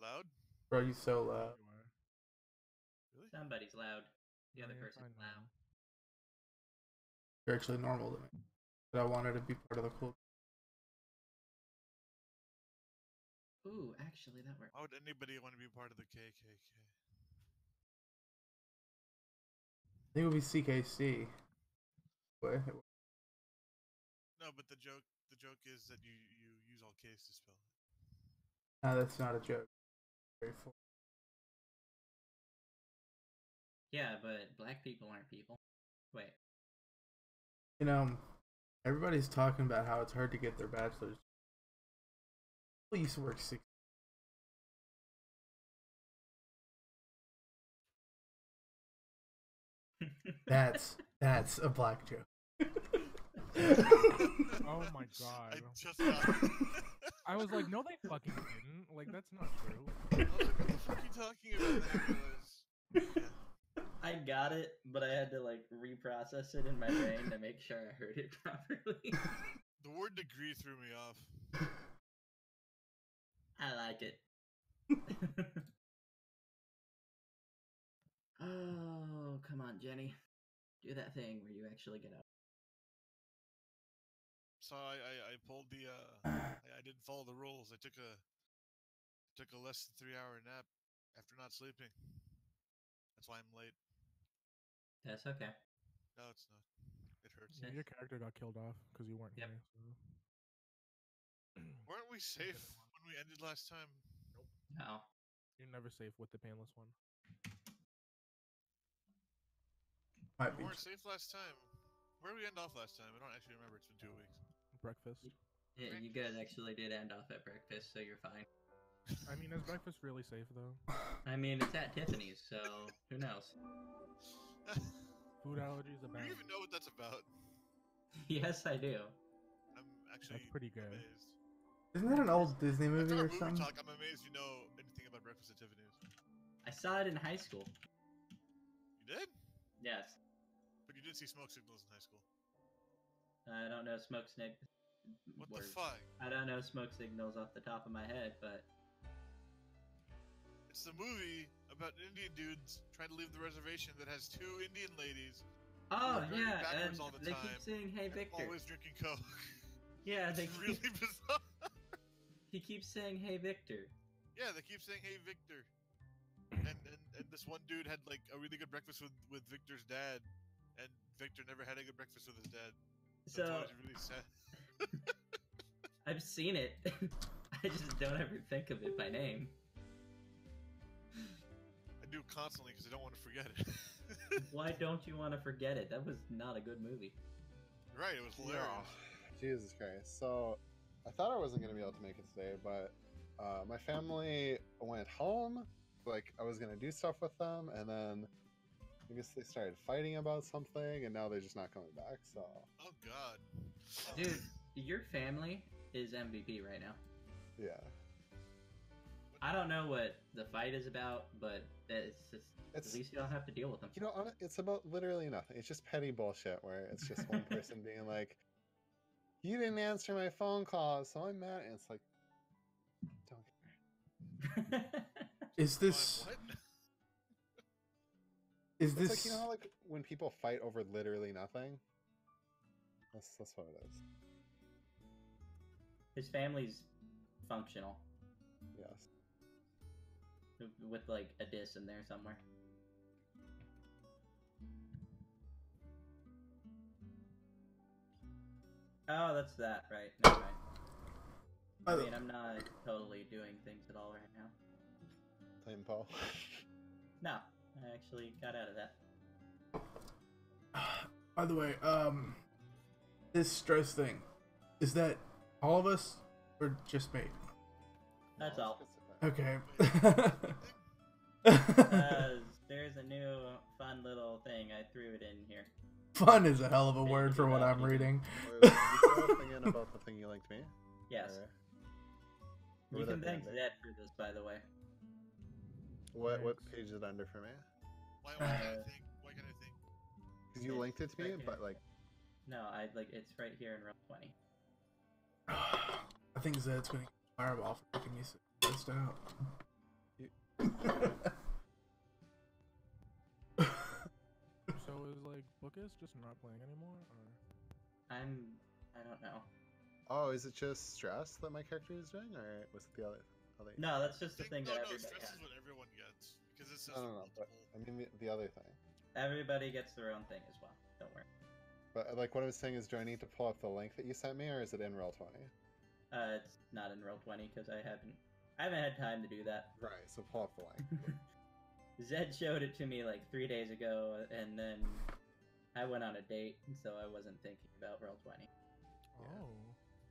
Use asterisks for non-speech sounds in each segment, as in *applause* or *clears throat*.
loud? Bro, you so loud. Really? Somebody's loud. The No, other you're person's loud. You're actually normal to me. But I wanted to be part of the cool. Ooh, actually, that worked. Why would anybody want to be part of the KKK? I think it would be CKC. Wait, No, but the joke the joke is that you you use all K's to spell it. no, that's not a joke. Full. Yeah, but black people aren't people. Wait. You um, know, everybody's talking about how it's hard to get their bachelor's. People used to work six. *laughs* That's that's a black joke. *laughs* Oh my *laughs* god. I just got I was like, no, they fucking didn't. Like, that's not true. I was like, what the fuck are you talking about? And yeah. I got it, but I had to like reprocess it in my brain to make sure I heard it *laughs* properly. The word degree threw me off. I like it. oh, come on, Jenny. Do that thing where you actually get up. So I, I, I pulled the uh I, I didn't follow the rules. I took a took a less than three hour nap after not sleeping. That's why I'm late. That's okay. No, it's not. It hurts. Okay. Your character got killed off because you weren't Yep. here. So. Weren't we safe when we ended last time? No. You're never safe with the painless one. Might We weren't safe last time. Where did we end off last time? I don't actually remember. It's been two weeks. Breakfast. Yeah, you guys actually did end off at breakfast, so you're fine. I mean, is breakfast really safe though? *laughs* I mean, it's at Tiffany's, so who knows? *laughs* Food allergies Do about. you even know what that's about? *laughs* yes, I do. I'm actually That's pretty good. amazed. Isn't that an old Disney movie or movie something? talk, I'm amazed you know anything about Breakfast at Tiffany's. I saw it in high school. You did? Yes. But you did see smoke signals in high school. I don't know smoke snake. What the fuck? I don't know smoke signals off the top of my head, but It's the movie about Indian dudes trying to leave the reservation that has two Indian ladies oh yeah, and all the they time keep saying "Hey Victor." always drinking coke. *laughs* Yeah, they keep, really *laughs* bizarre. he keeps saying "Hey Victor." yeah, they keep saying, "Hey, Victor," *clears throat* and, and and this one dude had like a really good breakfast with with Victor's dad, and Victor never had a good breakfast with his dad. That's So always really sad. *laughs* I've seen it. *laughs* I just don't ever think of it by name. I do constantly because I don't want to forget it. *laughs* Why don't you want to forget it? That was not a good movie. right, it was hilarious. Jesus Christ. So, I thought I wasn't going to be able to make it today, but uh, my family went home. Like, I was going to do stuff with them, and then I guess they started fighting about something, and now they're just not coming back, so. Oh God, Dude, your family is MVP right now. Yeah. I don't know what the fight is about, but it's just It's, at least you don't have to deal with them. you know, it's about literally nothing. It's just petty bullshit where it's just one *laughs* person being like, you didn't answer my phone call, so I'm mad. And it's like, don't care. *laughs* Is this What? *laughs* is It's this like, you know, how, like when people fight over literally nothing? That's, that's what it is. His family's functional Yes. with like a diss in there somewhere. Oh, that's that, right? Never mind. I mean, I'm not totally doing things at all right now. Playing Paul. *laughs* No, I actually got out of that. By the way, um, this stress thing, is that all of us or just me? That's all. Okay. *laughs* Because there's a new fun little thing. I threw it in here. Fun is a hell of a word for what I'm reading. Did you throw a thing in *laughs* about the thing you liked me? Yes. Or- You can that thank under? Zed for this, by the way. What what page is it under for me? Why, why can't I Uh, think? Why can't I think? Because you It's linked it to me, right here. but like, No, I like it's right here in roll twenty. I think Zed's gonna get fireball for making me so stressed out. So is like Bookus just not playing anymore? Or... I'm. I don't know. Oh, is it just stress that my character is doing, or was it the other? other... No, that's just the thing no, that no, everybody stress has. is what everyone gets because it's No, just no, no, but multiple. I mean the, the other thing. Everybody gets their own thing as well. Don't worry. But like what I was saying is, do I need to pull up the link that you sent me, or is it in Roll Twenty? Uh, it's not in roll twenty because I haven't. I haven't had time to do that. Right. So pull up the link. *laughs* Zed showed it to me like three days ago, and then I went on a date, so I wasn't thinking about roll twenty. Oh.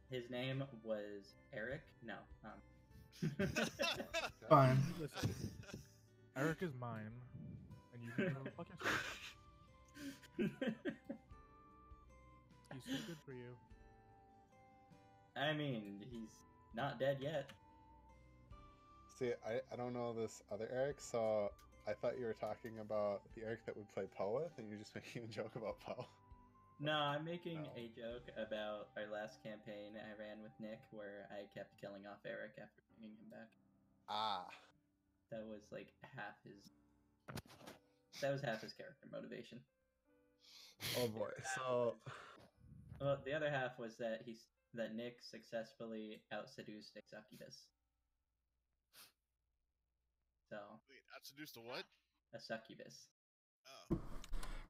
His name was Eric. No. Um. *laughs* Fine. Listen, Eric is mine, and you can go fuck yourself. He's too good for you. I mean, he's not dead yet. See, I, I don't know this other Eric, so I thought you were talking about the Eric that we play Poe with, and you're just *laughs* making a joke about Poe. No, I'm making No. a joke about our last campaign I ran with Nick, where I kept killing off Eric after bringing him back. Ah. That was like half his. That was half his character motivation. Oh boy. So Well, the other half was that he's that Nick successfully out seduced a succubus. So Wait, that's seduced to what? a succubus. Oh,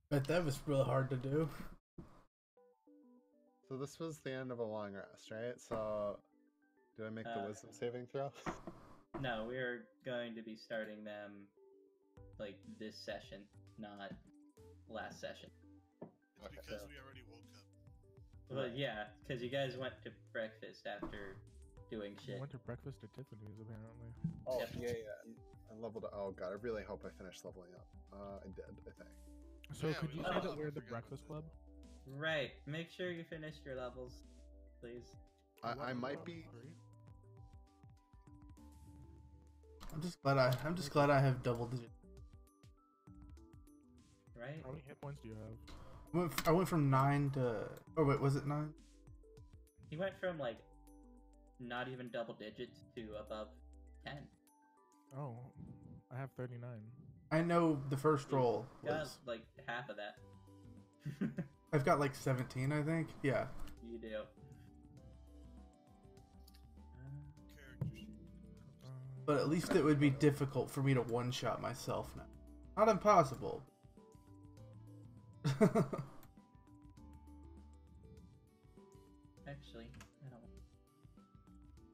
Bet that was really hard to do. so this was the end of a long rest, right? So did I make the Uh, wisdom saving throw? *laughs* No, we're going to be starting them like this session, not last session. it's Okay. because So- we already woke up. Well, yeah, because you guys went to breakfast after doing We shit. went to breakfast at Tiffany's apparently. Oh Yep. yeah, yeah. I leveled. Oh god, I really hope I finished leveling up. Uh, I did. I think. So Yeah, could we you love say that. that we're the forgot Breakfast about Club? Right. Make sure you finish your levels, please. I, I might be. I'm just glad I I'm just glad I have double digit. Right? How many hit points do you have? I went, f- I went from nine to oh wait was it nine? He went from like not even double digits to above ten. Oh, I have 39. I know the first roll Got was like half of that. *laughs* I've got like 17 I think. Yeah. you do. But at least it would be difficult for me to one shot myself now. Not impossible. *laughs* Actually, I don't.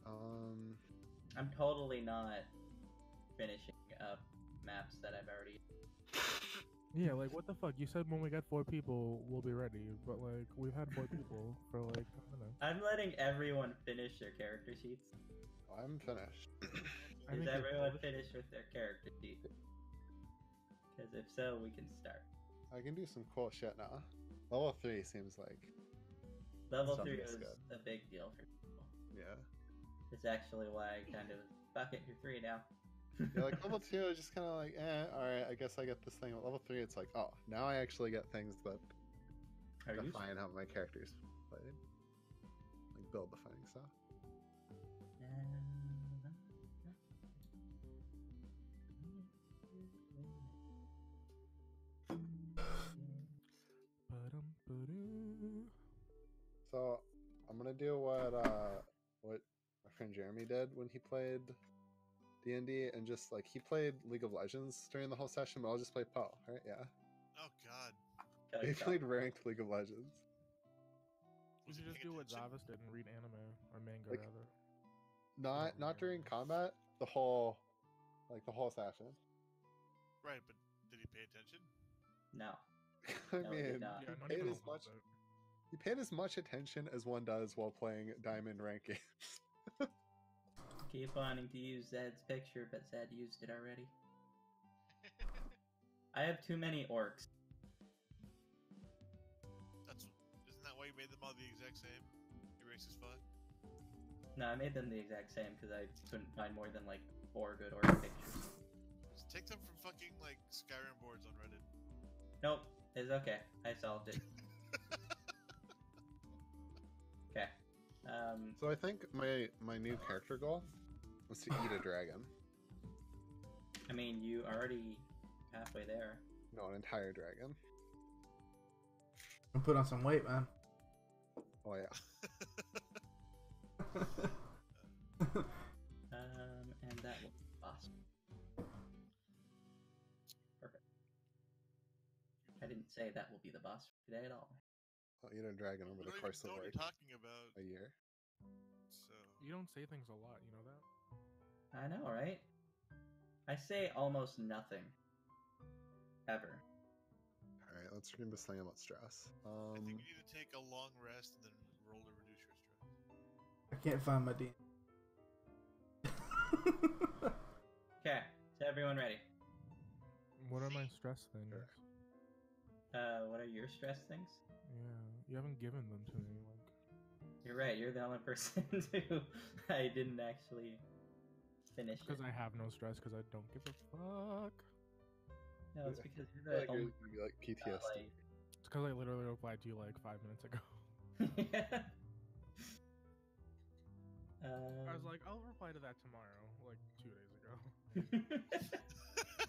Um. I'm totally not finishing up maps that I've already. yeah, like what the fuck? You said when we get four people, we'll be ready, but like we've had four people for like I don't know. I'm letting everyone finish their character sheets. I'm finished. I Is everyone finished with their character sheet? Because if so, we can start. I can do some cool shit now. Level three seems like Level three is good. a big deal for people. yeah. It's actually why I kind of fuck it. You're three now. Yeah, like *laughs* level two is just kind of like, eh, all right. I guess I get this thing. Level three, it's like, oh, now I actually get things that Are define how my character's played, like build defining stuff. So I'm gonna do what uh what my friend Jeremy did when he played D and D, and just like he played League of Legends during the whole session, but I'll just play Poe. Right? Yeah. Oh God. He go. played ranked League of Legends. We Was should just do what attention? Zavis did and read anime or manga Like- rather. Not not during combat. The whole like the whole session. Right, but did he pay attention? No. *laughs* I No, mean, not. Yeah, he paid as much. bit. He paid as much attention as one does while playing Diamond rank games. *laughs* Keep wanting to use Zed's picture, but Zed used it already. *laughs* I have too many orcs. That's isn't that why you made them all the exact same? You racist fuck. No, I made them the exact same because I couldn't find more than like four good orc pictures. Just take them from fucking like Skyrim boards on Reddit. Nope, it's okay. I solved it. *laughs* Okay. Um, So I think my my new character goal was to eat a dragon. I mean, you already halfway there. No, an entire dragon. I'm put on some weight, man. Oh yeah. *laughs* *laughs* say that will be the boss for today at all. I'll eat a dragon over the course of like talking about. a year. So You don't say things a lot, you know that? I know, right? I say almost nothing. Ever. All right, let's read this thing about stress. I Um, think you need to take a long rest and then roll to reduce your stress. I can't find my D. *laughs* Okay, is everyone ready? What are my stress things? Sure. Uh, what are your stress things? Yeah, you haven't given them to me. Like, You're right. You're the only person *laughs* who I didn't actually finish. because. I have no stress, because I don't give a fuck. No, it's because you're the like you're only. gonna like uh, PTSD. like- It's because I literally replied to you like five minutes ago. um, *laughs* I was like, I'll reply to that tomorrow, like two days ago. *laughs*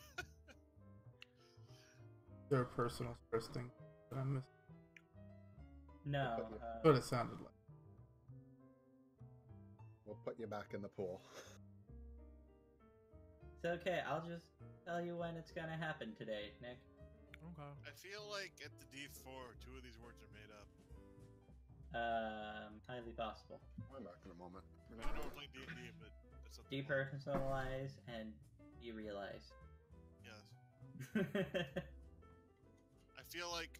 There are personal stress thing that I missed. no. Put you- Uh, What it sounded like. We'll put you back in the pool. it's okay. I'll just tell you when it's gonna happen today, Nick. Okay. I feel like at the D4, two of these words are made up. Um, highly possible. I'm back in a moment. I know we're playing D&D, but that's not the point. Depersonalize and derealize. Yes. *laughs* I feel like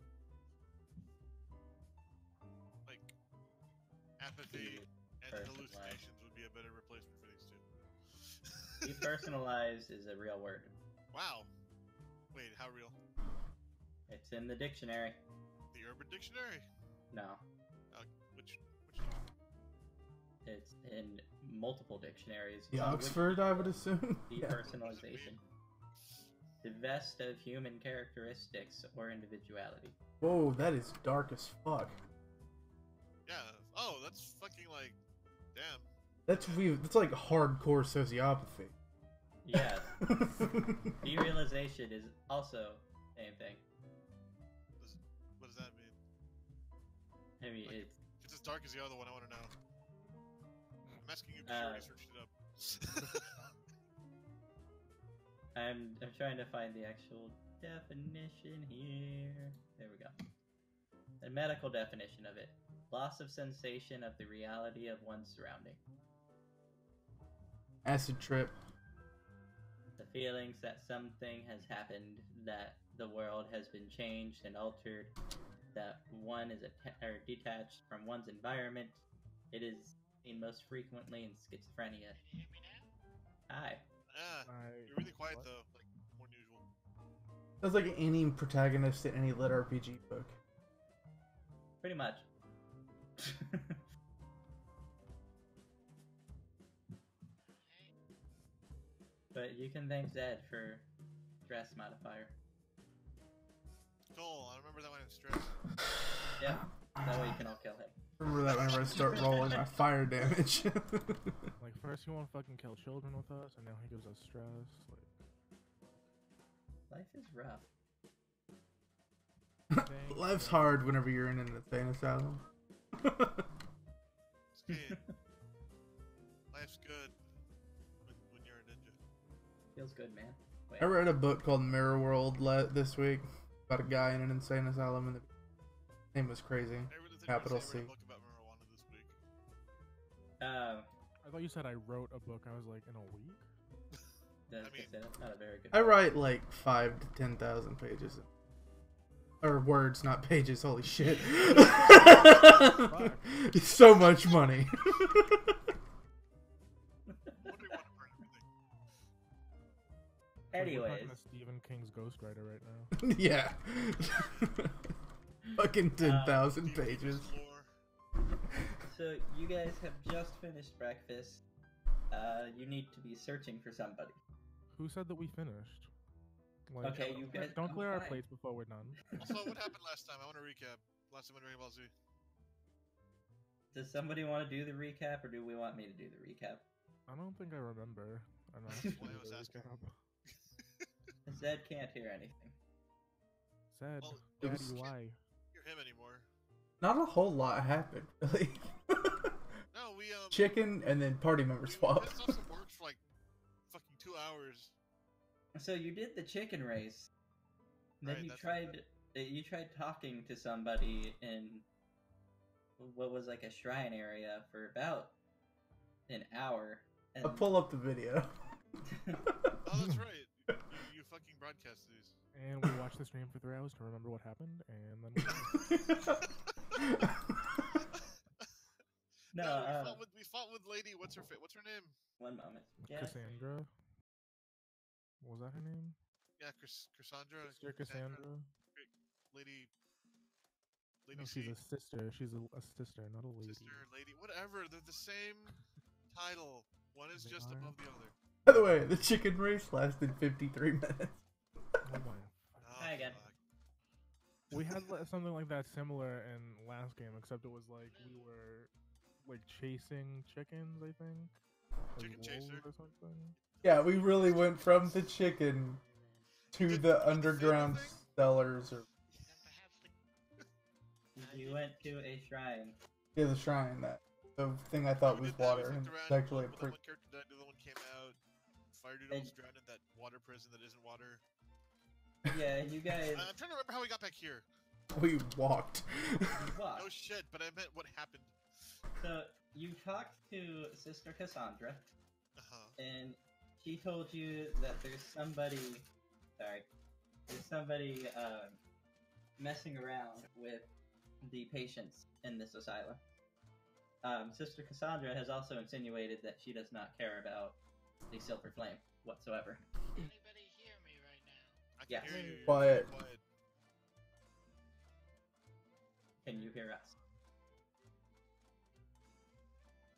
like apathy and hallucinations would be a better replacement for these two. Depersonalize *laughs* is a real word. wow. Wait, how real? It's in the dictionary. The Urban Dictionary? No, Uh, which which it's in multiple dictionaries. The Oxford, I would assume. *laughs* Yeah. Depersonalization. Divest of human characteristics or individuality. Whoa, that is dark as fuck. Yeah. Oh, that's fucking like damn. That's we. That's like hardcore sociopathy. Yes. *laughs* Derealization is also the same thing. What does that mean? I mean, Like- it's If it's as dark as the other one, I want to know. I'm asking you because Uh, you researched it up. *laughs* I'm I'm trying to find the actual definition here. There we go. The medical definition of it: loss of sensation of the reality of one's surrounding. Acid trip. The feelings that something has happened, that the world has been changed and altered, that one is atta- or detached from one's environment. It is seen most frequently in schizophrenia. Hi. Yeah, I, you're really quiet what? though, like more than usual. That's like any protagonist in any lit RPG book. Pretty much. *laughs* but you can thank Zed for stress modifier. Cool. I remember that one in stress. Yep. That way you can all kill him. Remember that whenever I start rolling my fire damage. *laughs* like first he won't fucking kill children with us, and now he gives us stress. Like, Life is rough. Life's hard whenever you're in an insane asylum. It's good. Life's good when, when you're a ninja. Feels good, man. Wait. I read a book called Mirror World le- this week about a guy in an insane asylum, and the name was crazy. I really think Capital I read C. Um, I thought you said I wrote a book. I was like, in a week. that's, I mean- that's not a very good. I book. write like five to ten thousand pages, or words, not pages. Holy shit! it's *laughs* *laughs* so much money. *laughs* What do you want to burn everything? Like, Anyways, Stephen King's Ghostwriter right now. yeah, fucking ten thousand Do you need pages. This lore? so you guys have just finished breakfast. Uh, you need to be searching for somebody. Who said that we finished? Like, Okay, you guys. Don't I'm clear our fine. plates before we're done. *laughs* *laughs* Also, what happened last time? I want to recap. Last time in Dragon Ball Z. Does somebody want to do the recap, or do we want me to do the recap? I don't think I remember. enough *laughs* That's to why I was the asking. Zed can't hear anything. Said, Well, it Daddy, was- why? Hear him anymore? Not a whole lot happened, really. No, we um. Chicken and then party member we, we swap. pissed off some work for like fucking two hours. So you did the chicken race. Then Right, you tried uh, you tried talking to somebody in what was like a shrine area for about an hour. And I'll pull up the video. *laughs* Oh, that's right. You, *laughs* you fucking broadcast these. And we watched the stream for three hours to remember what happened, and then we *laughs* *laughs* no, we, uh, fought with, we fought with lady. What's her fa- What's her name? one moment. Yeah. Cassandra. What was that her name? Yeah, Chris, Cassandra. Sister Cassandra. Lady. Lady No, she's a sister. She's a, a sister, not a lady. Sister, lady, whatever. They're the same title. One is They just are. above the other. By the way, the chicken race lasted 53 minutes. Oh my. Oh, *laughs* Hi again. We had something like that similar in last game, except it was like we were like chasing chickens. I think. Like Chicken chaser. or something. Yeah, we really went from the chicken to Did- the underground cellars or And perhaps the You went to a shrine. yeah, the shrine. That the thing I thought We was did that, we water flipped it's actually a when that one character died, the other one came out. Fire dude And- almost drowned in that water prison that isn't water. Yeah, you *laughs* guys I- I'm trying to remember how we got back here. We walked. *laughs* walked. No shit, but I meant what happened. So you talked to Sister Cassandra, Uh huh. and she told you that there's somebody. Sorry, there's somebody um, messing around with the patients in this asylum. Um, Sister Cassandra has also insinuated that she does not care about the Silver Flame whatsoever. anybody hear me right now? I can Yes. hear you. Quiet. quiet. Can you hear us?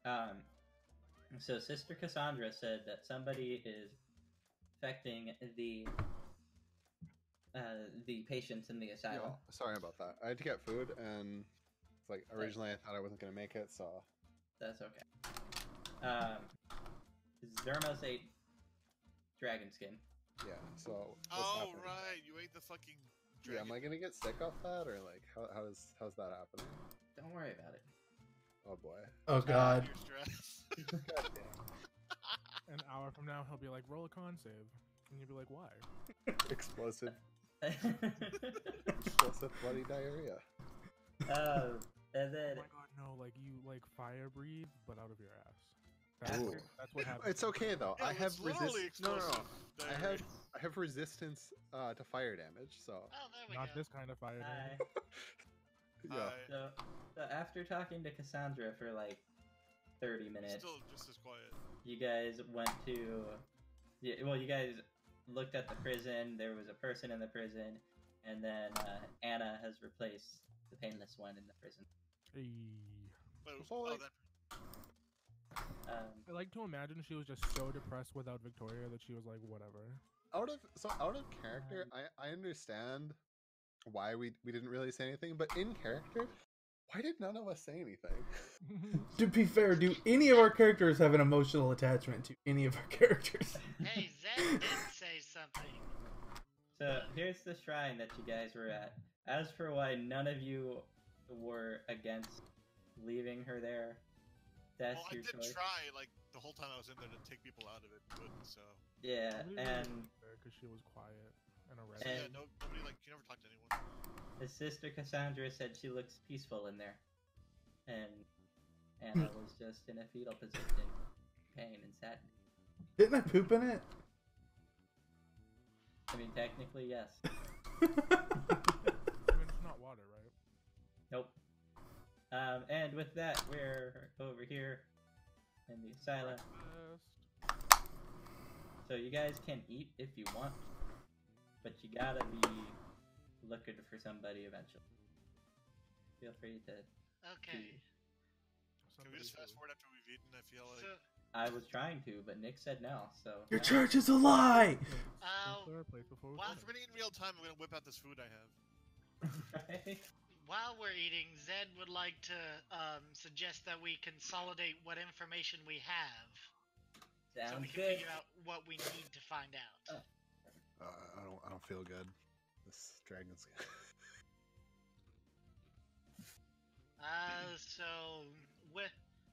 Um, so Sister Cassandra said that somebody is affecting the uh, the patients in the asylum. Yo, sorry about that. I had to get food, and it's like originally I thought I wasn't gonna make it, so That's okay. Um, Zermos ate dragon skin. yeah. So Oh happening? right, you ate the fucking. Yeah, am I gonna get sick off that, or like how how's how's that happening? Don't worry about it. Oh boy. Oh god. God. An hour from now, he'll be like, "Roll a con save," and you'll be like, "Why?" Explosive, *laughs* explosive bloody diarrhea. um, and then. Oh then my god, no! Like you like fire breathe, but out of your ass. Ooh. That's, that's what happens. It's okay though. Yeah, I have it's literally resist. No, no, no. I have I have resistance uh, to fire damage, so Oh, there we Not go. this kind of fire. Damage. *laughs* yeah. I- So, so after talking to Cassandra for like thirty minutes, Still just as quiet. you guys went to yeah, well you guys looked at the prison there was a person in the prison and then uh, anna has replaced the painless one in the prison Hey. But, So, oh, like- that, um, I like to imagine she was just so depressed without Victoria that she was like, whatever. Out of so out of character, I I understand why we we didn't really say anything, but in character, why did none of us say anything? *laughs* To be fair, do any of our characters have an emotional attachment to any of our *laughs* characters? Hey, Zed did say something. so here's the shrine that you guys were at as for why none of you were against leaving her there that's well, I your did choice try like the whole time I was in there to take people out of it, but so. yeah and because she was quiet and a so yeah, no, nobody like she never talked to anyone. his sister cassandra said she looks peaceful in there and anna was just in a fetal position pain and sadness Didn't I poop in it? I mean, technically, yes. *laughs* I mean, it's not water, right? Nope. Um, and with that, we're over here in the asylum. So you guys can eat if you want, but you gotta be looking for somebody eventually. Feel free to. Okay. Can we just fast forward after we've eaten? I feel like. So, I was trying to, but Nick said no. So. Your no. church is a lie. uh, Clear a place before we Well, Well, if finish. we're gonna eat in real time, I'm gonna whip out this food I have. Right? *laughs* while we're eating, Zed would like to um, suggest that we consolidate what information we have, so we can good. figure out what we need to find out. I don't. Feel good. This dragon's. *laughs* Uh, so with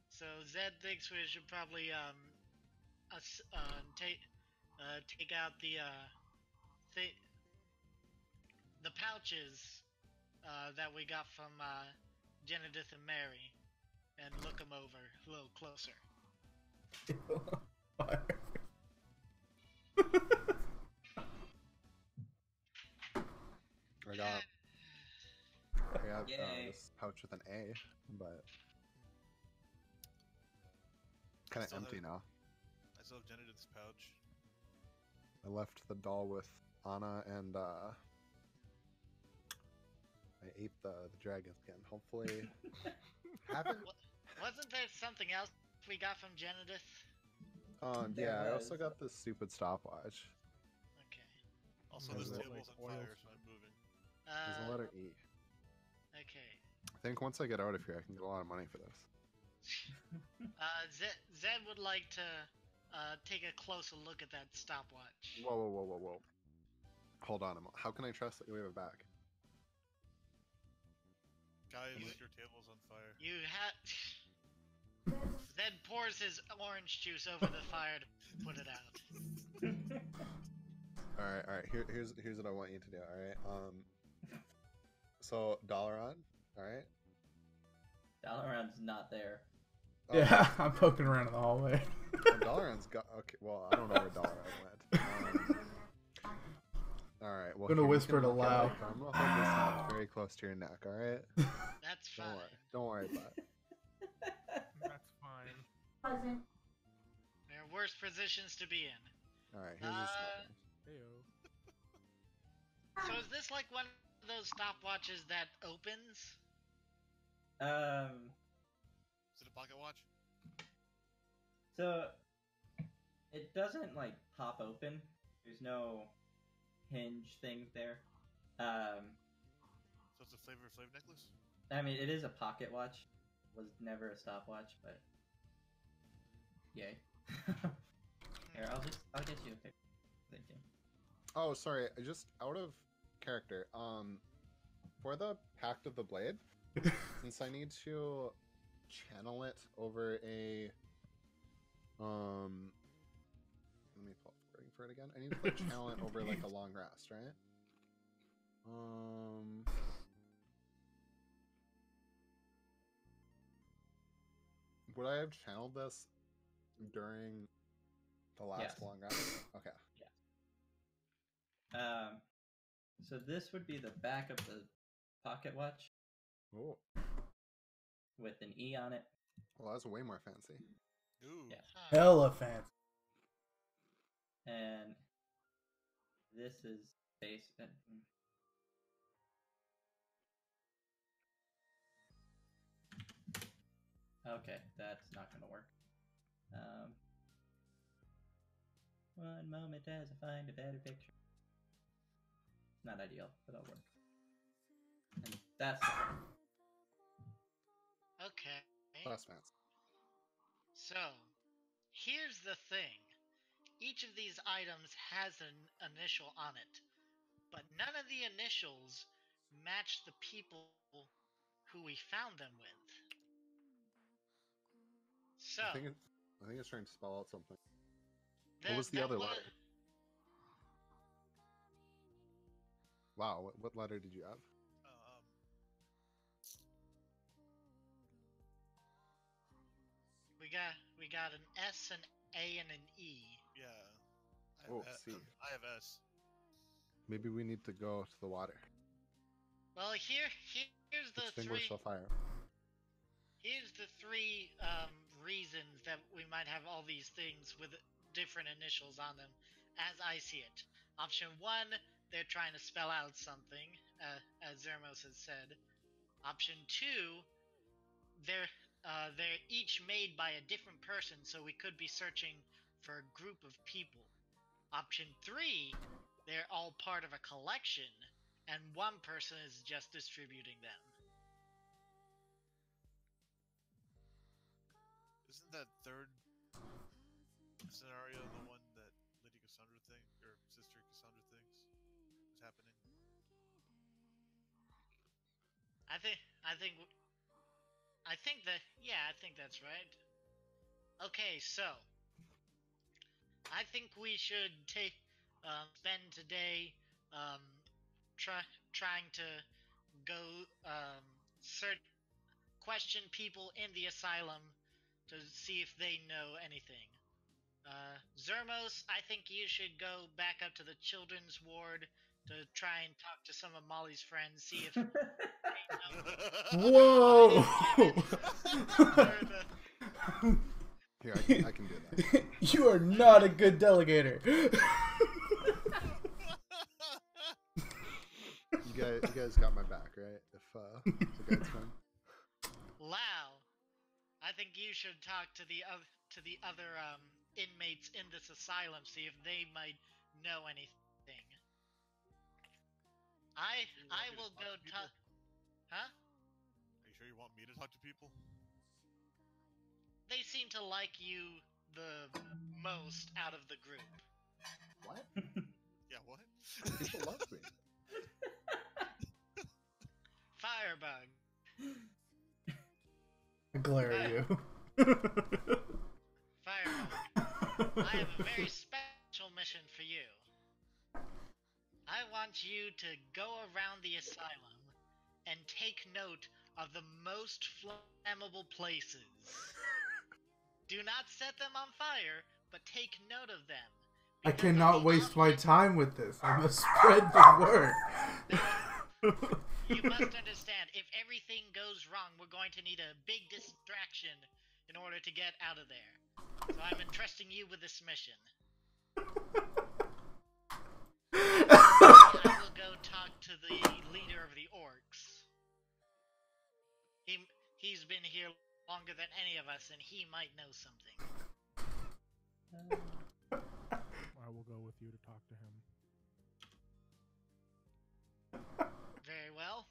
so Zed thinks we should probably um us uh take uh take out the uh thi- the pouches uh that we got from uh Genedith and Mary and look them over a little closer. *laughs* *laughs* I got. I got uh, this pouch with an A, but kind of empty have- now. I still have Genedith's pouch. I left the doll with Anna and uh I ate the, the dragon skin. Hopefully *laughs* haven't Wasn't there something else we got from Genedith? um There yeah, I also got this stupid stopwatch. Okay. Also, There's this a- table's like, on fire, so I'm moving. There's Uh, a letter E. okay. I think once I get out of here I can get a lot of money for this. *laughs* Uh, Zed, Zed would like to uh, take a closer look at that stopwatch. Whoa whoa whoa whoa whoa. Hold on a moment. How can I trust that you have it back? Guys, You- your table's on fire. You have. *laughs* Zed pours his orange juice over the fire to put it out. *laughs* Alright, alright, here, here's here's what I want you to do, alright? Um so Dalaran, alright? Dalaran's not there. Oh, Yeah, *laughs* I'm poking around in the hallway. Well, Dalaran's got okay. Well, I don't know where Dalaran went. *laughs* Um, all right. Well, Gonna whisper can it look aloud. I'm gonna hold this up *sighs* very close to your neck. All right. *laughs* That's Don't fine. worry. Don't worry about it. That's fine. There are worse positions to be in. All right. Here's this. Uh, message. Heyo. So is this like one of those stopwatches that opens? Um. Is it a pocket watch? So it doesn't like pop open. There's no hinge thing there. Um. So it's a Flavor Flav necklace? I mean, it is a pocket watch. Was never a stopwatch, but yay. *laughs* Here, I'll just I'll get you a picture. Thinking. Oh, sorry. I Just out of character. Um, for the Pact of the Blade, *laughs* since I need to channel it over a um. Let me pull up wording for it again. I need to like, channel it over like a *laughs* long rest, right? Um. Would I have channeled this during the last Yes. long rest? *laughs* Okay. Yeah. Um. So this would be the back of the pocket watch Oh, with an E on it. well, that's way more fancy. Ooh. Yeah. Huh. Hella fancy. and this is base. uh, mm. Okay, that's not gonna work. Um, one moment as I find a better picture. Not ideal, but it'll work. And that's Okay. Less fancy. So, here's the thing. Each of these items has an initial on it, but none of the initials match the people who we found them with. So, I think it, I think it's trying to spell out something. that- was the that other wa- letter? Wow, what, what letter did you have? Um, We got we got an S, an A, and an E. yeah. I have Oh, S- C. I have S. Maybe we need to go to the water. Well, here here's the Extinguish three the fire. here's the three um, reasons that we might have all these things with different initials on them, as I see it. Option one, they're trying to spell out something, uh, as Zermos has said. Option two, they're uh, they're each made by a different person, so we could be searching for a group of people. Option three, they're all part of a collection, and one person is just distributing them. Isn't that third scenario the one I think I think I think that yeah, I think that's right. Okay, so I think we should take um, spend today um, try, trying to go um, search question people in the asylum to see if they know anything. Uh, Zermos, I think you should go back up to the children's ward to try and talk to some of Molly's friends, see if *laughs* Whoa! *laughs* Here, I can, I can do that. *laughs* you are not a good delegator. You guys, you guys got my back, right? If uh, the guide's fine. Lao, I think you should talk to the other to the other um, inmates in this asylum, see if they might know anything. I You I me to will talk go to people? talk. Huh? Are you sure you want me to talk to people? They seem to like you the most out of the group. What? *laughs* Yeah, what? People love me. Firebug. I glare at you. Firebug. I have a very special *laughs* I want you to go around the asylum and take note of the most flammable places. Do not set them on fire, but take note of them. I cannot waste my time with this. I must spread the word. You must understand, if everything goes wrong, we're going to need a big distraction in order to get out of there. So I'm entrusting you with this mission. I will go talk to the leader of the orcs. He he's been here longer than any of us, and he might know something. I will go with you to talk to him. Very well.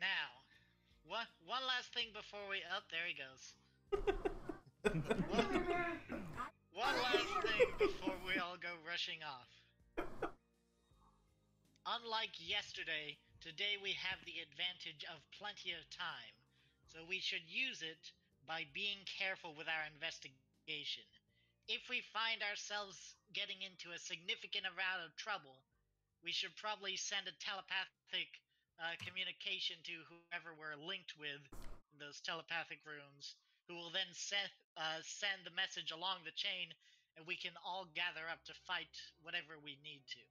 Now, one one last thing before we up. there he goes. *laughs* one, one last thing before we all go rushing off. Unlike yesterday, today we have the advantage of plenty of time, so we should use it by being careful with our investigation. If we find ourselves getting into a significant amount of trouble, we should probably send a telepathic uh, communication to whoever we're linked with in those telepathic rooms, who will then send uh, send the message along the chain, and we can all gather up to fight whatever we need to.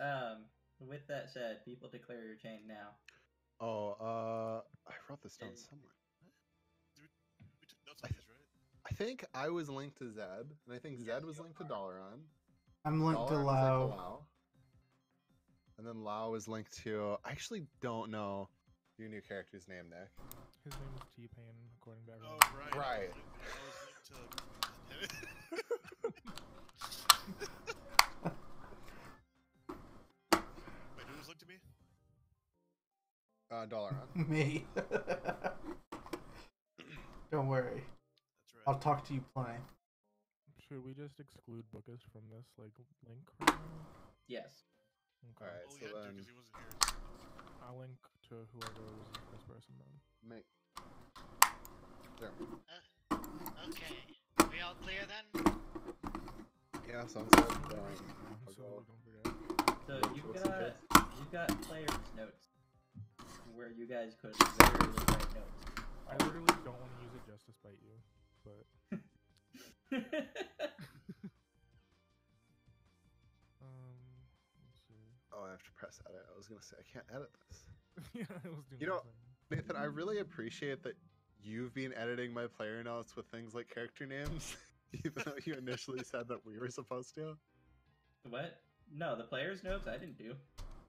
Um, with that said, people declare your chain now. Oh, uh, I wrote this down Is- somewhere. We took notes on these, right? I think I was linked to Zed, and I think Zed was linked to Dalaran. I'm linked to Dalaran was linked Lao. Lao. And then Lao was linked to. I actually don't know your new character's name, Nick. His name is T Pain, according to Oh, everyone. right. Right. I was linked to. *laughs* *laughs* Uh, Dalaran. *laughs* Me. Don't worry. That's right. I'll talk to you plenty. Should we just exclude Bookus from this like link? Right? Yes. Okay. Alright, Well, so had to then because he wasn't here. I'll link to whoever was the first person then. make. There. Okay, we all clear then? Yeah, sounds good. Um, I'll so go. we don't forget. So you've got you've got players' notes where you guys could literally write notes. I literally don't want to use it just to spite you, but *laughs* um, let's see. Oh, I have to press edit. I was gonna say I can't edit this. *laughs* yeah, I was doing You know- the same. Nathan, I really appreciate that you've been editing my player notes with things like character names, *laughs* even though you initially said that we were supposed to. what? No, the players' notes I didn't do.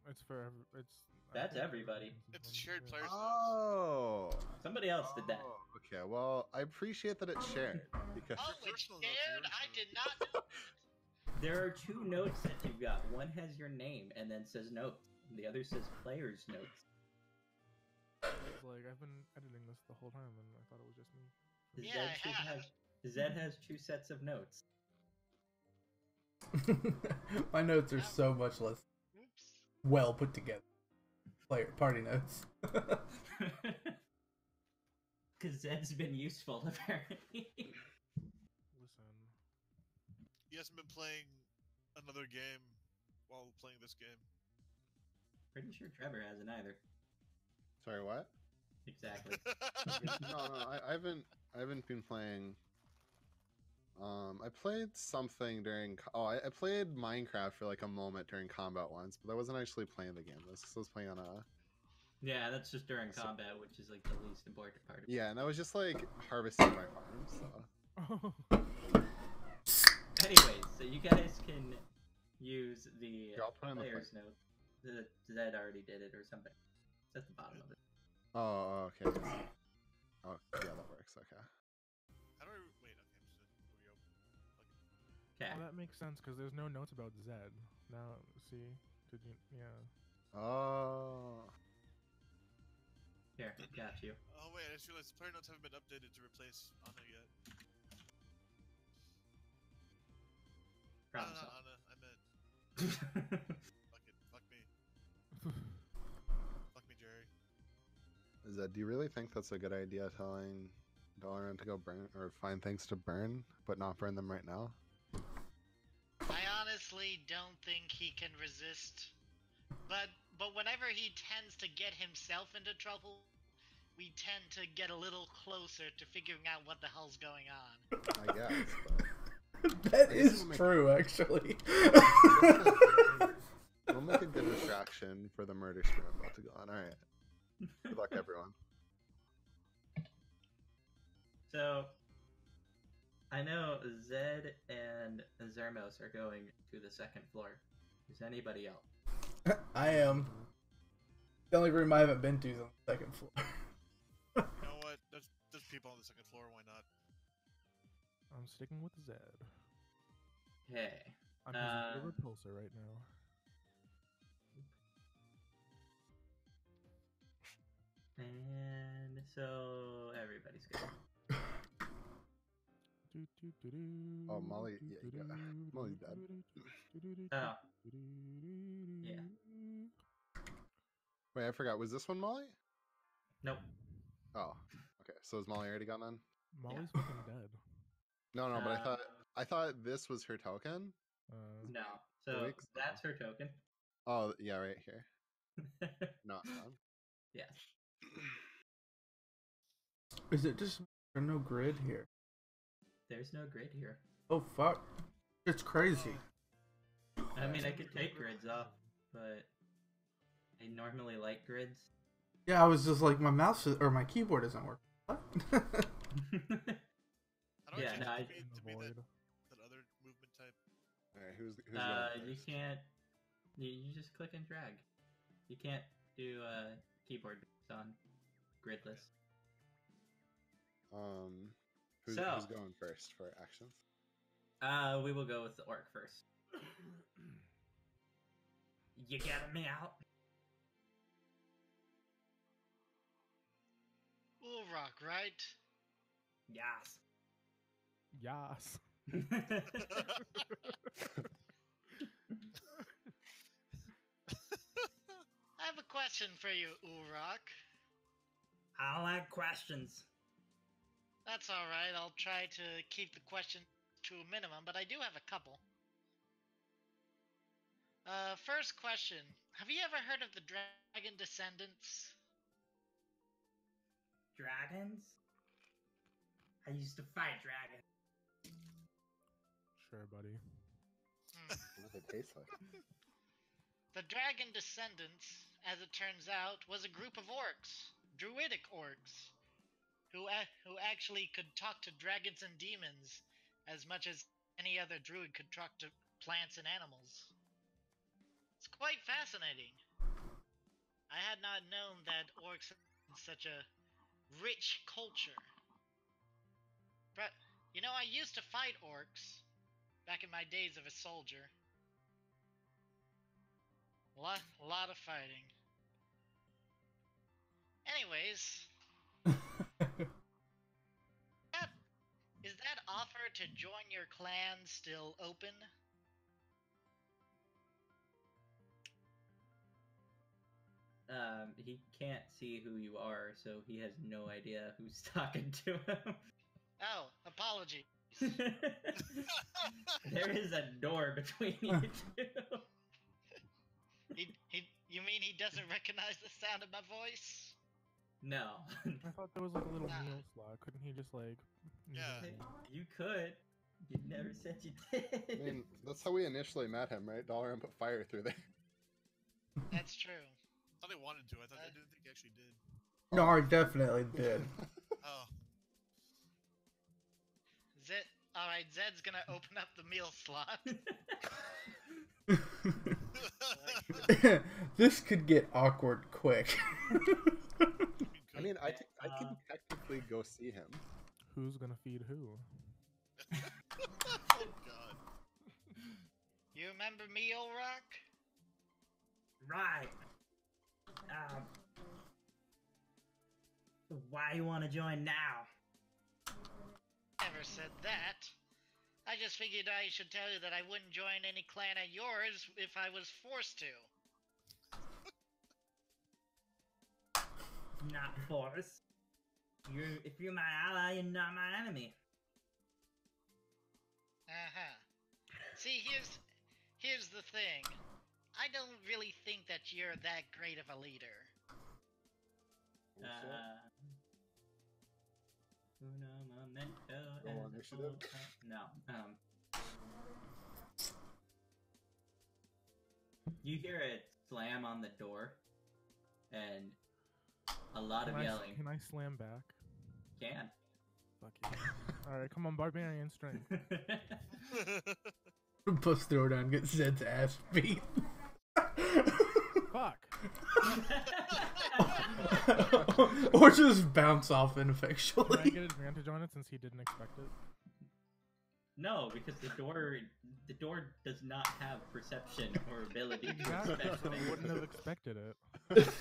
It's for ev- it's. I That's everybody. It's a shared yeah. player's. Oh. Somebody else did that. Oh, Okay, well, I appreciate that it's shared because Oh, it's personal notes are shared? I did not know. *laughs* There are two notes that you've got. One has your name and then says notes. The other says players' notes. It's like I've been editing this the whole time, and I thought it was just me. Yeah, Zed I have. have. Zed has two sets of notes. *laughs* My notes are so much less Oops. well put together. Player party notes. Because *laughs* Zed's been useful, *laughs* apparently. Listen, He hasn't been playing another game while playing this game. Pretty sure Trevor hasn't either. Sorry, what? Exactly. *laughs* no, no, I, I haven't. I haven't been playing. Um, I played something during. Oh, I, I played Minecraft for like a moment during combat once, but I wasn't actually playing the game. I was, I was playing on a. yeah, that's just during So- combat, which is like the least important part. Of it. Yeah, and I was just like harvesting my farm. So *laughs* Anyways, so you guys can use the Yeah, I'll put it the player's note. The Zed already did it or something. It's at the bottom of it. Oh, okay. Oh, yeah, that works. Okay. Okay. well, that makes sense because there's no notes about Zed. Now, see, did you? Yeah. Oh. Here, got you. Oh wait, I just realized the player notes haven't been updated to replace Anna yet. Problem no, no, solved. Anna. I meant *laughs* fuck it. Fuck me. *sighs* Fuck me, Jerry. Is that? Do you really think that's a good idea? Telling Dalaran to go burn or find things to burn, but not burn them right now. I honestly don't think he can resist. But but whenever he tends to get himself into trouble, we tend to get a little closer to figuring out what the hell's going on. *laughs* I guess. But... that I guess is we'll make- true, actually. *laughs* We'll make a good distraction for the murder stream about to go on. All right. Good luck, everyone. So, I know Zed and Zermos are going to the second floor. Is anybody else? *laughs* I am. The only room I haven't been to is on the second floor. *laughs* You know what? There's there's people on the second floor. Why not? I'm sticking with Zed. Hey. I'm Uh, using the repulsor right now. And so everybody's good. *laughs* Do, do, do, do, Oh, Molly- do, yeah, do, you got- do, Molly's dead. Oh, Yeah. Wait, I forgot. Was this one Molly? nope. Oh, okay. So is Molly already gone then? Molly's fucking dead. No, no. But I Uh, thought I thought this was her token. Uh, No. So Weeks? that's her token. Oh, yeah, right here. No, it's *laughs* not. yes. Is it just there's no grid here? There's no grid here. Oh fuck! It's crazy. I mean, I could take grids off, but I normally like grids. Yeah, I was just like my mouse is, or my keyboard isn't working. What? *laughs* *laughs* I Yeah, no, I- to be, to be that, that other movement type? All right, who's who's Uh, you can't. You, you just click and drag. You can't do uh, keyboard based on gridless. Um, who's, So- who's going first for actions? Uh, we will go with the orc first. *clears throat* You got me out. Ulrock, right? Yes. Yes. *laughs* I have a question for you, Ulrock. I like questions. That's alright, I'll try to keep the question to a minimum, but I do have a couple. Uh, first question Have you ever heard of the Dragon Descendants? Dragons? I used to fight dragons. Sure, buddy. Hmm. What does it taste like? *laughs* The Dragon Descendants, as it turns out, was a group of orcs, druidic orcs, who a- who actually could talk to dragons and demons as much as any other druid could talk to plants and animals. It's quite fascinating. I had not known that orcs had such a rich culture. But you know, I used to fight orcs back in my days of a soldier. A lot, lot of fighting. Anyways, *laughs* Is that offer to join your clan still open? Um, he can't see who you are, so he has no idea who's *laughs* talking to him. Oh, apologies. *laughs* there is a door between you *laughs* two. He, he, you mean he doesn't recognize the sound of my voice? No, I thought there was like a little Nah. meal slot. Couldn't he just like? Yeah. you could. You never said you did. I mean, that's how we initially met him, right? Dalaran put fire through there. That's true. I thought they wanted to. I thought Uh. I didn't think they actually did. No, I definitely did. *laughs* Oh, Zed, all right, Zed's gonna open up the meal slot. *laughs* *laughs* this could get awkward quick. I mean, I, c- I Uh, can technically go see him. Who's gonna feed who? oh *laughs* god. You remember me, Ulrock? right. Um. Why you want to join now? Never said that. I just figured I should tell you that I wouldn't join any clan of yours if I was forced to. Not force. You're if you're my ally, you're not my enemy. Uh huh. See, here's here's the thing. I don't really think that you're that great of a leader. Uh, uno momento. Roll initiative. No. Um. You hear it slam on the door, and a lot Can of I, s- yelling. can I slam back? Can. Fuck you. All right, come on, barbarian strength. *laughs* Bust throw down, get Zed's ass beat. Fuck. *laughs* or just bounce off ineffectually. Can I ineffectually. get advantage on it since he didn't expect it? no, because the door the door does not have perception or ability to Exactly. expect So wouldn't have expected it. *laughs*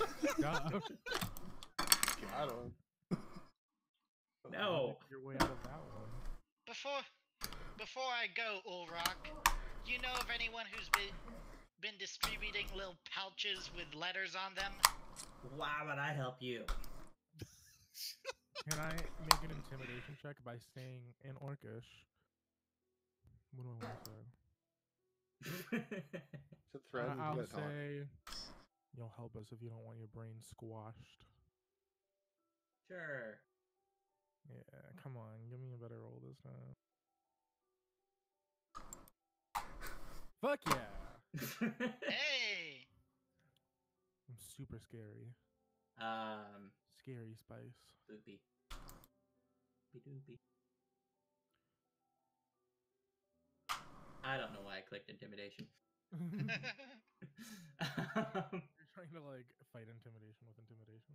Duh. Got him. No. Your way out of that one. Before before I go, Ulrock, do you know of anyone who's been been distributing little pouches with letters on them? Why would I help you? Can I make an intimidation check by saying in Orcish? What do I want to say? *laughs* To thread I'll get it say you'll help us if you don't want your brain squashed. Sure. Yeah, come on, give me a better roll this time. Fuck yeah! *laughs* Hey! I'm super scary. um, Scary spice. Boopy. Boopy. I don't know why I clicked intimidation. *laughs* *laughs* You're um, trying to like fight intimidation with intimidation.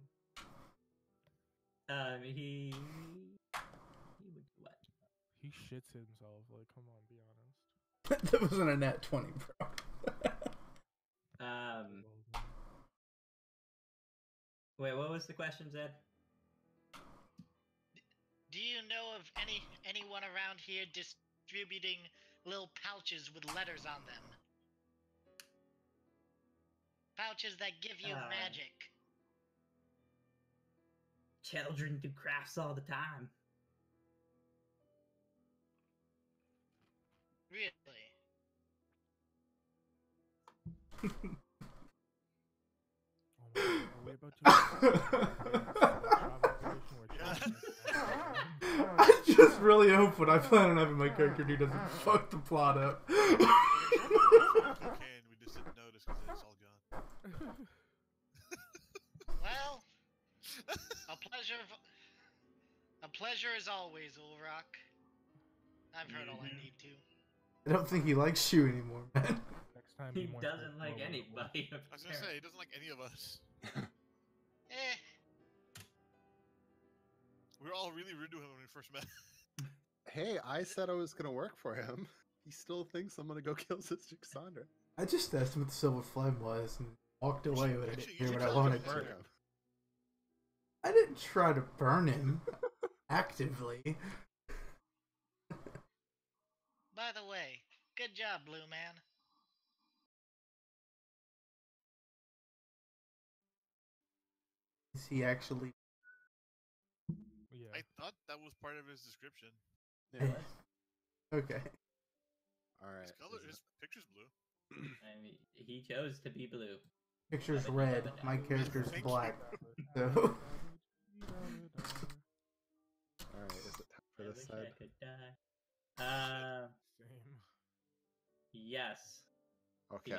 Um, he he would do what? He shits himself. Like, come on, be honest. *laughs* that wasn't a nat 20, bro. *laughs* Um, wait, what was the question, Zed? Do you know of any anyone around here distributing little pouches with letters on them? Pouches that give you Uh. magic. Children do crafts all the time. Really? My god, are we about to? I just really hope when I plan on having my character do doesn't fuck the plot up. *laughs* a pleasure. of- A pleasure as always, Ulrock. I've heard all I Mhm. need to. I don't think he likes you anymore, *laughs* man. Next time, He more doesn't like straightforward. anybody. *laughs* I was gonna say he doesn't like any of us. *laughs* Eh, We were all really rude to him when we first met. Hey, I said I was gonna work for him. He still thinks I'm gonna go kill Sister Cassandra. I just asked him what the silver flame was and walked away with it. actually- Hear what I try to wanted to. Him. I didn't try to burn him actively. by the way, good job, Blue Man. is he actually? Yeah. I thought that was part of his description. Yeah. *laughs* Okay. All right. His color, is his picture's blue. *clears throat* I mean, he chose to be blue. Picture's red. My character's *laughs* black. So *laughs* it- All right. Is it time for I this wish side? I could die. Uh, Same. yes. Okay.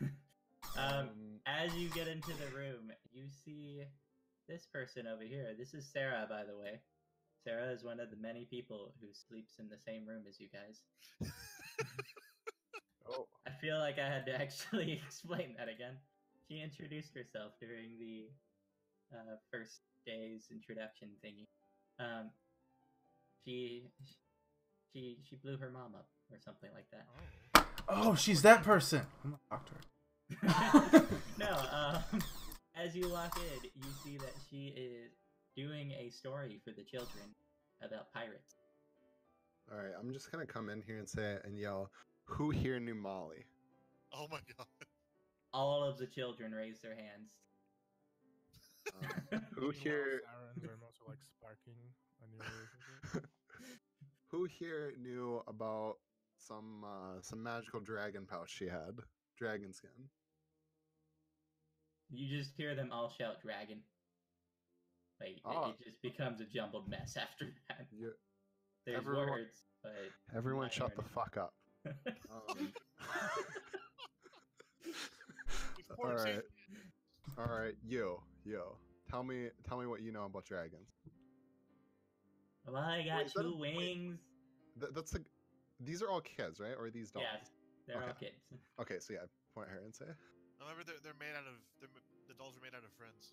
PM. *laughs* um, Um, as you get into the room, you see this person over here. This is Sarah, by the way. Sarah is one of the many people who sleeps in the same room as you guys. *laughs* oh. I feel like I had to *laughs* actually explain that again. She introduced herself during the uh, first day's introduction thingy. Um, she she she blew her mom up or something like that. Oh. Oh, she's that person. I'm gonna talk to her. no, um, as you walk in, you see that she is doing a story for the children about pirates. All right. I'm just gonna come in here and say it and yell, "Who here knew Molly?" Oh my god. All of the children raise their hands. Um, *laughs* who here? Sirens are also like sparking a new relationship. *laughs* Who here knew about some uh, some magical dragon pouch she had? Dragon skin. You just hear them all shout "dragon." Like it- Ah. it just becomes a jumbled mess *laughs* after that. You, There's Everyone- words, but everyone, shut the hearing fuck up. Um, all right, children. all right, you, you. Tell me, tell me what you know about dragons. well, I got Wait, is that a- two wait. wings. That's a. These are all kids, right? Or are these dolls? Yes, they're all Okay. kids. *laughs* Okay, so yeah, point her and say. Remember, they're, they're made out of. They're, the dolls are made out of friends.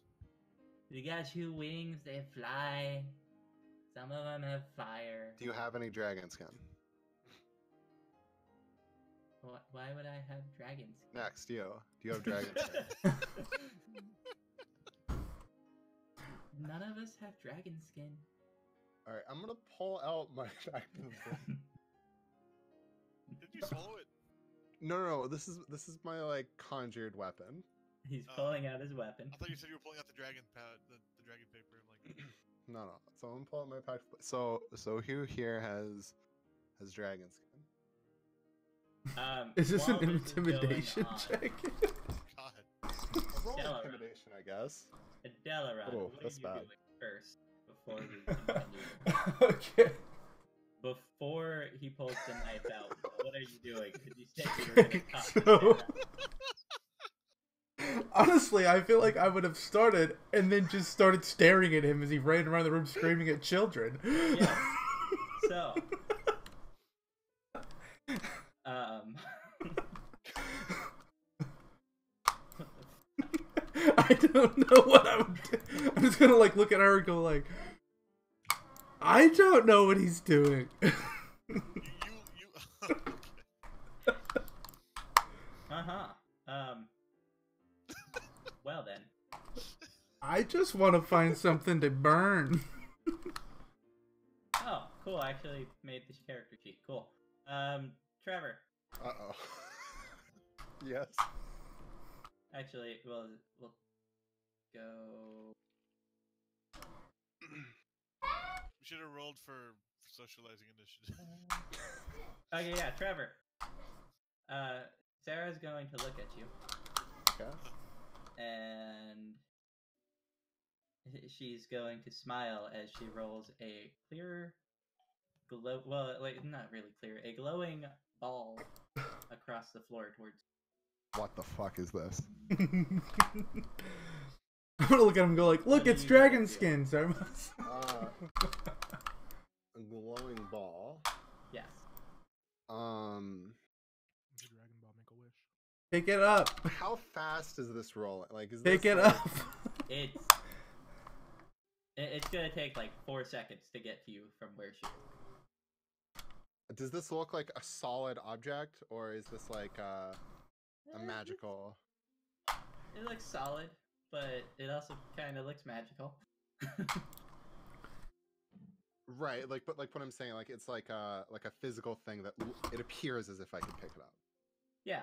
They got two wings. They fly. Some of them have fire. Do you have any dragon skin? Why would I have dragons? Next, you. Do you have dragon *laughs* skin? *laughs* None of us have dragon skin. All right, I'm gonna pull out my. *laughs* Dragon. Did you swallow it? no, no, no. This is this is my like conjured weapon. He's Oh. pulling out his weapon. I thought you said you were pulling out the dragon pad, the, the dragon paper. I'm like, *clears throat* No, no. So I'm gonna pull out my pack. So so who here has has dragon skin? Um, Is this an while is intimidation on, check? *laughs* God. Roll Della, intimidation, I guess. Delaron, Oh, what are that's you bad. doing first before we *laughs* continue? okay. Before he pulls the knife out, what are you doing? Because you said you were going to talk to So- Sarah. Honestly, I feel like I would have started and then just started staring at him as he ran around the room screaming at children. Yes. *laughs* So, *laughs* um, *laughs* I don't know what I would do. I'm just gonna like look at her and go like, I don't know what he's doing. You, *laughs* you, you. uh huh. Um, well then, I just want to find something to burn. *laughs* oh, cool. I actually made this character sheet. Cool. Um, Trevor. Uh oh. yes. Actually, we'll we'll go. we should have rolled for socializing initiative. *laughs* Okay, yeah, Trevor. Uh, Sarah's going to look at you, Okay. and she's going to smile as she rolls a clear, glow. Well, like not really clear, a glowing ball across the floor towards. What the fuck is this? *laughs* *laughs* I'm gonna look at him and go like, look, it's dragon skin, sir. *laughs* Uh, a glowing ball. Yes. Um, The Dragon Ball Make a Wish. Pick it up. how fast is this rolling? Like, is Pick this it like- up. *laughs* It's. It's gonna take like four seconds to get to you from where she is. Does this look like a solid object, or is this like uh, Eh, a magical? It looks solid, but it also kind of looks magical. Right, like, but like what I'm saying, like it's like a like a physical thing that l- it appears as if I can pick it up. yeah,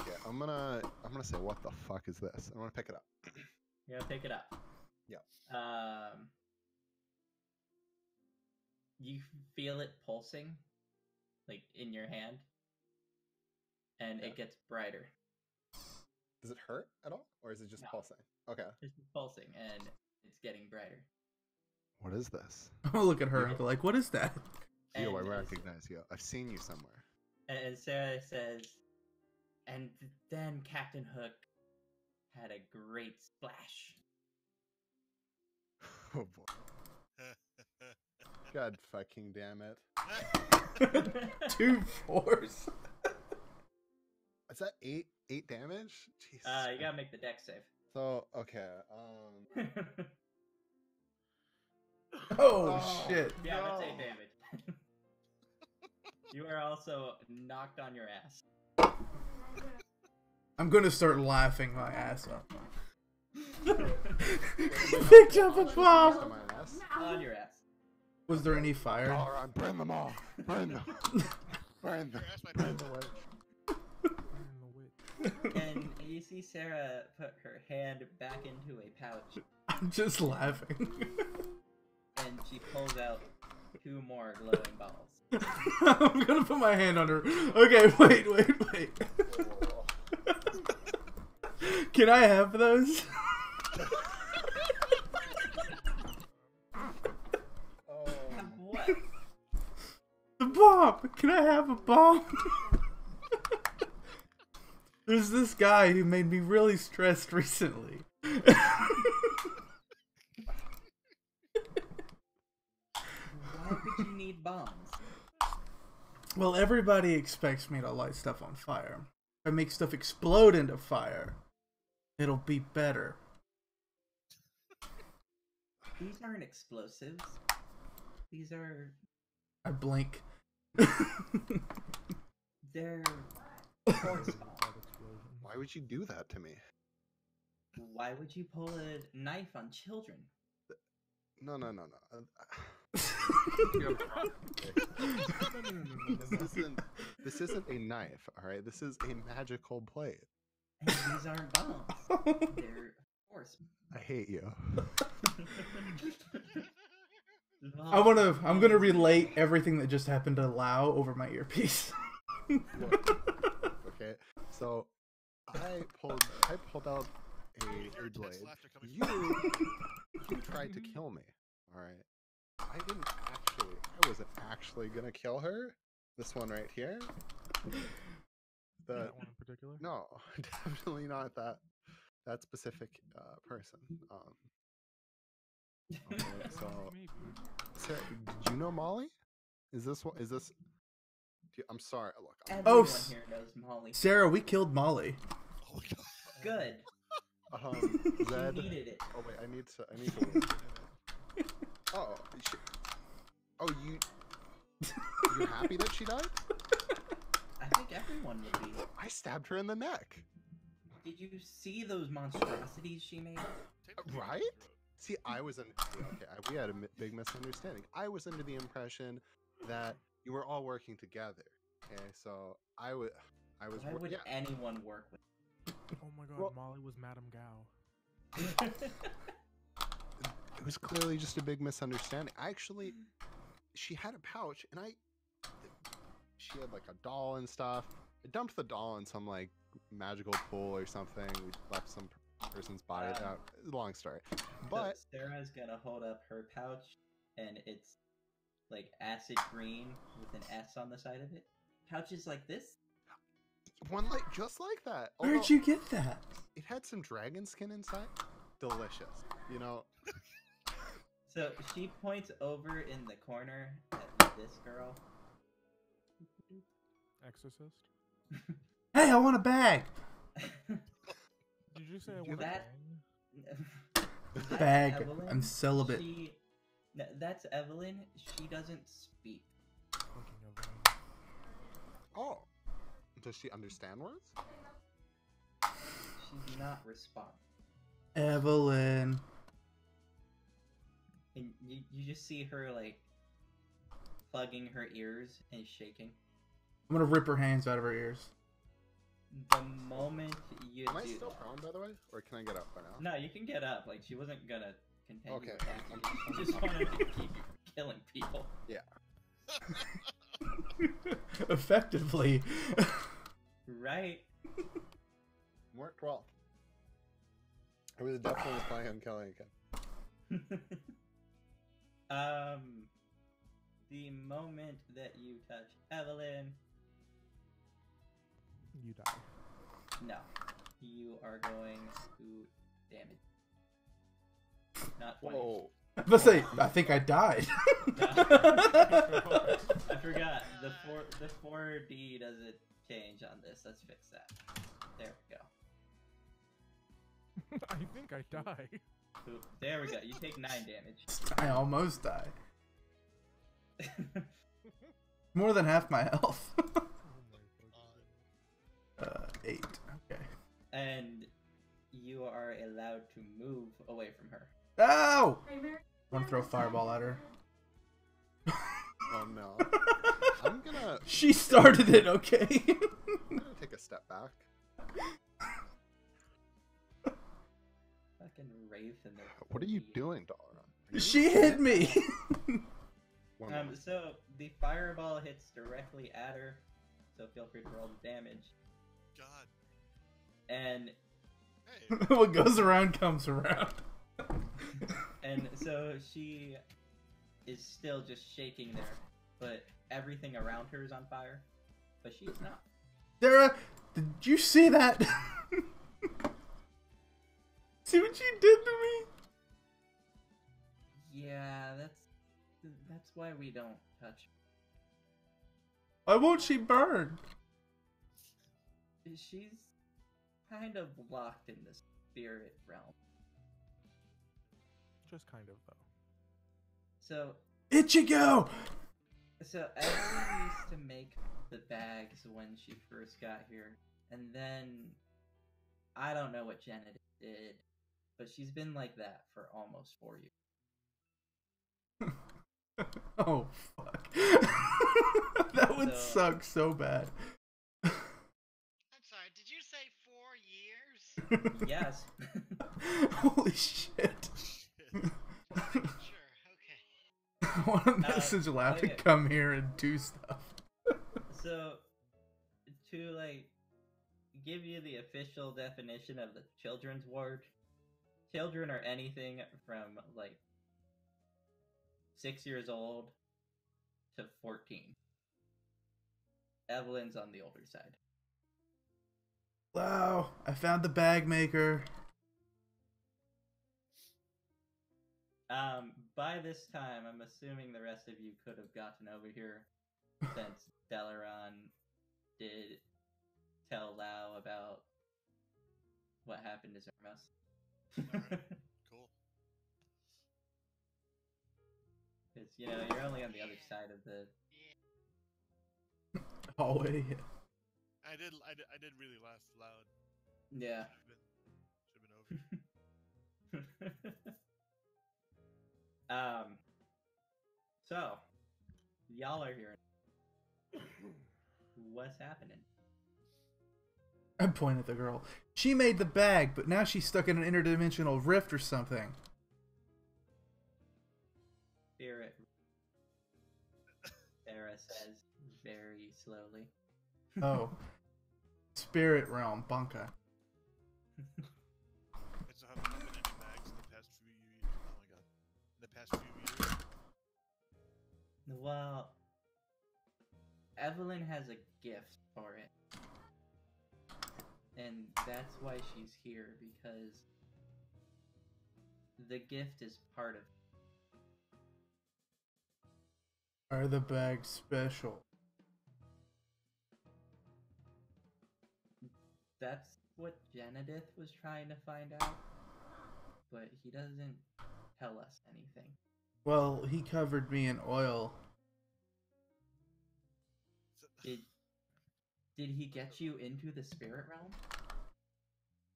Okay, I'm gonna I'm gonna say, what the fuck is this? I'm gonna pick it up. you gotta pick it up. Yeah. Um, you feel it pulsing, like in your hand, and Yeah. it gets brighter. Does it hurt at all, or is it just No. pulsing? Okay. It's just pulsing, and it's getting brighter. What is this? I'm *laughs* oh, look at her and be like, "What is that?" Yo, I recognize you. I've seen you somewhere. And Sarah says, and then Captain Hook had a great splash. *laughs* Oh boy. God fucking damn it. *laughs* Two fours. Is that eight eight damage? Jesus. Uh, you gotta make the Dex save. So okay. Um. *laughs* Oh, Oh. shit! yeah, that's eight damage. *laughs* you are also knocked on your ass. I'm gonna start laughing my ass off. *laughs* Picked up a Next to bomb. my ass. on your ass. Was there any fire? All right, burn them all. Burn them. burn them. Your Burn be- the witch. In the wit. And you see Sarah put her hand back into a pouch, I'm just laughing. and she pulls out two more glowing balls. *laughs* I'm gonna put my hand on her. Okay, *laughs* wait, wait, wait. *laughs* Can I have those? Oh. What? The bomb! Can I have a bomb? There's this guy who made me really stressed recently. Why would you need bombs? well, everybody expects me to light stuff on fire. If I make stuff explode into fire, it'll be better. These aren't explosives. These are I blink. *laughs* they're force bombs. Loud explosions. Why would you do that to me? Why would you pull a knife on children? No, no, no, no. Uh, No, no, no, no, no, this isn't. This isn't a knife. All right. This is a magical blade. And these aren't bombs. *laughs* They're force. I hate you. I wanna. I'm gonna relate everything that just happened to Lao over my earpiece. Okay. So I pulled. I pulled out a, Your a blade. intense laughter coming You. You tried to kill me. All right. I didn't actually. I wasn't actually gonna kill her. This one right here. The that one in particular. no, *laughs* definitely not that that specific uh, person. Um, *laughs* okay, so Maybe. Sarah, did you know Molly? Is this what? Is this? Do you- I'm sorry. Look, I'm- Oh, Everyone s- here knows Molly. Sarah, we killed Molly. Oh my god. Good. um, *laughs* Zed. needed it. Oh wait, I need to. I need to. Oh, *laughs* she, oh you. You're happy that she died? *laughs* I think everyone would be. I stabbed her in the neck. Did you see those monstrosities she made? Right? See, I was in. okay, I, we had a big misunderstanding. I was under the impression that you were all working together. Okay, so I would. I was. Why wor- would yeah, anyone work with? Oh my god, Well- Molly was Madame Gao. *laughs* it was clearly just a big misunderstanding. I actually, she had a pouch, and I, she had like a doll and stuff. I dumped the doll in some like magical pool or something. We left some person's body. Um, out. Long story, So but Sarah's gonna hold up her pouch, and it's like acid green with an S on the side of it. Pouches like this. one like just like that. Where'd although you get that? It had some dragon skin inside. Delicious. You know. *laughs* So she points over in the corner at this girl. Exorcist. *laughs* Hey, I want a bag. Did you say I want that- a bang? That's *laughs* Bag. Evelyn. I'm celibate. She, no, that's Evelyn. She doesn't speak. Thinking of bang. Oh. Does she understand words? She's not responding. Evelyn. And you, you just see her like plugging her ears and shaking. I'm gonna rip her hands out of her ears. The moment you Am I still that- prone, by the way, or can I get up by now? No, you can get up. Like she wasn't gonna continue Okay. with that. You *laughs* just want to keep you from killing people. Yeah. *laughs* Effectively. Right? *laughs* Worked well. I was definitely planning on killing again. um, the moment that you touch Evelyn, You die. no, you are going to damage. Not 20. Whoa. Let's say, I think I died. *laughs* *laughs* I forgot the four the four D doesn't change on this. Let's fix that. There we go. *laughs* I think I die. Oop, There we go. You take nine damage. I almost died. More than half my health. Oh uh, eight. Okay. and you are allowed to move away from her. Ow! Want to throw a fireball at her? Oh no. *laughs* I'm gonna, she started it, okay? I'm gonna take a step back. Fucking Wraith and their What are you doing, Dalaran? she hit me. Um, so the fireball hits directly at her, so feel free to roll the damage. God. And Hey. *laughs* what goes around comes around. And so she is still just shaking there, but everything around her is on fire, but she's not. Sarah, did you see that? *laughs* see what she did to me? Yeah, that's that's why we don't touch. Why won't she burn? She's kind of locked in the spirit realm. Just kind of though. So Ichigo! So Evelyn used to make the bags when she first got here, and then I don't know what Janet did, but she's been like that for almost four years. *laughs* Oh, fuck. *laughs* that would So- suck so bad. I'm sorry, did you say four years? *laughs* Yes. Holy shit. *laughs* sure, okay. I want a message Laugh to okay. come here and do stuff. *laughs* so to like give you the official definition of the children's ward, children are anything from like six years old to fourteen. Evelyn's on the older side. Wow, I found the bag maker. Um, by this time, I'm assuming the rest of you could have gotten over here *laughs* since Delaron did tell Lao about what happened to Zermos. Alright. *laughs* Cool. Because, you know, you're only on the other side of the. *laughs* Hallway. I did. I did. I did really laugh loud. Yeah. Should have been. Should have been over. Um, so, y'all are here. *clears throat* What's happening? I point at the girl. She made the bag, but now she's stuck in an interdimensional rift or something. Spirit. Sarah says very slowly. Oh. *laughs* Spirit realm, bunka. Well, Evelyn has a gift for it. And that's why she's here, because the gift is part of it. Are the bags special? That's what Genedith was trying to find out. But he doesn't tell us anything. Well, he covered me in oil. Did did he get you into the spirit realm?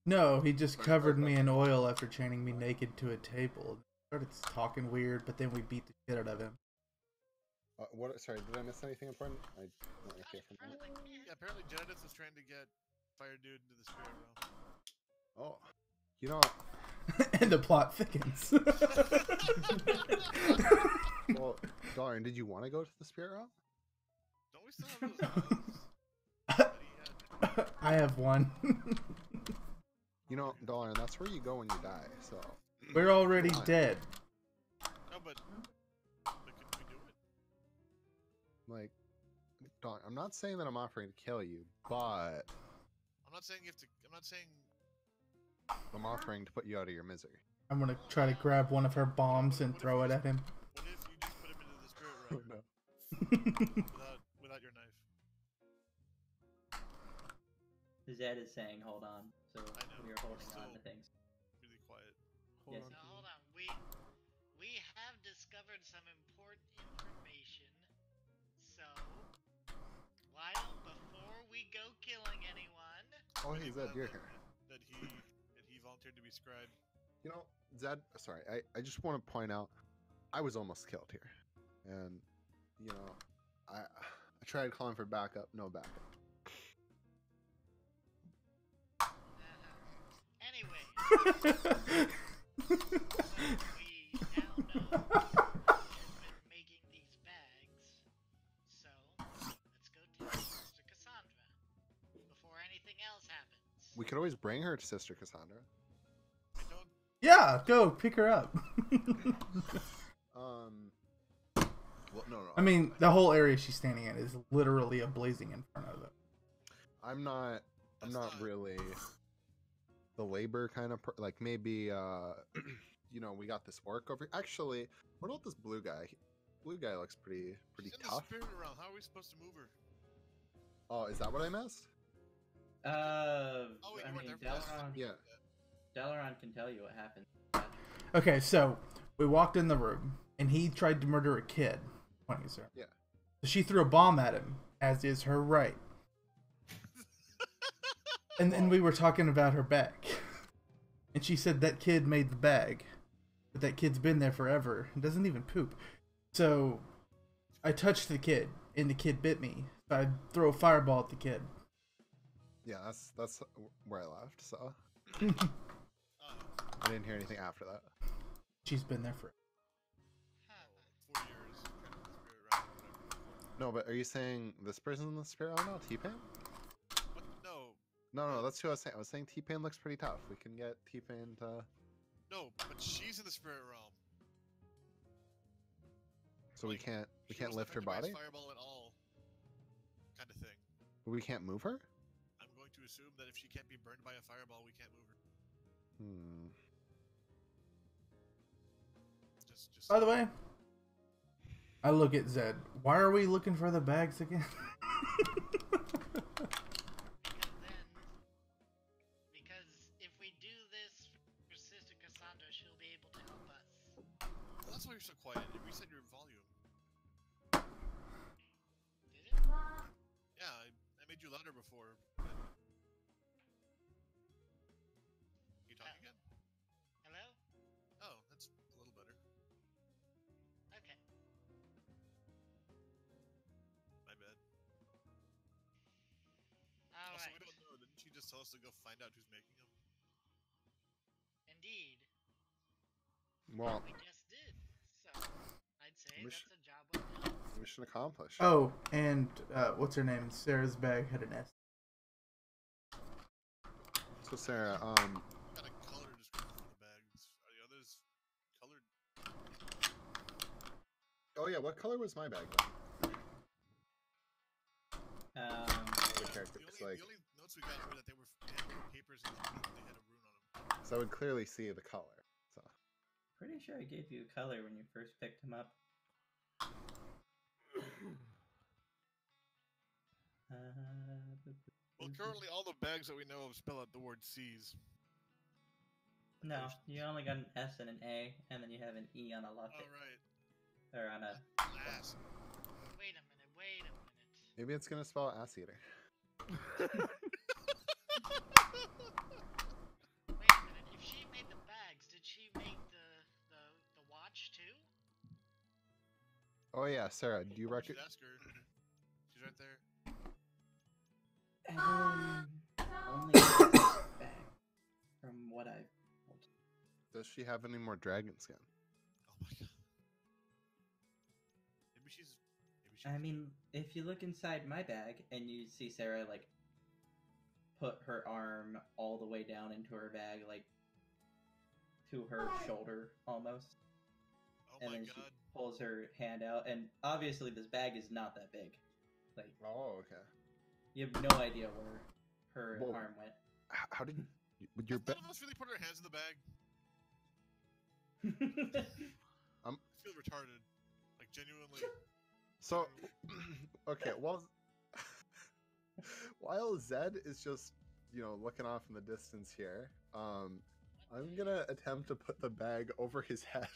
No, he just covered me in oil after chaining me naked to a table. Started talking weird, but then we beat the shit out of him. Uh, what? Sorry, did I miss anything important? I went okay from that. Yeah, apparently Genesis was trying to get Fire Dude into the spirit realm. Oh, You know, *laughs* and the plot thickens. *laughs* well, Dorian, did you want to go to the spirit realm? Don't we still have those vials that he had? I have one. You know, Dorian, that's where you go when you die. So We're already Fine. dead. No, but, but can we do it? like, Dorian, I'm not saying that I'm offering to kill you, but I'm not saying you have to. I'm not saying. I'm offering to put you out of your misery. I'm gonna try to grab one of her bombs and throw it at him. What if you just put him into the spirit *laughs* Oh, realm no. *laughs* without without your knife? Zed is saying, "Hold on." So I know, we are holding on to things. Really quiet. Hold Yes. on. Now hold on. We we have discovered some important information. So why don't before we go killing anyone, Oh, We hey, Zed, you're uh, here. That he that he volunteered to be scribe. You know, Zed, sorry, I, I just want to point out, I was almost killed here. And, you know, I I tried calling for backup, no backup. uh, anyway, so *laughs* *laughs* we now know who's been making these bags. So let's go tell Sister Cassandra before anything else happens. We could always bring her to Sister Cassandra. I don't. yeah, go pick her up. *laughs* Um, well, no, no. I mean, the whole area she's standing in is literally a blazing inferno. Though. I'm not. I'm not not- really the labor kind of per- like maybe uh *clears throat* you know we got this orc over actually what about this blue guy blue guy looks pretty pretty She's in the tough spirit realm. How are we supposed to move her? oh is that what i missed Uh, Oh wait, I you mean, there for that. Yeah Dalaran can tell you what happened. Okay, so we walked in the room and he tried to murder a kid. Pointing at her. Yeah. So she threw a bomb at him, as is her right. *laughs* And then we were talking about her bag. And she said that kid made the bag. But that kid's been there forever and doesn't even poop. So I touched the kid and the kid bit me. So I throw a fireball at the kid. yeah that's that's where i left so *laughs* i didn't hear anything after that She's been there for four years. Kind of in the spirit realm. No but are you saying this person's in the spirit realm now t-pain What? No, no no that's who i was saying i was saying t-pain looks pretty tough we can get t-pain to no. But she's in the spirit realm. so we can't we can't lift her affected by his body Fireball at all. Kind of thing. we can't move her I'm going to assume that if she can't be burned by a fireball, we can't move her. hmm By the way, I look at Zed. Why are we looking for the bags again? *laughs* tell us to go find out who's making them? Indeed. well We just did. So, I'd say We that's a job well done. mission accomplished oh, and uh, what's her name? Sarah's bag had an S. so sarah um What kind of color description for the bags? Are the others colored? oh yeah what color was my bag then Um, the The only, like the only notes we got were that they were they had papers and they had a rune on them. so i would clearly see the color so pretty sure I gave you a color when you first picked him up. *coughs* Uh, bu- bu- Well, bu- bu- currently all the bags that we know of spell out the word C's. No, you only got an S and an A, and then you have an E on a All locket right. or on a. Ass. Wait a minute, wait a minute. maybe it's gonna spell ass eater *laughs* oh yeah sarah do you We reckon ask her. She's right there. Um, only *coughs* from what I've Does she have any more dragon skin? Oh my god. Maybe she's. Maybe she's. I mean, if you look inside my bag and you see Sarah like put her arm all the way down into her bag, like to her shoulder almost, and my then god. she pulls her hand out, and obviously this bag is not that big. Like Oh, okay. you have no idea where her Whoa. arm went. How did you, with your Have bag? none of us really put our hands in the bag. *laughs* Um, I feel retarded. Like genuinely. So, *clears throat* okay, well, while Zed *laughs* is just, you know, looking off in the distance here, um, I'm gonna attempt to put the bag over his *laughs* head.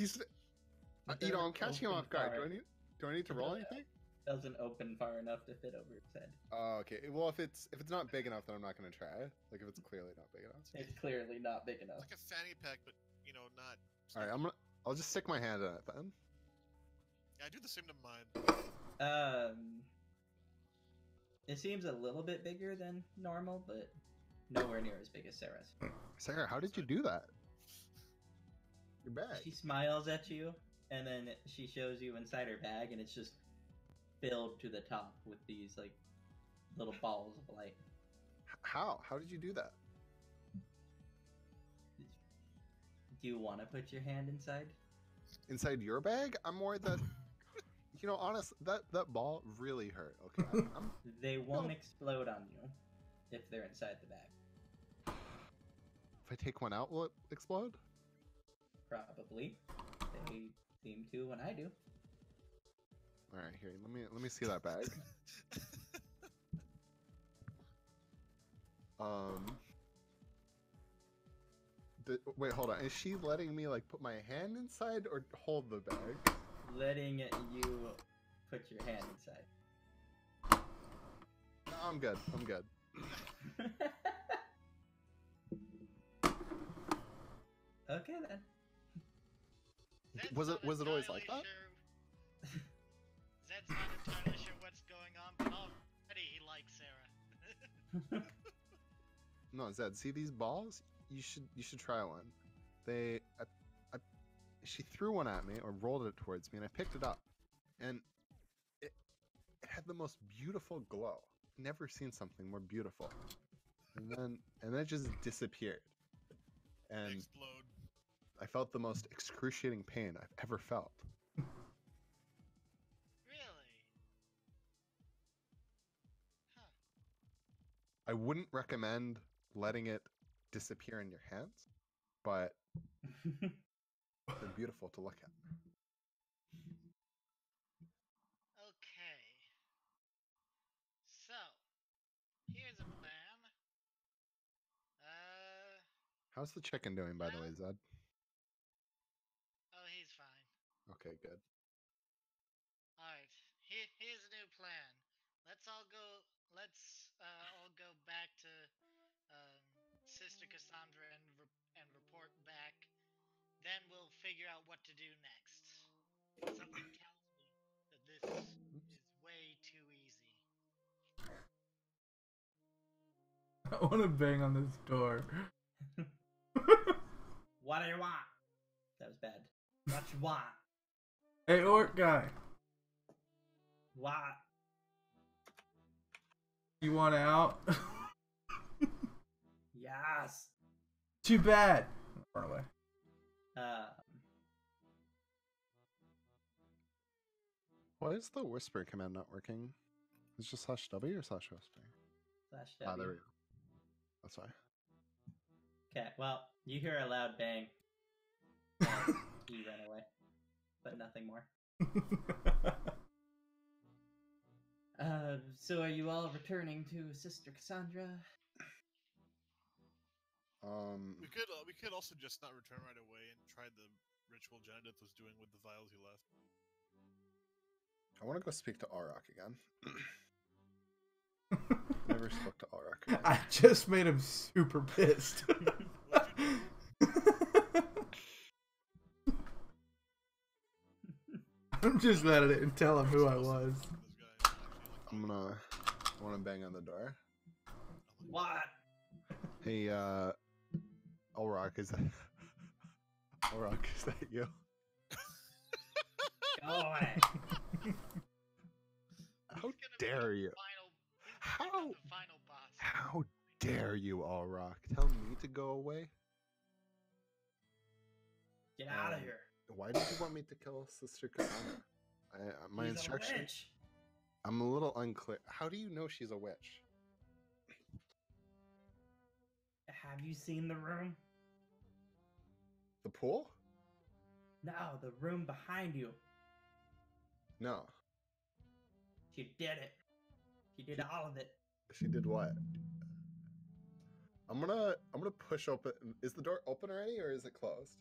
My god. He's, uh, you know, I'm catching him off guard. Do. I need, do I need to roll doesn't- *laughs* anything? Doesn't open far enough to fit over his head. Oh, okay. Well, if it's if it's not big enough, then I'm not gonna try. Like if it's clearly not big enough. It's clearly not big enough. Like a fanny pack, but you know, not. All right, I'm gonna. I'll just stick my hand in it then. Yeah, I do the same to mine. Um, it seems a little bit bigger than normal, but nowhere near as big as Sarah's. Sarah, how did you do that? Your bag. She smiles at you, and then she shows you inside her bag, and it's just filled to the top with these like little balls of light. How? How did you do that? Do you want to put your hand inside? Inside your bag? I'm worried that. *laughs* You know, honest, that that ball really hurt. Okay, I'm, I'm *laughs* They won't No. explode on you if they're inside the bag. if I take one out, will it explode? Probably. They seem to when I do. All right, here. Let me let me see that bag. *laughs* Um. the- wait, hold on. Is she letting me like put my hand inside or hold the bag? Letting you put your hand inside. No, I'm good. I'm good. *laughs* okay then. Zed's Was it- was it always like that? Sure... *laughs* Zed's not entirely sure what's going on, but already he likes Sarah. *laughs* No, Zed. See these balls? You should you should try one. They, I, I, she threw one at me or rolled it towards me, and I picked it up, and it, it had the most beautiful glow. Never seen something more beautiful. And then and then it just disappeared, and explode. I felt the most excruciating pain I've ever felt. Really? Huh. I wouldn't recommend letting it disappear in your hands, but *laughs* they're beautiful to look at. Okay. So, here's a plan. Uh, How's the chicken doing, by the way, Zed? oh, he's fine. Okay, good. Alright, here, here's a new plan. Let's all go, let's uh, all go back to um, Sister Cassandra and, re- and report back. Then we'll figure out what to do next. Something *clears throat* tells me that this is way too easy. *laughs* I want to bang on this door. *laughs* what do you want? That was bad. What you want? Hey, orc guy, What? you want out? *laughs* Yes. Too bad. Run away. Um, Why is the whisper command not working? It's just slash W or slash whisper? slash Ah, there W. we go. That's why. Okay, well, you hear a loud bang. *laughs* you run away, but nothing more. *laughs* Uh, so are you all returning to Sister Cassandra? Um, We could uh, we could also just not return right away and try the ritual Genedith was doing with the vials he left. I want to go speak to Ulrock again. *laughs* Never spoke to Ulrock. again. I just made him super pissed. *laughs* I'm just mad at it and tell him who I was. This guy actually like I'm gonna. I want to bang on the door. What? Hey, uh, Ulrock, is that *laughs* Ulrock? Is that you? *laughs* Go away. *laughs* How He's gonna be dare you? Final, he's gonna be How? final boss. How dare you, Ulrock? Tell me to go away. Get out of here. Why did you want me to kill Sister Katana? I, uh, my He's instructions. I'm a little unclear. How do you know she's a witch? Have you seen the room? The pool? No, the room behind you. No. She did it. She did all of it. She did what? I'm gonna I'm gonna push open. Is the door open already or is it closed?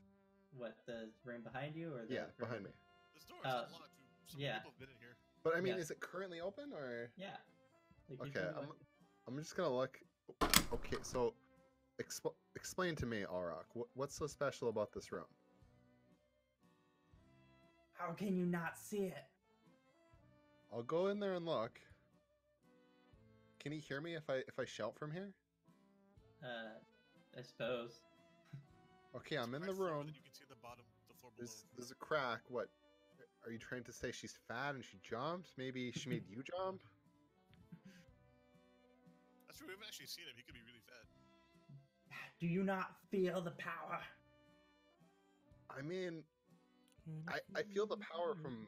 What the room behind you or the Yeah, room- behind me. This door is Uh, unlocked. Some yeah. people have been in here. But I mean, Yeah. is it currently open or? Yeah. Like, Okay, I'm, look- I'm just gonna look. Okay, so expl- explain to me, Ulrock, what, what's so special about this room? How can you not see it? I'll go in there and look. Can he hear me if I if I shout from here? Uh, I suppose. Okay, I'm in the room. You can see the bottom, the floor below. There's there's a crack. What? Are you trying to say she's fat and she jumped? Maybe she made you jump? *laughs* That's true. We haven't actually seen him. He could be really fat. Do you not feel the power? I mean, I, I feel the power from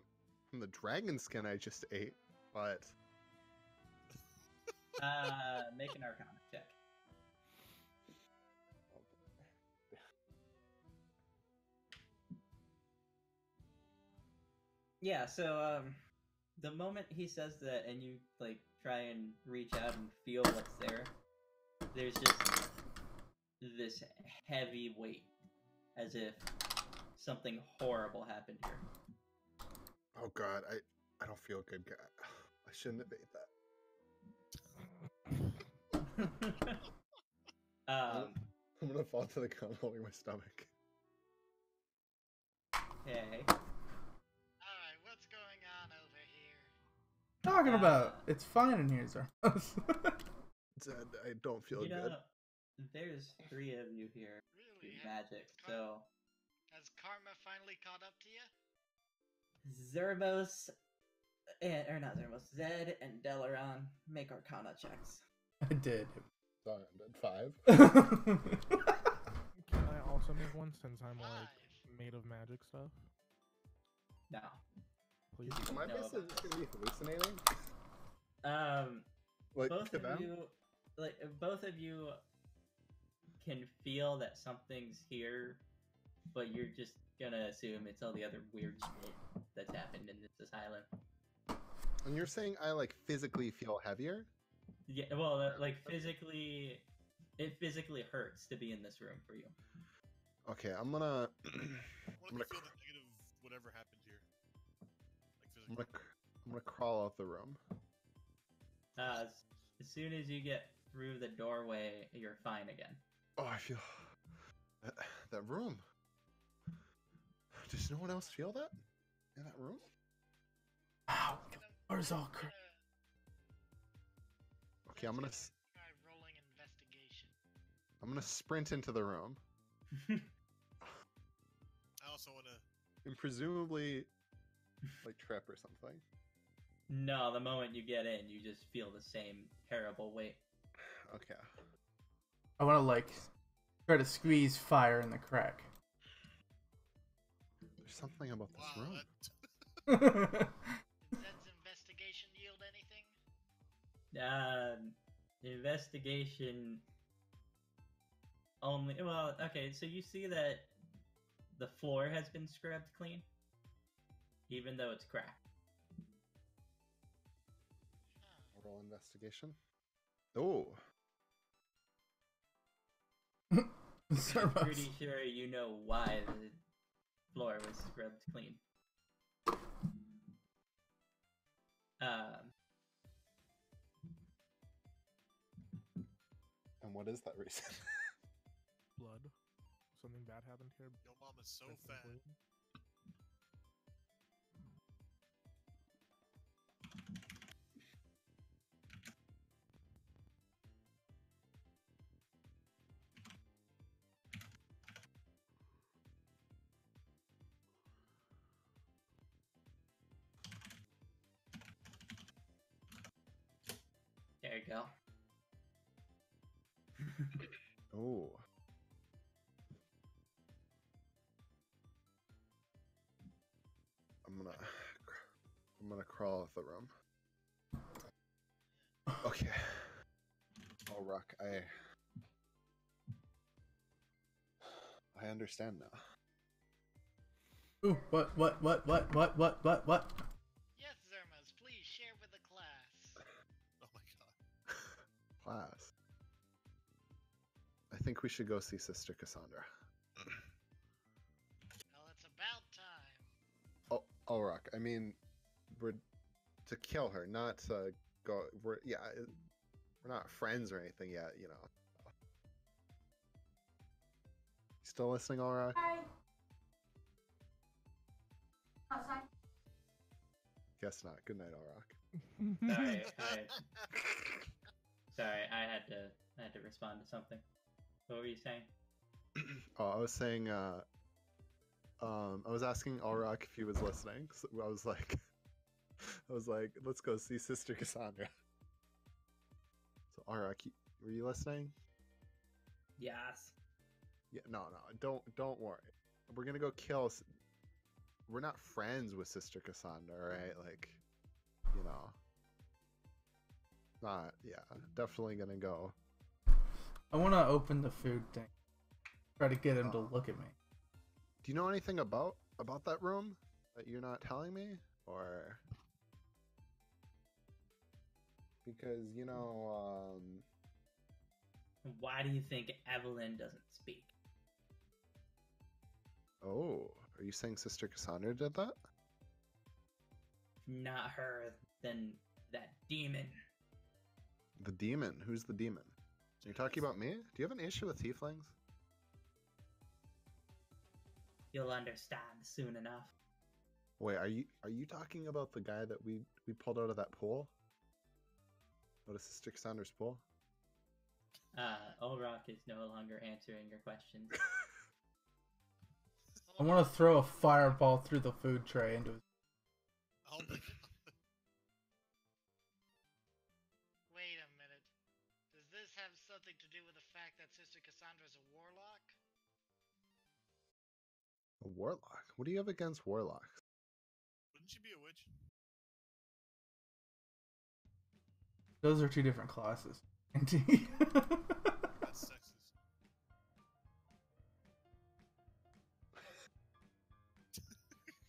from the dragon skin I just ate, but *laughs* Uh, make an arcana Yeah, so um the moment he says that and you like try and reach out and feel what's there, there's just this heavy weight as if something horrible happened here. oh god, I I don't feel good. guy. *sighs* I shouldn't have ate that. *laughs* um I'm gonna fall to the ground holding my stomach. okay. Talking Uh, about it's fine in here, Zermos. *laughs* Zed, I don't feel You know, good. there's three of you here Really? with ha- magic, so Has karma finally caught up to you? Zermos, and, or not Zermos, Zed and Dalaran make Arcana checks. I did. Sorry, I'm dead. Five. *laughs* Can I also make one since I'm like made of magic stuff? No. Please. Am I No. basically just gonna be hallucinating? Um, Like both to of them? you, like both of you, can feel that something's here, but you're just gonna assume it's all the other weird shit that's happened in this asylum. And you're saying I like physically feel heavier? Yeah, well, uh, like physically, it physically hurts to be in this room for you. Okay, I'm gonna *clears throat* I I'm gonna feel the negative whatever happened here. Like I'm gonna cr- I'm gonna crawl out the room. Uh, as, as soon as you get through the doorway, you're fine again. Oh, I feel that, that room. Does no one else feel that in that room? Ow, Gonna- all cr- Okay, I'm gonna s- Try rolling investigation. I'm gonna sprint into the room *laughs* I also want to. and presumably like trip or something. no, the moment you get in, you just feel the same terrible weight. Okay. I want to like try to squeeze fire in the crack. There's something about this Wow, room. *laughs* that, Did investigation yield anything? Um, investigation only. Well, okay, so you see that the floor has been scrubbed clean, even though it's cracked. Huh. Roll investigation. Oh, *laughs* I'm pretty sure you know why the floor was scrubbed clean. Um, and what is that reason? *laughs* Blood. Something bad happened here. your mom is so That's fat. Gonna crawl out the room. Okay. Oh Rock, I I understand now. Ooh, what, what, what, what, what, what, what, what? Yes, Zermos, please share with the class. *laughs* Oh my god. Class. I think we should go see Sister Cassandra. Well, it's about time. Oh, oh, Rock. I mean, we're to kill her, not to go. We're yeah, we're not friends or anything yet. You know. Still listening, Ulrock? Hi. Outside. Guess not. Good night, Ulrock. Sorry, *laughs* I, sorry, I had to I had to respond to something. What were you saying? *clears throat* Oh, I was saying. uh Um, I was asking Ulrock if he was listening. So I was like, *laughs* I was like, let's go see Sister Cassandra. So, Ulrock, were you listening? Yes. Yeah, no, no, don't don't worry. We're gonna go kill. We're not friends with Sister Cassandra, right? Like, you know, not. Yeah, definitely gonna go. I want to open the food thing. Try to get him to oh. look at me. Do you know anything about about that room that you're not telling me, or because you know, um, Why do you think Evelyn doesn't speak? oh, are you saying Sister Cassandra did that? Not her, then that demon. The demon. Who's the demon? Are you talking about me? Do you have an issue with tieflings? You'll understand soon enough. Wait, are you are you talking about the guy that we we pulled out of that pool? Out of Sister Cassandra's pool? Uh, Ulrock is no longer answering your questions. *laughs* I want to throw a fireball through the food tray into his. I'll take it. Wait a minute. Does this have something to do with the fact that Sister Cassandra's a warlock? A warlock. What do you have against warlocks? Those are two different classes. *laughs* That's sexist.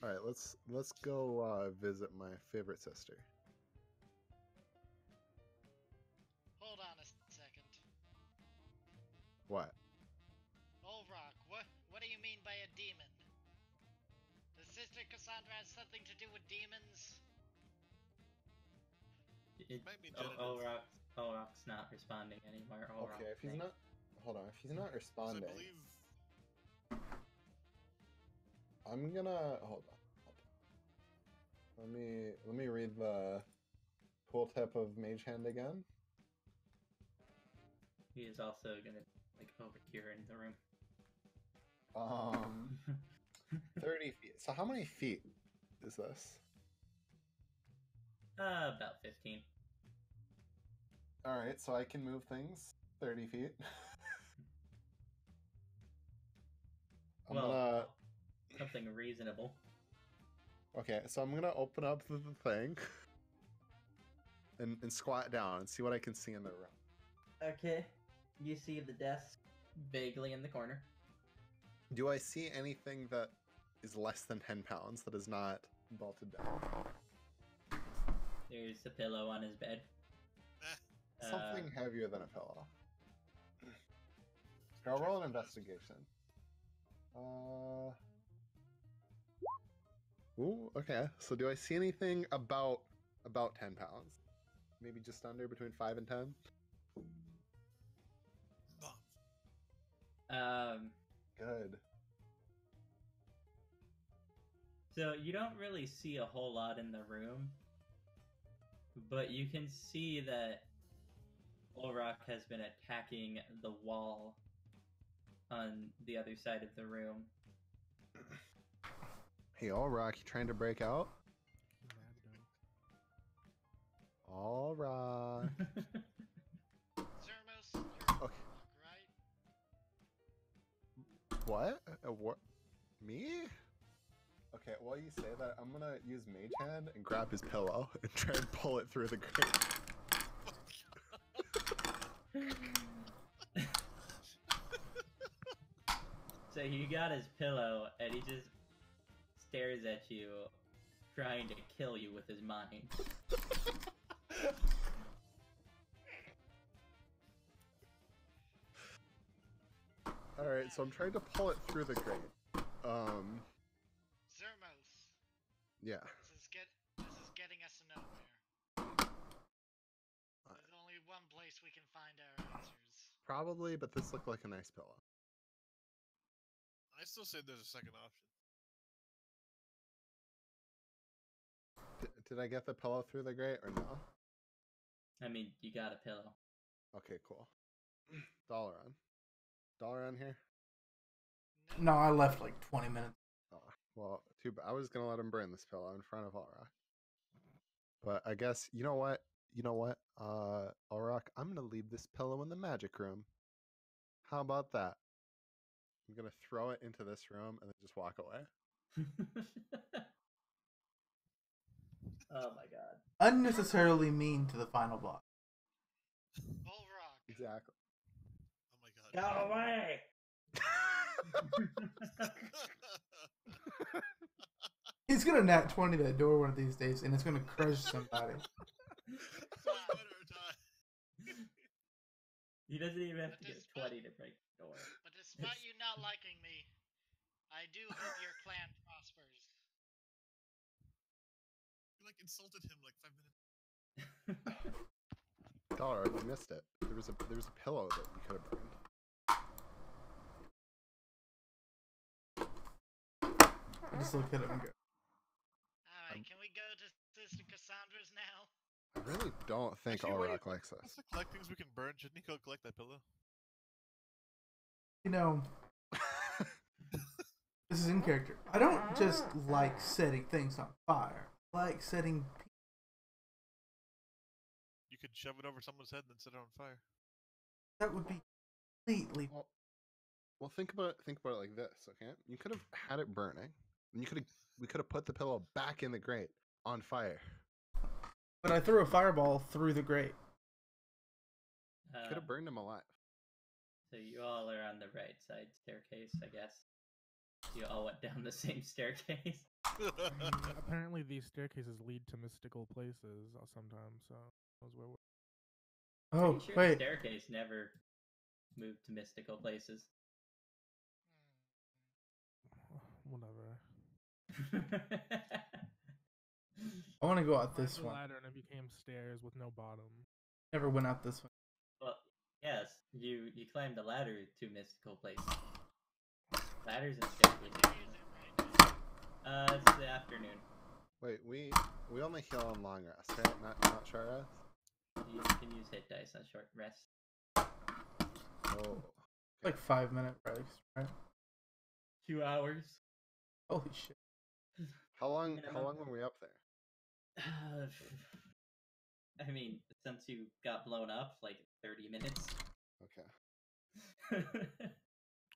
All right, let's let's go uh, visit my favorite sister. Hold on a second. What? Ulrock, what what do you mean by a demon? Does Sister Cassandra have something to do with demons? It, Might be O- genitive. Ulrock, Ulrock's not responding anymore. Ulrock, Okay, if he's not, hold on. If he's not 'Cause responding, I believe I'm gonna hold on. Hold on. Let me let me read the pool tip of Mage Hand again. he is also gonna like over here in the room. Um, *laughs* thirty feet. So how many feet is this? uh, about fifteen. All right, so I can move things thirty feet. *laughs* I'm well, gonna something reasonable. okay, so I'm gonna open up the, the thing and and squat down and see what I can see in the room. Okay, you see the desk vaguely in the corner. Do I see anything that is less than ten pounds that is not bolted down? There's a pillow on his bed. Eh, Uh, Something heavier than a pillow. I'll roll an investigation. Uh. Ooh, okay. So do I see anything about about ten pounds? Maybe just under, between five and ten. Um, Good. so you don't really see a whole lot in the room, but you can see that Ulrock has been attacking the wall on the other side of the room. *clears throat* Hey, Ulrock, you trying to break out? All right. *laughs* Zermos, you're okay. right? What? Uh, what? Me? Okay, while you say that, I'm gonna use Mage Hand and grab his pillow *laughs* and try and pull it through the grate. *laughs* So you got his pillow, and he just stares at you, trying to kill you with his mind. Alright, so I'm trying to pull it through the grate. Um, Zermos, yeah. this is get this is getting us nowhere. There's only one place we can find our answers. Probably, but this looked like a nice pillow. I still say there's a second option. D- did I get the pillow through the grate or no? I mean, you got a pillow. Okay, cool. Dollar on. Dalaran here? No, I left like 20 minutes. Oh, well, too bad. I was gonna let him burn this pillow in front of Ulrock. But I guess you know what? You know what? Uh Ulrock, I'm gonna leave this pillow in the magic room. How about that? I'm gonna throw it into this room and then just walk away. oh my god. Unnecessarily mean to the final boss. Bull Rock. Exactly. Oh my god. Go away! *laughs* *laughs* He's gonna nat 20 that door one of these days and it's gonna crush somebody. *laughs* It's one matter of time. he doesn't even have to But get this bu- 20 to break the door. *laughs* But despite you not *laughs* liking me, I do hope your clan *laughs* prospers. You like insulted him like five minutes. Dalaran, you missed it. There was a there was a pillow that you could have burned. I just look at him and go, Alright, Um, can we go to Sister Cassandra's now? I really don't think Actually, wait, Ulrock likes Let's to collect things we can burn. Should Nico collect that pillow? you know, *laughs* this is in character. I don't just like setting things on fire. I like setting. You could shove it over someone's head and then set it on fire. That would be completely. well, well, think about it, think about it like this, okay? You could have had it burning, and you could have we could have put the pillow back in the grate on fire. But I threw a fireball through the grate. Could Uh, have burned him alive. so you all are on the right side staircase, I guess. You all went down the *laughs* same staircase. *laughs* Apparently, these staircases lead to mystical places uh, sometimes. So knows where we're. Oh sure wait, The staircase never moved to mystical places. *sighs* Whatever. *laughs* I want to go out Climbed this the one. ladder and it became stairs with no bottom. Never went out this one. well, yes, you you climbed the ladder to mystical places. Ladders and What staircases. day is it right now? Uh, it's the afternoon. Wait, we we only heal on long rest, right? Not not short rest. You can use hit dice on short rest. Oh, Like five minute rest, right? Two hours. Holy shit. how long? How long were we up there? Uh, I mean, since you got blown up, like 30 minutes. Okay. *laughs*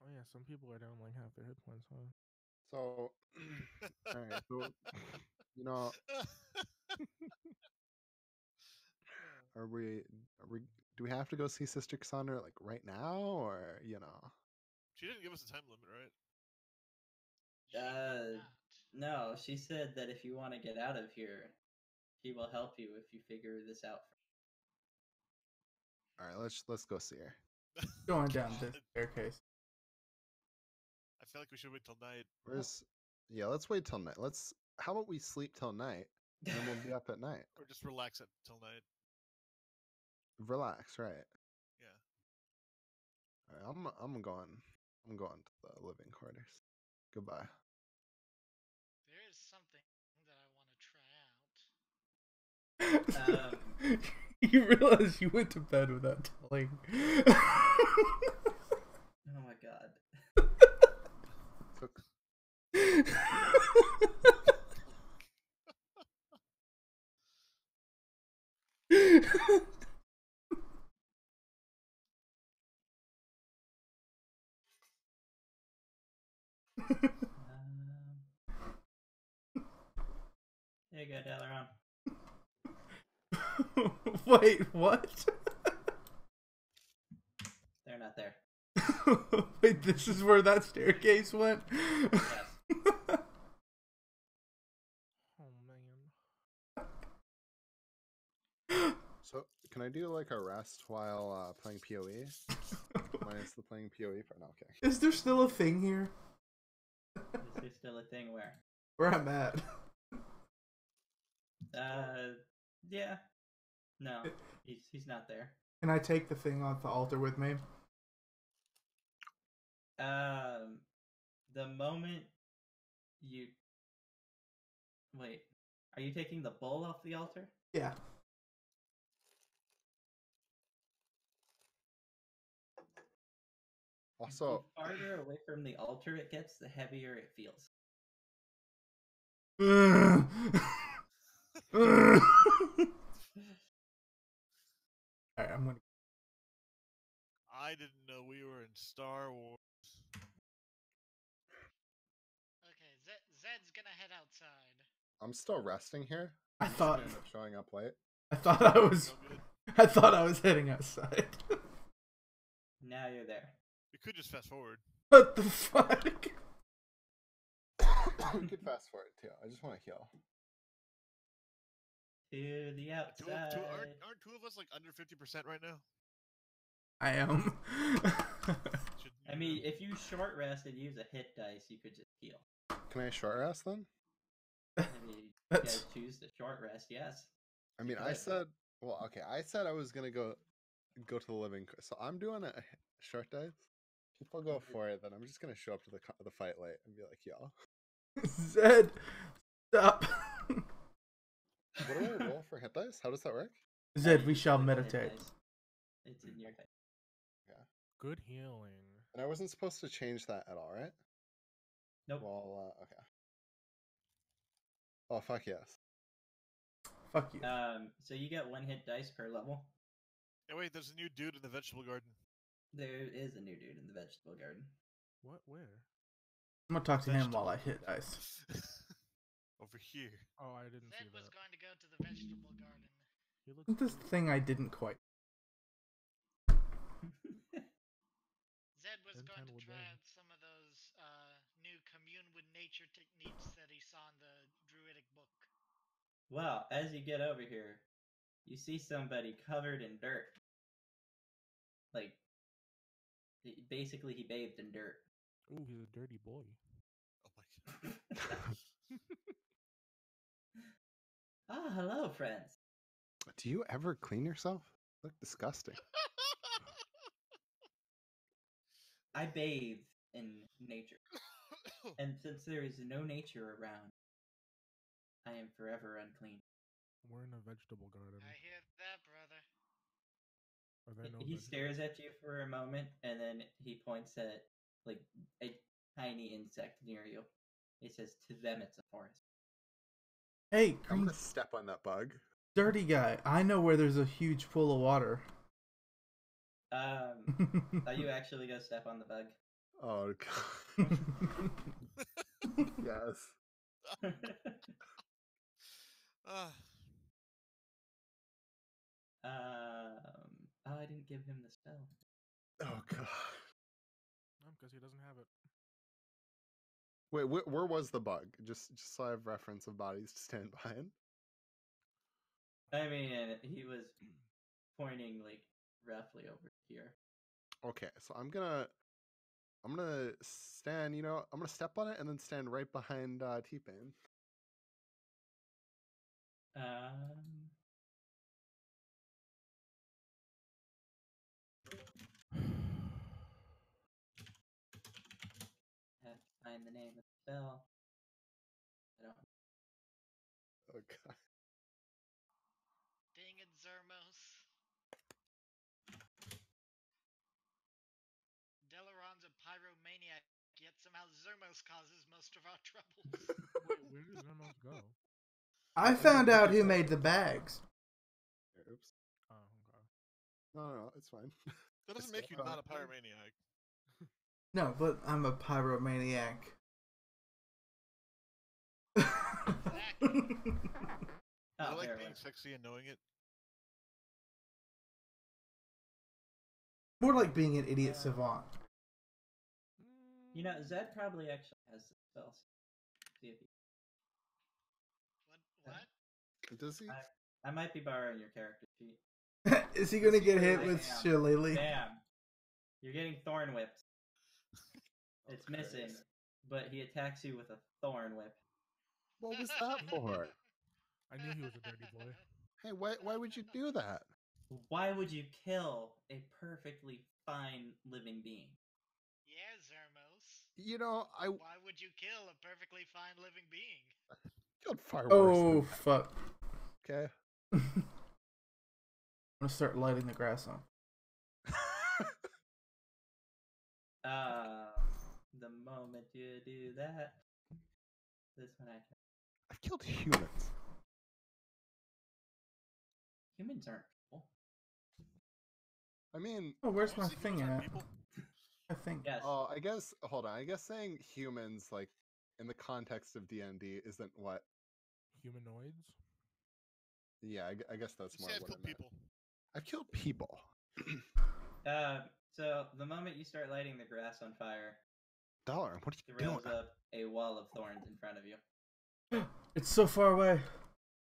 Oh yeah, some people are down like half their hit points, huh? So, *laughs* all right. So, you know, *laughs* are we? Are we? Do we have to go see Sister Cassandra like right now, or you know? she didn't give us a time limit, right? She Uh, no, she said that if you want to get out of here, she will help you if you figure this out. All right, let's let's go see her. Going down *laughs* this staircase. I feel like we should wait till night. Where's? Yeah, let's wait till night. Let's. How about we sleep till night, and then we'll be up at night. *laughs* Or just relax it till night. Relax, right? Yeah. All right, I'm I'm going. I'm going to the living quarters. Goodbye. There is something that I want to try out. Um, you realize you went to bed without telling. Oh my god. Took Um, there you go, Dalaran. *laughs* Wait, what? They're not there. *laughs* Wait, this is where that staircase went? Yes. Oh man. So can I do like a rest while uh, playing PoE? *laughs* Minus the playing PoE part. No, okay. Is there still a thing here? Is there still a thing where? Where I'm at? Uh, yeah. No, he's he's not there. Can I take the thing off the altar with me? Um, the moment you wait, are you taking the bowl off the altar? Yeah. Also, the farther away from the altar it gets, the heavier it feels. *laughs* *laughs* Alright, I'm gonna. I didn't know we were in Star Wars. Okay, Zed, Zed's gonna head outside. I'm still resting here. I I'm thought end up showing up late. I thought I was So. *laughs* I thought I was heading outside. Now you're there. We could just fast forward. what the *laughs* fuck? *coughs* you could fast forward too. I just want to heal. To the Two, outside. two, aren't, aren't two of us like under fifty percent right now? I am. *laughs* I mean, uh, if you short rest and use a hit dice, you could just heal. Can I short rest then? I mean, you *laughs* That's- guys choose the short rest, yes. I mean, I said, well, okay, I said I was gonna go go to the living, so I'm doing a short dice. People go for it, then I'm just gonna show up to the the fight late and be like, yo, *laughs* Zed, stop. What do I roll for hit dice? How does that work? Zed, we shall meditate. It's in your head. Yeah. Good healing. And I wasn't supposed to change that at all, right? Nope. Well, uh, okay. Oh fuck yes. Fuck you. Um, so you get one hit dice per level. Yeah, wait, there's a new dude in the vegetable garden. There is a new dude in the vegetable garden. What? Where? I'm gonna talk to him while I hit dice. *laughs* Over here. Oh, I didn't see Zed was going to go to the vegetable garden. He looks This cute. thing I didn't quite. Zed was Then going to try out some of those uh, new commune with nature techniques that he saw in the druidic book. well, as you get over here, you see somebody covered in dirt. Like, basically, he bathed in dirt. Ooh, he's a dirty boy. Oh my god. *laughs* *laughs* *laughs* ah, hello, friends. Do you ever clean yourself? You look disgusting. I bathe in nature, *coughs* and since there is no nature around, I am forever unclean. We're in a vegetable garden. I hear that, brother. Are there no he veg- stares at you for a moment, and then he points at like a tiny insect near you. He says, "To them, it's a forest." Hey, I'm gonna step on that bug. dirty guy. I know where there's a huge pool of water. Um, *laughs* are you actually gonna step on the bug? Oh *laughs* god. yes. *laughs* Um, oh, I didn't give him the spell. Oh god. No, because he doesn't have it. Wait, wh- where was the bug? Just just so I have reference of bodies to stand *laughs* behind. I mean, he was *clears throat* pointing like roughly over here. Okay, so I'm gonna I'm gonna stand, you know, I'm gonna step on it and then stand right behind uh T Pain. Um, have to find the name of the spell. I don't. Oh god. Dang it, Zermos. Dalaran's a pyromaniac, yet somehow Zermos causes most of our troubles. *laughs* Wait, where does Zermos go? I found out who made the bags. Oops. Oh, okay. No, no, no, it's fine. *laughs* that doesn't It's make you fine. not a pyromaniac. No, but I'm a pyromaniac Exactly. *laughs* I Oh, like being it sexy and knowing it. More like being an idiot savant. You know, Zed probably actually has the spells. See if he, What? What? Does he? I might be borrowing your character sheet. *laughs* Is he gonna get hit I with am. shillelagh? Damn. You're getting thorn whipped. It's Oh, missing, but he attacks you with a thorn whip. What was *laughs* that for? I knew he was a dirty boy. Hey, why why would you do that? Why would you kill a perfectly fine living being? Yeah, Zermos. You know, I Why would you kill a perfectly fine living being? *laughs* killed far worse. Oh fuck! okay. *laughs* I'm gonna start lighting the grass on. Uh, the moment you do that, this one I I've killed humans. humans aren't people. I mean, Oh, where's my Honestly, thing at? I think. Yes. oh, I guess hold on. I guess saying humans like in the context of D and D isn't what. Humanoids. Yeah, I, I guess that's You more say I've what I killed meant. people. I've killed people. Uh, so the moment you start lighting the grass on fire, Dollar, what are you doing? throws up a wall of thorns in front of you. *gasps* It's so far away.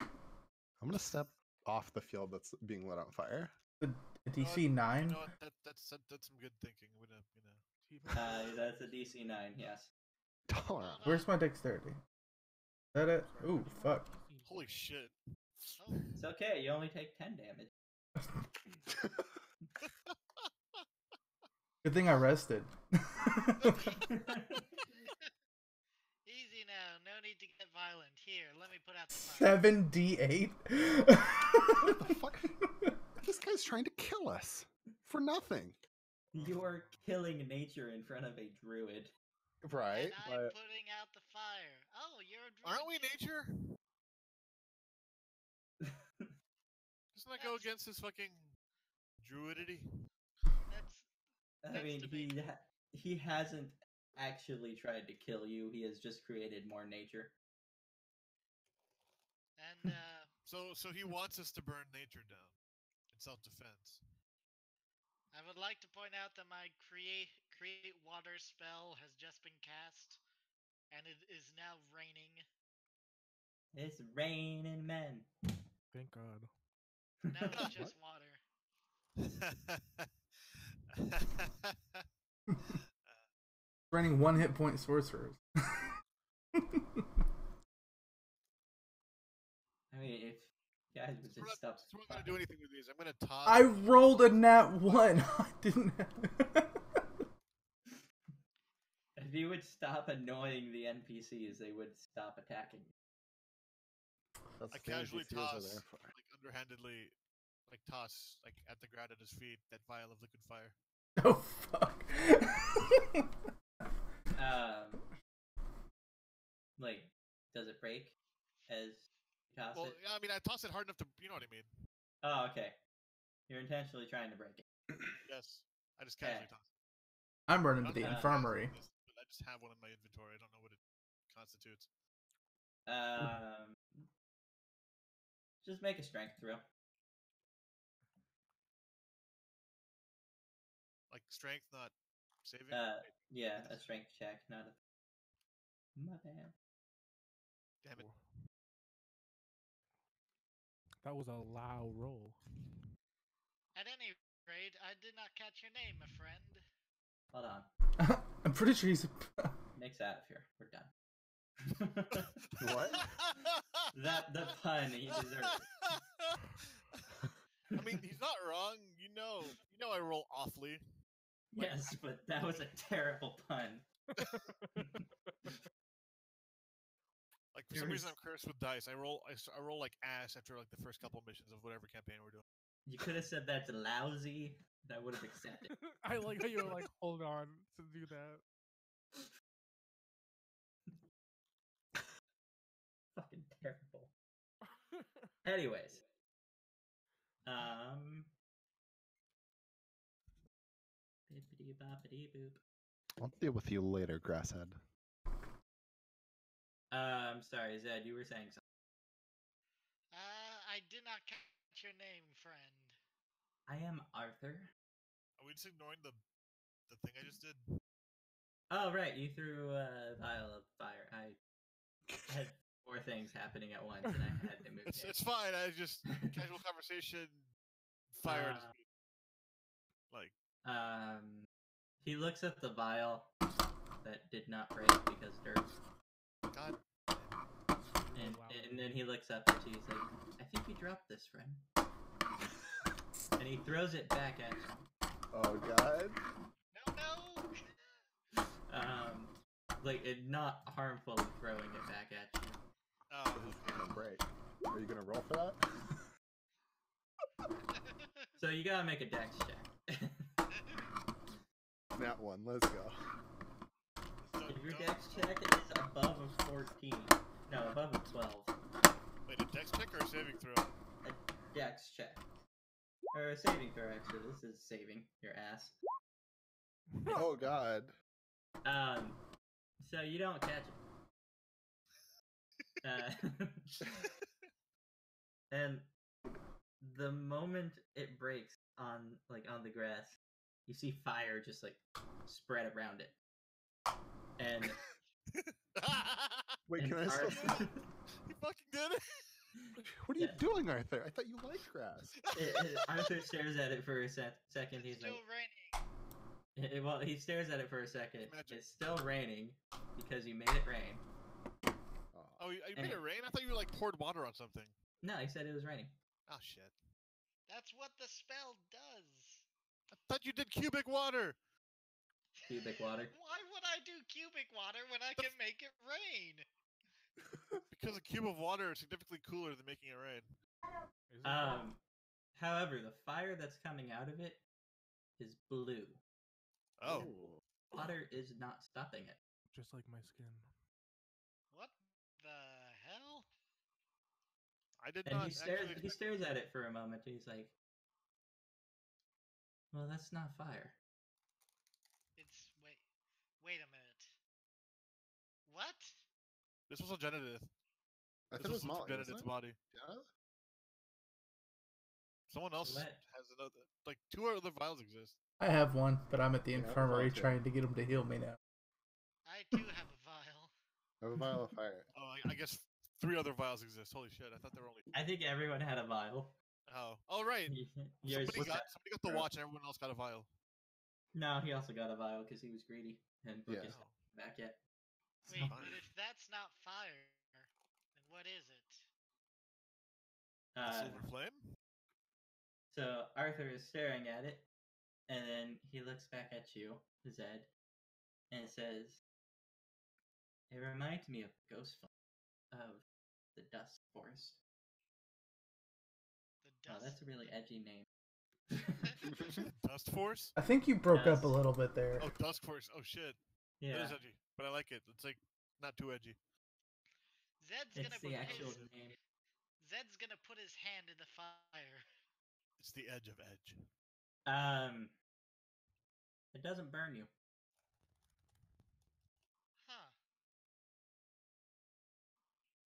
I'm gonna step off the field that's being lit on fire. The, the You know what- DC nine. You know what? That, that's that, that's some good thinking. I'm gonna, gonna... Uh, *laughs* that's a DC nine. Yes. Dollar. Where's my dexterity? Is that it? Ooh, fuck. Holy shit! Oh, It's okay. You only take ten damage. *laughs* *laughs* Good thing I rested. *laughs* easy now. No need to get violent. Here, let me put out the fire. Seven D eight. what the fuck? This guy's trying to kill us for nothing. you are killing nature in front of a druid. Right? And I'm But putting out the fire. Oh, you're a druid. Aren't we too. nature? *laughs* Doesn't that go against his fucking druidity? That's I That's mean, he ha- he hasn't actually tried to kill you. He has just created more nature. and uh, *laughs* So, so he wants us to burn nature down in self-defense. I would like to point out that my create create water spell has just been cast, and it is now raining. It's raining men. Thank God. Now it's *laughs* just water. *laughs* *laughs* Running one hit point sorcerers. *laughs* I mean, if guys would We're just not, stop. we're not gonna do anything with these. I'm gonna toss. I rolled a nat one. *laughs* I didn't. If you would stop annoying the NPCs, they would stop attacking that's I the casually NPCs toss, like underhandedly, like toss, like at the ground at his feet, that vial of liquid fire. *laughs* oh fuck. Um, like, does it break as you toss Well, it? yeah, I mean, I toss it hard enough to, you know what I mean? Oh, okay. You're intentionally trying to break it. *clears throat* Yes. I just Okay. casually toss. it. I'm running to the Uh, infirmary. is, I just have one in my inventory. I don't know what it constitutes. Um, just make a strength throw. Strength, not saving. Uh, yeah, a strength check, not a. My bad. Damn it. That was a loud roll. At any rate, I did not catch your name, my friend. Hold on. *laughs* I'm pretty sure he's. *laughs* Nick's out of here. We're done. *laughs* What? that the pun he deserved. I mean, he's not wrong. You know, you know, I roll awfully. Yes, but that was a terrible pun. *laughs* Like for There some reason, I'm cursed with dice. I roll, I roll like ass after like the first couple missions of whatever campaign we're doing. You could have said that's lousy. and I would have accepted. *laughs* I like how you were like, *laughs* hold on to do that. Fucking terrible. Anyways, um, I'll deal with you later, grasshead. Um, sorry, Zed, you were saying something. Uh, I did not catch your name, friend. I am Arthur. Are we just ignoring the the thing I just did? Oh, right, you threw a pile of fire. I had four things happening at once, and I had to *laughs* move. It's it. it's fine. I just *laughs* casual conversation. Fire. Uh, like Um, he looks at the vial that did not break because dirt, God. and, wow. and then he looks up at you. He's like, "I think you dropped this, friend." and he throws it back at you. Oh god. No, no. Um, like it not harmful throwing it back at you. Oh, It's gonna break. Are you gonna roll for that? So you gotta make a dex check. *laughs* That one. Let's go. so if your don't- dex check is above a 14, no, above a 12, Wait, a dex check or a saving throw? a dex check. Or a saving throw, actually. This is saving your ass. Oh god. Um, so you don't catch it. Uh, *laughs* *laughs* and the moment it breaks on like on the grass, you see fire just like spread around it. And, Wait, and can I still? Arthur- *laughs* you fucking did it. What are you doing, Arthur? I thought you liked grass. *laughs* it- it- Arthur stares at it for a sec- second. He's It's like, still raining. Eh, Well, he stares at it for a second. Imagine. It's still raining because you made it rain. Oh. You, you And made it- it rain? I thought you like poured water on something. No, he said it was raining. Oh shit. That's what the spell does. I thought you did cubic water. Cubic water. *laughs* Why would I do cubic water when I can make it rain? *laughs* Because a cube of water is significantly cooler than making it rain. Um, however, the fire that's coming out of it is blue. Oh, Ooh. Water is not stopping it. just like my skin. What the hell? I did And not he stares. actually. He stares at it for a moment. And he's like, "Well, that's not fire." It's wait, wait a minute. What? This was a Genedith. I This thought it was from Molly. wasn't Genedith's it? body. Yeah. Someone else Let- has another. Like two other vials exist. I have one, but I'm at the Yeah, I have a infirmary trying to get him to heal me now. I do have a vial. I have a vial of fire. *laughs* Oh, I, I guess three other vials exist. Holy shit! I thought there were only. I think everyone had a vial. Oh, oh right. Yours Somebody was got somebody got the watch, and everyone else got a vial. No, he also got a vial because he was greedy and put Yeah. his back yet. Wait, but if that's not fire, then what is it? A Uh, silver flame. so Arthur is staring at it, and then he looks back at you, Zed, and says, "It reminds me of Ghost of the Dust Forest. The Oh, that's a really edgy name." *laughs* Dust Force. I think you broke up a little bit there. Oh, Dust Force. Oh shit. Yeah, is edgy, but I like it. It's like not too edgy. Zed's it's gonna the put actual his, name. Zed's gonna put his hand in the fire. It's the edge of edge. Um, it doesn't burn you. Huh.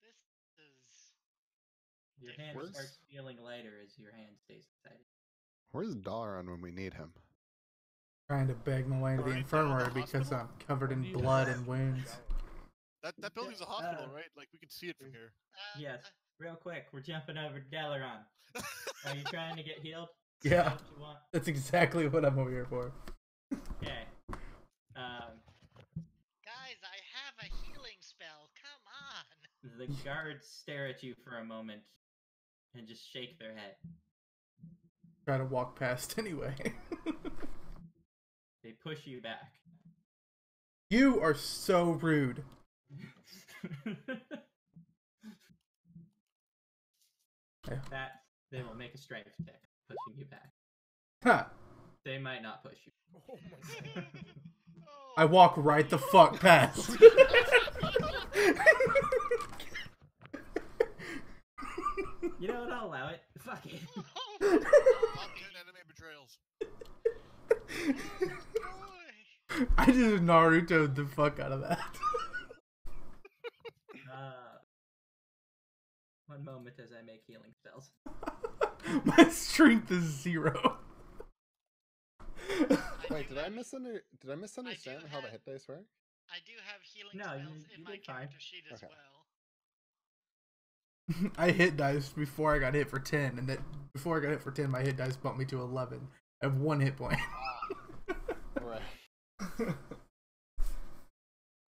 This is Your Different. hand Where's- starts feeling lighter as your hand stays inside. it. Where's Dalaran when we need him? Trying to beg my way to the Alright, down at infirmary the because hospital? I'm covered in When blood and wounds. That that building's a hospital, uh, right? Like we can see it from here. uh, Yes, uh, real quick, we're jumping over to Dalaran. *laughs* Are you trying to get healed? Is Yeah. that what you want? That's exactly what I'm over here for. Okay. *laughs* Um, guys, I have a healing spell. Come on. the guards stare at you for a moment and just shake their head. Try to walk past *laughs* anyway. They push you back. you are so rude. *laughs* That they will make a strength check, pushing you back. Huh. They might not push you. Oh my god. I walk right the fuck *laughs* past. You know what? I'll allow it. *laughs* Fuck it. *laughs* I just Naruto the fuck out of that. *laughs* uh, one moment as I make healing spells. My strength is zero. Wait, did I misunderstand? Did I misunderstand I how have, the hit dice work? I do have healing no, spells you, you in my character sheet okay. as well. *laughs* I hit dice before I got hit for ten, and that before I got hit for ten, my hit dice bumped me to eleven. I have one hit point. *laughs* Right.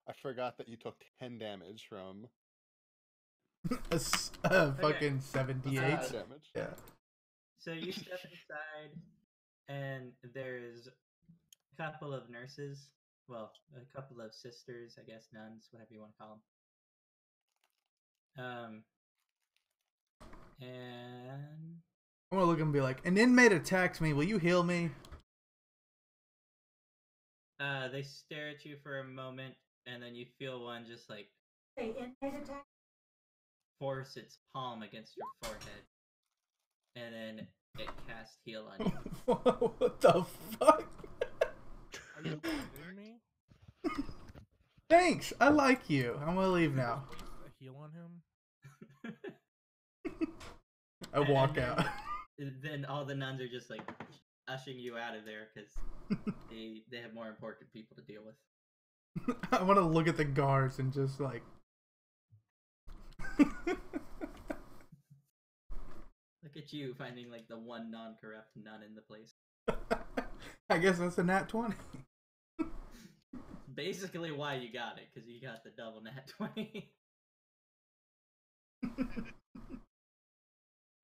I forgot that you took ten damage from *laughs* a s- uh, fucking seventy-eight. Uh, damage. yeah. So you step inside, and there's a couple of nurses. Well, a couple of sisters, I guess, nuns, whatever you want to call them. Um, and I'm gonna look and be like, an inmate attacked me. Will you heal me? uh, they stare at you for a moment, and then you feel one just like Say inmate attack. force its palm against your forehead, and then it casts heal on you. *laughs* what the fuck? Are you kidding me? *laughs* Thanks. I like you. I'm gonna leave now. A heal on him. I And walk then- out. *laughs* then all the nuns are just like ushering you out of there because *laughs* they they have more important people to deal with. *laughs* I want to look at the guards and just like. Look at you finding like the one non-corrupt nun in the place. I guess that's a nat 20. Basically, why you got it because you got the double nat twenty.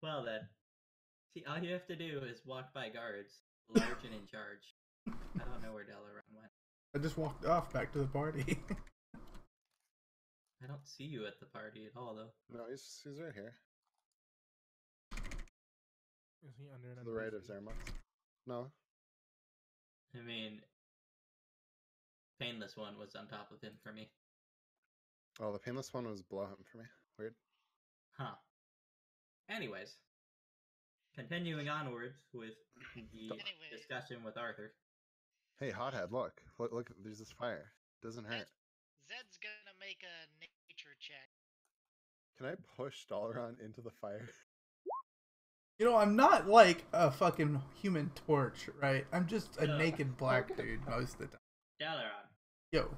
Well then, see, all you have to do is walk by guards, large and in charge. I don't know where Dalaran went. I just walked off back to the party. *laughs* I don't see you at the party at all, though. No, he's he's right here. Is he under an To the right of NPC? Zermos. No. I mean, painless one was on top of him for me. Oh, the painless one was below him for me. Weird. Huh. Anyways, continuing onwards with the *laughs* Anyway. discussion with Arthur. Hey, hothead, look. Look, look, there's this fire. Doesn't hurt. Zed's gonna make a nature check. Can I push Dalaran into the fire? *laughs* you know, I'm not like a fucking human torch, right? I'm just a Yeah. naked black dude most of the time. Dalaran, Yo,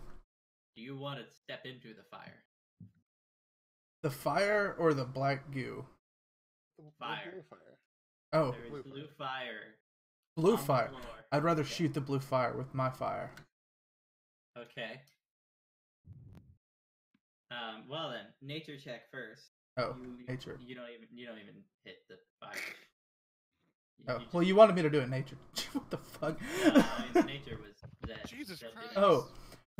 do you want to step into the fire? the fire or the black goo? The- the Fire. blue fire. Oh, There is blue blue fire. blue fire. I'd rather Okay. shoot the blue fire with my fire. Okay. Um. Well then, nature check first. Oh, you, nature. You don't even. You don't even hit the fire. You- Oh, you well, you wanted me to do it nature. *laughs* what the fuck? No, I mean, nature was that. Jesus that Christ. oh. *laughs*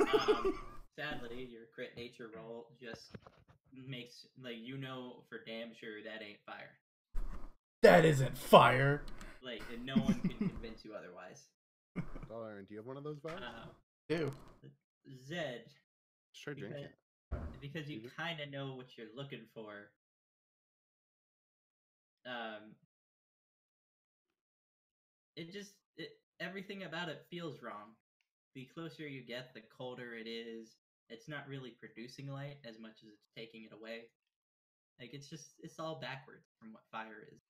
um, sadly, your crit nature roll just makes like you know for damn sure that ain't fire. that isn't fire. Like, and no one can *laughs* convince you otherwise. Dalaran, do you have one of those vials? Uh, Ew. Zed, Just try drinking because- it. because you Mhm. kind of know what you're looking for. Um, it just it everything about it feels wrong. The closer you get, the colder it is. It's not really producing light as much as it's taking it away. Like it's just it's all backwards from what fire is.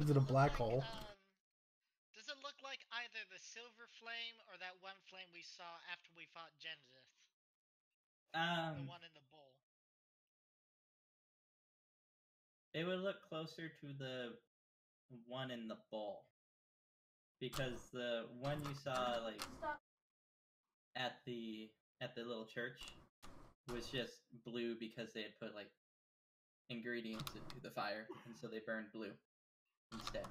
Is it a Look black like, hole? Um, does it look like either the silver flame or that one flame we saw after we fought Genesis? the Um, one in the bowl. it would look closer to the one in the bowl because the one you saw like Stop. at the at the little church was just blue because they had put like ingredients into the fire and so they burned blue instead.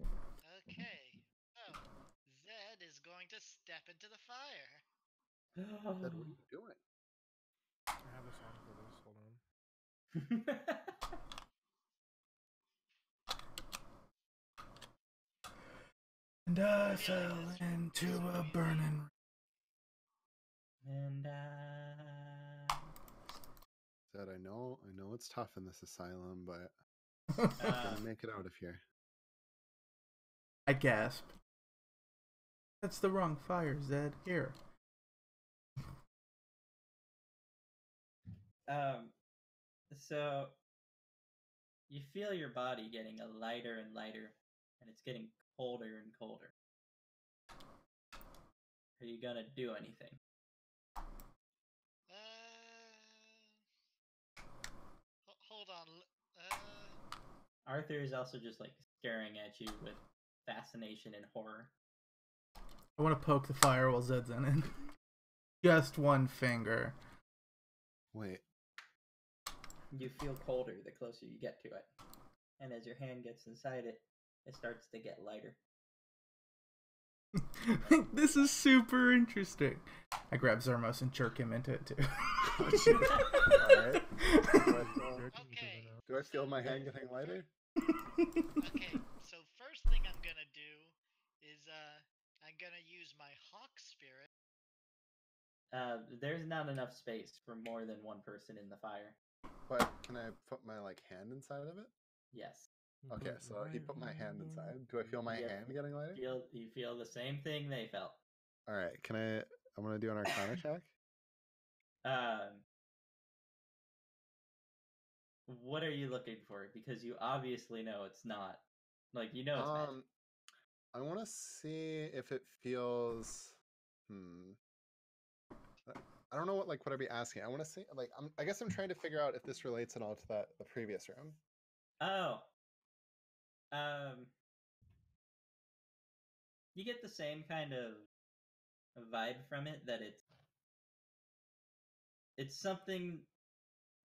Okay. So, Zed is going to step into the fire. Dad, what are you *gasps* doing? I have a song for this. Hold on. *laughs* And I fell into a burning. and I said, I know, I know it's tough in this asylum, but uh, gonna *laughs* make it out of here. I gasp. That's the wrong fire, Zed. Here. Um, so you feel your body getting a lighter and lighter, and it's getting colder and colder. Are you gonna do anything? Uh, ho- hold on. Uh, Arthur is also just like staring at you with fascination and horror. I want to poke the fire while Zed's in it. *laughs* Just one finger. Wait. You feel colder the closer you get to it, and as your hand gets inside it, it starts to get lighter. *laughs* this is super interesting. I grab Zermos and jerk him into it too. *laughs* Alright. Do I feel- Jerking each Okay. Do I feel my hand getting lighter? okay, so first thing I'm gonna do is uh, I'm gonna use my hawk spirit. Uh, there's not enough space for more than one person in the fire. But can I put my like hand inside of it? Yes. Okay, so he put my hand inside. Do I feel my Yep. hand getting lighter? Feel you feel the same thing they felt. All right. Can I? I'm gonna do an Arcana check. Um, what are you looking for? Because you obviously know it's not. Like you know it's magic. Um, I want to see if it feels. Hmm. I- I don't know what like what I'd be asking. I want to see like I'm. I guess I'm trying to figure out if this relates at all to that the previous room. Oh. Um. You get the same kind of vibe from it that it's it's something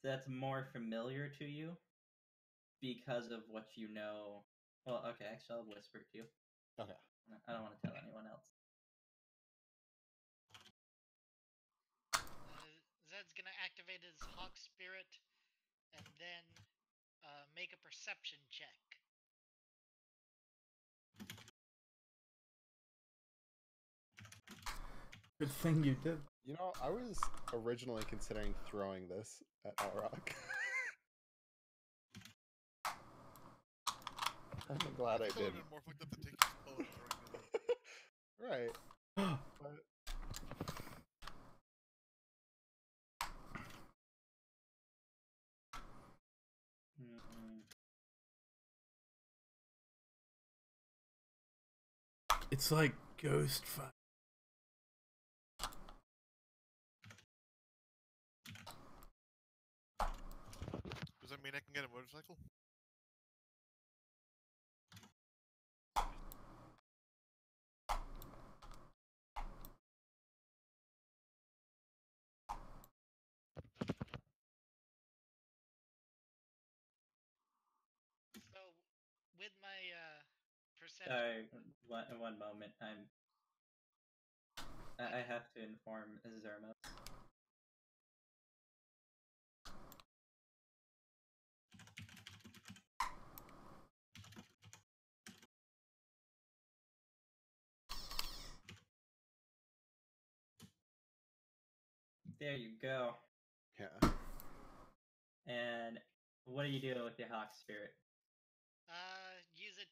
that's more familiar to you because of what you know. Well, okay, actually, I'll whisper it to you. Okay. I don't want to tell anyone else. Uh, Zed's gonna activate his hawk spirit, and then uh, make a perception check. Good thing you did. You know, I was originally considering throwing this at Ulrock. *laughs* I'm glad I That would've didn't. *laughs* *gasps* It's like ghost fire. Does that mean I can get a motorcycle? Perception, Sorry, one, one moment. I'm. I I have to inform Zermos. There you go. yeah. And what are you doing with the hawk spirit?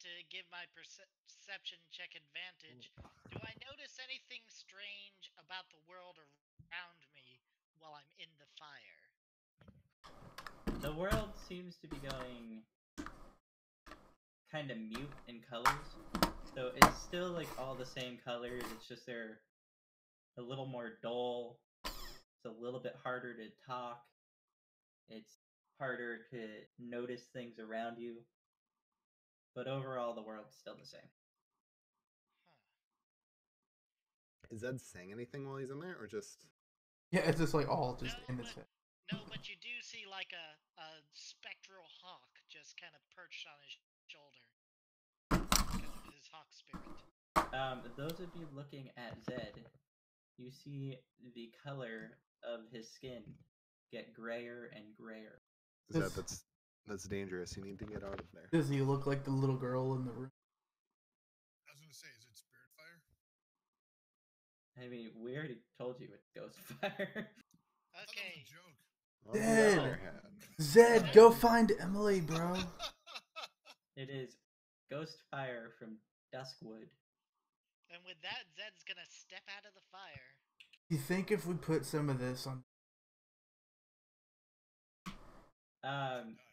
To give my perception check advantage. Mm. Do I notice anything strange about the world around me while I'm in the fire? The world seems to be going kind of mute in colors. So it's still like all the same colors. It's just they're a little more dull. It's a little bit harder to talk. It's harder to notice things around you. But overall, the world's still the same. Huh. Is Zed saying anything while he's in there, or just? Yeah, it's just like all just No, in his but- head. No, but *laughs* you do see like a, a spectral hawk just kind of perched on his shoulder. His hawk spirit. Um, those of you looking at Zed, you see the color of his skin get grayer and grayer. Zed, This- that's that's dangerous. You need to get out of there. Does he look like the little girl in the room? I was gonna say, is it spirit fire? I mean, we already told you it's ghost *laughs* fire. I thought Okay. that was a joke. Zed! other Zed, go find Emily, bro. *laughs* it is ghost fire from Duskwood. And with that, Zed's gonna step out of the fire. You think if we put some of this on Um, Dies.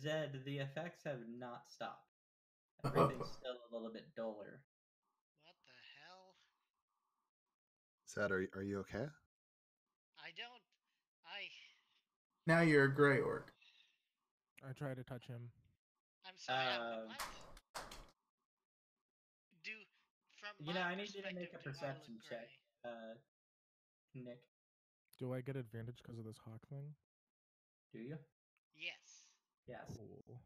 Zed, the effects have not stopped. *laughs* Everything's still a little bit duller. What the hell? Zed, are, are you okay? I don't. I. Now you're a gray orc. I try to touch him. I'm sorry. I'm- Um. Do from You know, I need you to make a perspective, do I look perception check. Uh, Nick, Do I get advantage because of this hawk thing? do you? Yes. Yes. Cool.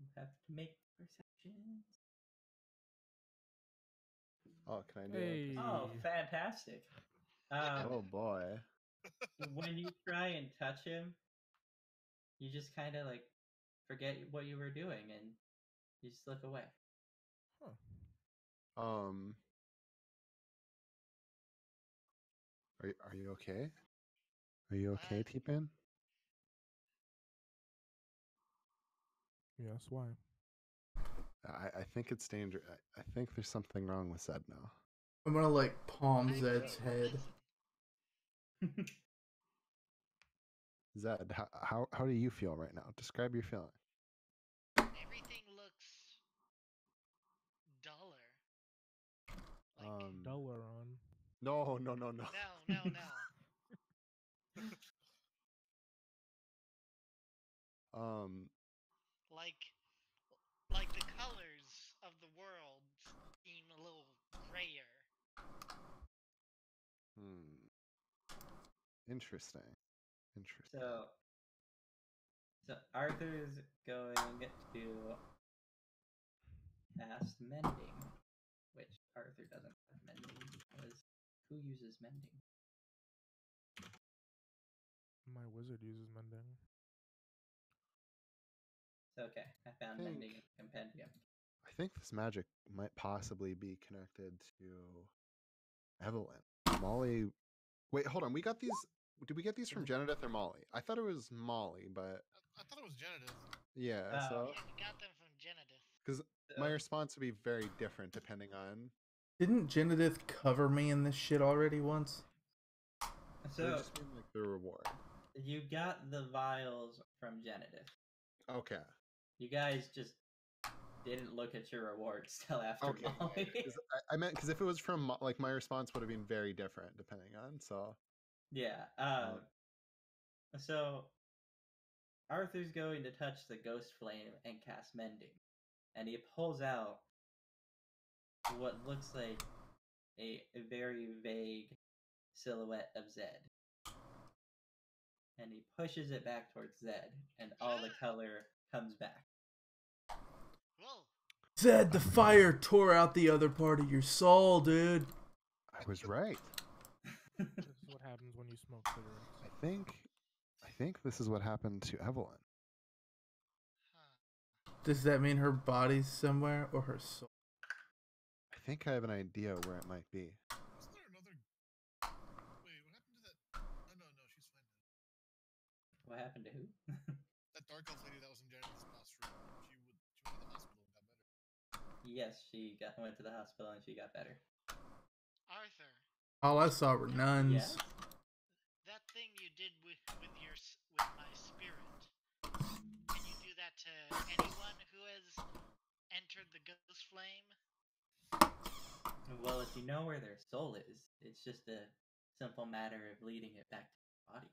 You have to make perceptions. Oh, can I do Hey. Oh, fantastic. Um, Oh boy. when you try and touch him, you just kind of like forget what you were doing and you just look away. Huh. Um. Are you, are you okay? Are you okay, Uh, T-Pan? Yes, why? I, I think it's dangerous. I, I think there's something wrong with Zed now. I'm gonna like palm Zed's head. listen. *laughs* Zed, how, how how do you feel right now? Describe your feeling. Everything looks duller. Like, Um, Dalaran. no, no, no, no. no, no, no. *laughs* Um, like, like the colors of the world seem a little grayer. hmm. Interesting. Interesting. So, so Arthur's going to cast mending, which Arthur doesn't have mending because who uses mending? My wizard uses mending. So, okay, I found Think- mending in the compendium. I think this magic might possibly be connected to Evelyn. Molly. Wait, hold on. We got these. Did we get these from mm-hmm. Genedith or Molly? I thought it was Molly, but I, I thought it was Genedith. yeah. Oh. So Yeah, we got them from Genedith. because my uh, response would be very different depending on. Didn't Genedith cover me in this shit already once? So, would just mean like the reward. you got the vials from Genedith. Okay. You guys just didn't look at your rewards till after Okay. Molly. 'Cause I, I meant because if it was from like my response would have been very different depending on. So Yeah. Um, so Arthur's going to touch the ghost flame and cast mending, and he pulls out what looks like a, a very vague silhouette of Zed, and he pushes it back towards Zed, and all the *gasps* color comes back. Whoa. Zed, the fire tore out the other part of your soul, dude. I was right. This is what happens when you smoke cigarettes. I think. I think this is what happened to Evelyn. Does that mean her body's somewhere or her soul? I think I have an idea where it might be. Wasn't there another? Wait, what happened to that? Oh no, no, she's fine what happened to who? That dark elf lady that was in Janet's boss room. She would. She went to the hospital and got better. Yes, she got went to the hospital and she got better. Arthur, All I saw were nuns. Yes. that thing you did with with your with my spirit. Can you do that to anyone who has entered the ghost flame? Well, if you know where their soul is, it's just a simple matter of leading it back to the body.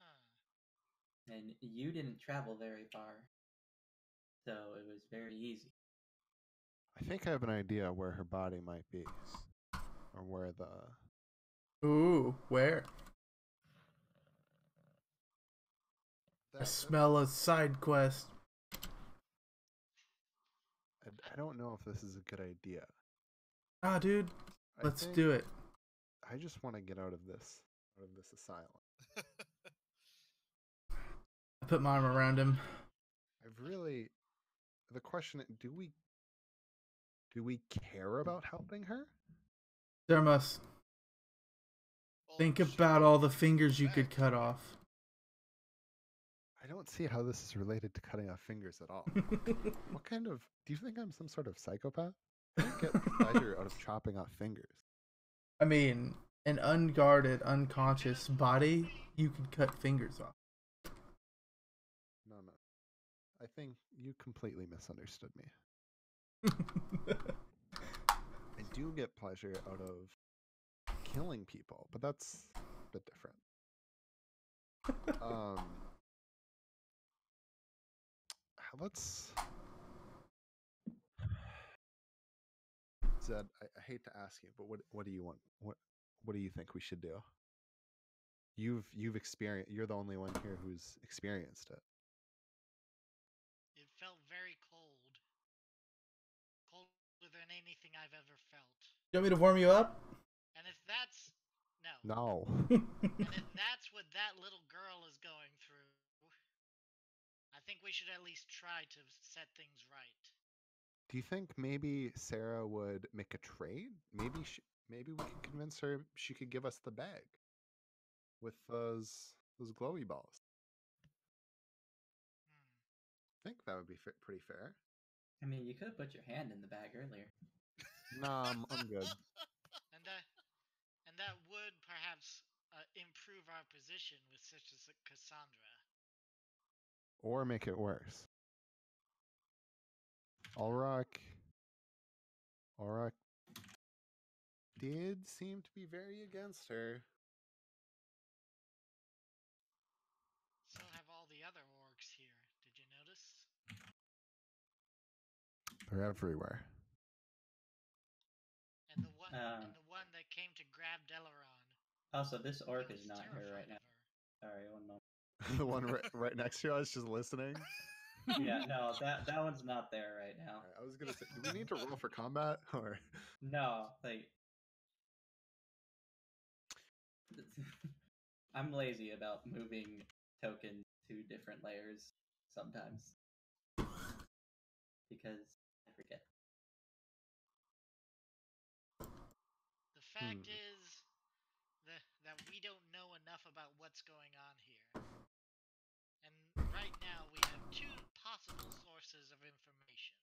Huh. And you didn't travel very far, so it was very easy. I think I have an idea where her body might be, or where the. Ooh, where? I that- smell a side quest. I, I don't know if this is a good idea. Ah, dude, I let's do it. I just want to get out of this, out of this asylum. *laughs* I put my arm around him. I've really. The question: Do we? Do we care about mm-hmm. helping her? Zermos, Well, oh, think about all the fingers you could cut off. I don't see how this is related to cutting off fingers at all. what *laughs* kind of? Do you think I'm some sort of psychopath? I get pleasure out *laughs* of chopping off fingers. I mean, an unguarded, unconscious body, you could cut fingers off. I think you completely misunderstood me. *laughs* I do get pleasure out of killing people, but that's a bit different. Um, *sighs* let's. *sighs* Zed, I, I hate to ask you, but what what do you want? What what do you think we should do? You've you've experienced. You're the only one here who's experienced it. It felt very cold. Colder than anything I've ever felt. You want me to warm you up? And if that's no, No. and if *laughs* that's what that little girl is going through, I think we should at least try to set things right. Do you think maybe Sarah would make a trade? Maybe she, maybe we could convince her she could give us the bag with those those glowy balls. Hmm. I think that would be fa- pretty fair. I mean, you could have put your hand in the bag earlier. Nah, I'm, I'm good. *laughs* And that, and that would perhaps uh, improve our position with Sister S- Cassandra. Or make it worse. Ulrock. Ulrock did seem to be very against her. So have all the other orcs here. Did you notice? They're everywhere. And the one, Um. and the one that came to grab Dalaran. Also, this he orc is not here right now. of her. Sorry, one moment. *laughs* the one right, *laughs* right next to us, just listening. Yeah, no, *laughs* that that one's not there right now. Alright, I was gonna say, do we need to roll for combat or? No, like I'm lazy about moving tokens to different layers sometimes because I forget. Fact Hmm. is the, that we don't know enough about what's going on here. And right now we have two possible sources of information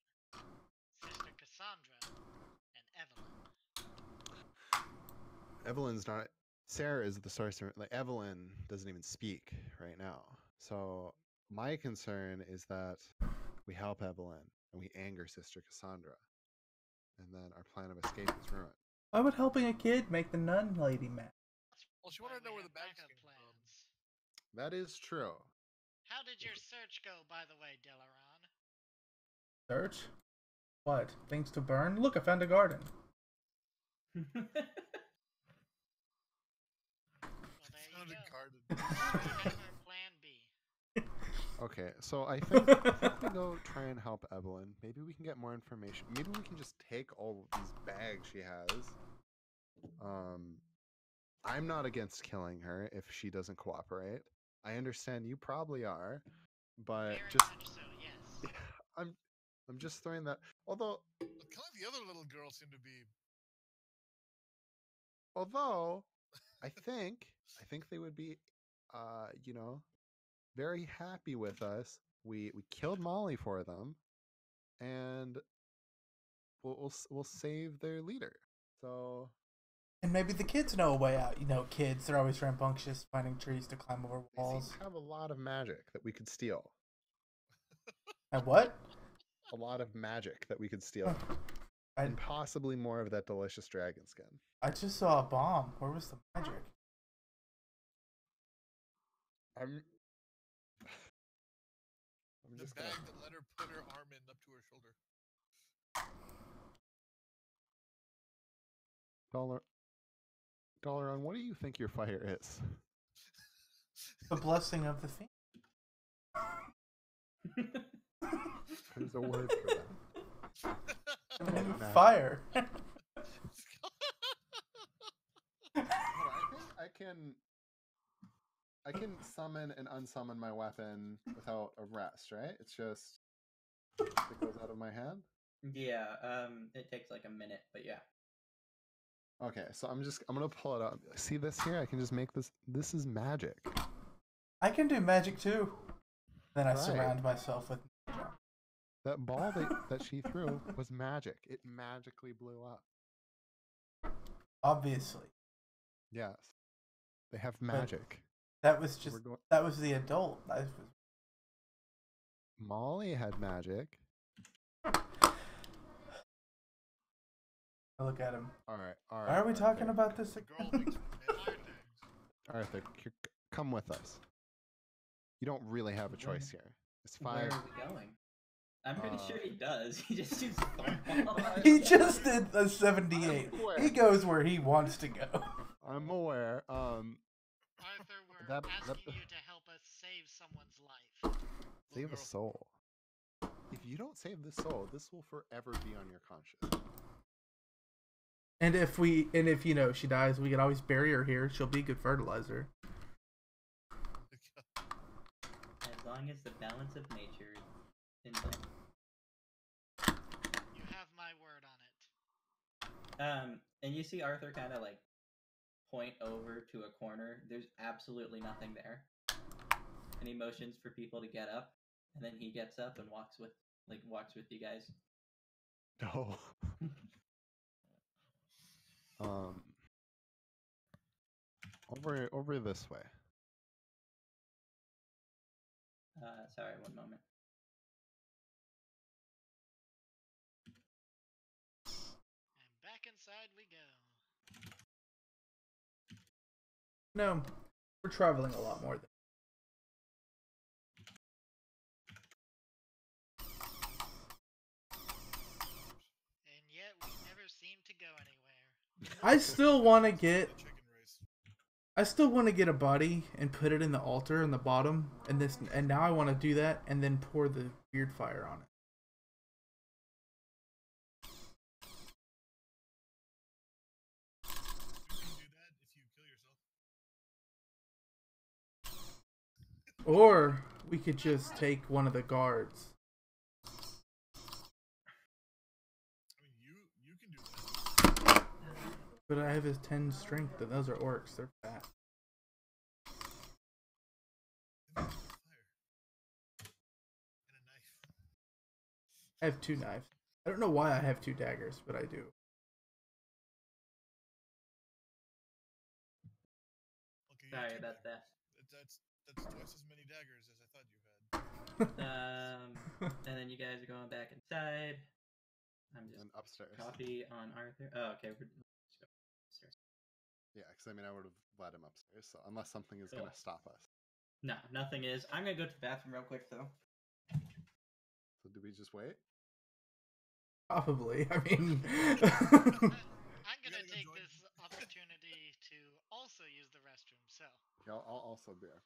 Sister Cassandra and Evelyn. Evelyn's not. Sarah is the sorcerer. Like Evelyn doesn't even speak right now. So my concern is that we help Evelyn and we anger Sister Cassandra, and then our plan of escape is ruined. Why would helping a kid make the nun lady mad? That's Well, she wanted to know where the bags backup came from. plans. That is true. How did your search go, by the way, Dalaran? Search? What? Things to burn? Look, I found a garden. Well, *laughs* Found a garden. We have our plan B. Okay, so I think if we go *laughs* try and help Evelyn, maybe we can get more information. Maybe we can just take all of these bags she has. Um, I'm not against killing her if she doesn't cooperate. I understand you probably are, but Very just much so, yes. *laughs* I'm I'm just throwing that. Although But kind of the other little girls seem to be. although I *laughs* think I think they would be, uh, you know, very happy with us. We we killed Molly for them, and we'll we'll, we'll save their leader. So And maybe the kids know a way out. You know, kids, they're always rambunctious, finding trees to climb over walls. have a lot of magic that we could steal. And what? A lot of magic that we could steal, I, and possibly more of that delicious dragon skin. I just saw a bomb. Where was the magic? I'm. I'm The just bag gonna. that let her put her arm in up to her shoulder. Dollar. Dalaran what do you think your fire is? The blessing of the fiend. There's a word for that. Fire. *laughs* I I can. I can summon and unsummon my weapon without a rest, right? It's just it goes out of my hand. yeah, um, it takes like a minute, but yeah. Okay, so I'm just I'm gonna pull it up. See this here? I can just make this. This is magic. I can do magic too. Then I Right. surround myself with magic. That ball that *laughs* that she threw was magic. It magically blew up. Obviously. Yes. They have magic. That was just going- that was the adult. I was, Molly had magic. I look at him. All right. All right. Why are we talking about this again? makes. Arthur, c- c- come with us. You don't really have a choice here. It's Where are we going? I'm pretty Uh, sure he does. *laughs* He just uses cornball. *laughs* he just did a 78. He goes where he wants to go. I'm aware. Um, Arthur, we're That- that- asking you to help us save someone's life. save a soul. If you don't save this soul, this will forever be on your conscience. And if we and if you know she dies, we can always bury her here. She'll be good fertilizer. *laughs* As long as the balance of nature is in play. You have my word on it. Um, and you see Arthur kind of like point over to a corner. There's absolutely nothing there. And he motions for people to get up, and then he gets up and walks with like walks with you guys. *laughs* No. *laughs* um. Over over this way. Uh, sorry, one moment. And back inside we go. No, we're traveling a lot more. Than And yet we never seem to go anywhere. I still want to get. I still want to get a body and put it in the altar in the bottom, and this. And now I want to do that, and then pour the weird fire on it. You can do that if you kill yourself. Or we could just take one of the guards. I mean, you you can do that. But I have his 10 strength, and those are orcs. They're fat. And then fire. And a knife. I have two knives. I don't know why I have two daggers, but I do. Okay, you have Sorry about that. That's that's twice as many daggers as I thought you had. Um, and then you guys are going back inside. I'm just And upstairs. copy on Arthur. Oh, okay. We're, let's upstairs. Yeah, because I mean, I would have led him upstairs. So unless something is Cool. gonna stop us. No, nothing is. I'm gonna go to the bathroom real quick though. So do we just wait? Probably. I mean, *laughs* *laughs* I'm gonna take join- this opportunity to also use the restroom. So Yeah, I'll, I'll also be there.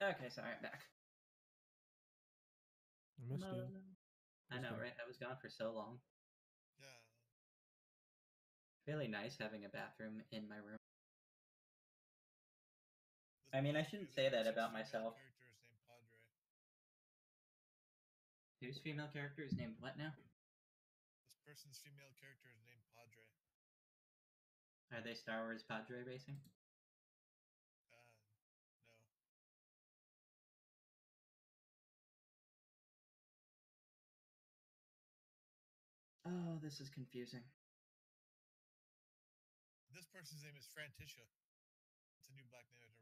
Okay, sorry, I'm back. I missed you. I know, right? I was gone for so long. Yeah. Really nice having a bathroom in my room. This I mean, I shouldn't say that about myself. Character is named Padre. Whose female character is named what now? This person's female character is named Padre. Are they Star Wars Padre racing? Oh, this is confusing. This person's name is Franticia. It's a new black name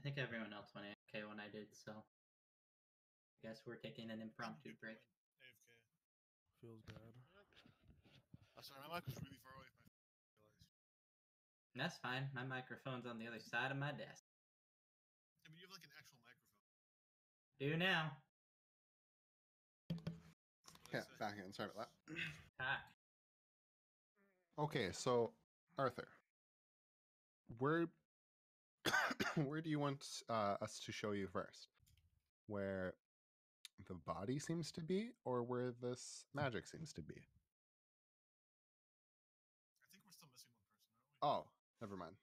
think everyone else went AFK when I did, so I guess we're taking an impromptu break. AFK. Feels bad. Oh, sorry, my mic was really far away from my realized. That's fine. My microphone's on the other side of my desk. I mean, you have like an actual microphone. Do now. Yeah, I back in. Sorry about that. *clears throat* Hi. Okay, so Arthur, where *coughs* where do you want uh, us to show you first? Where the body seems to be, or where this magic seems to be? I think we're still missing one person? Oh, never mind.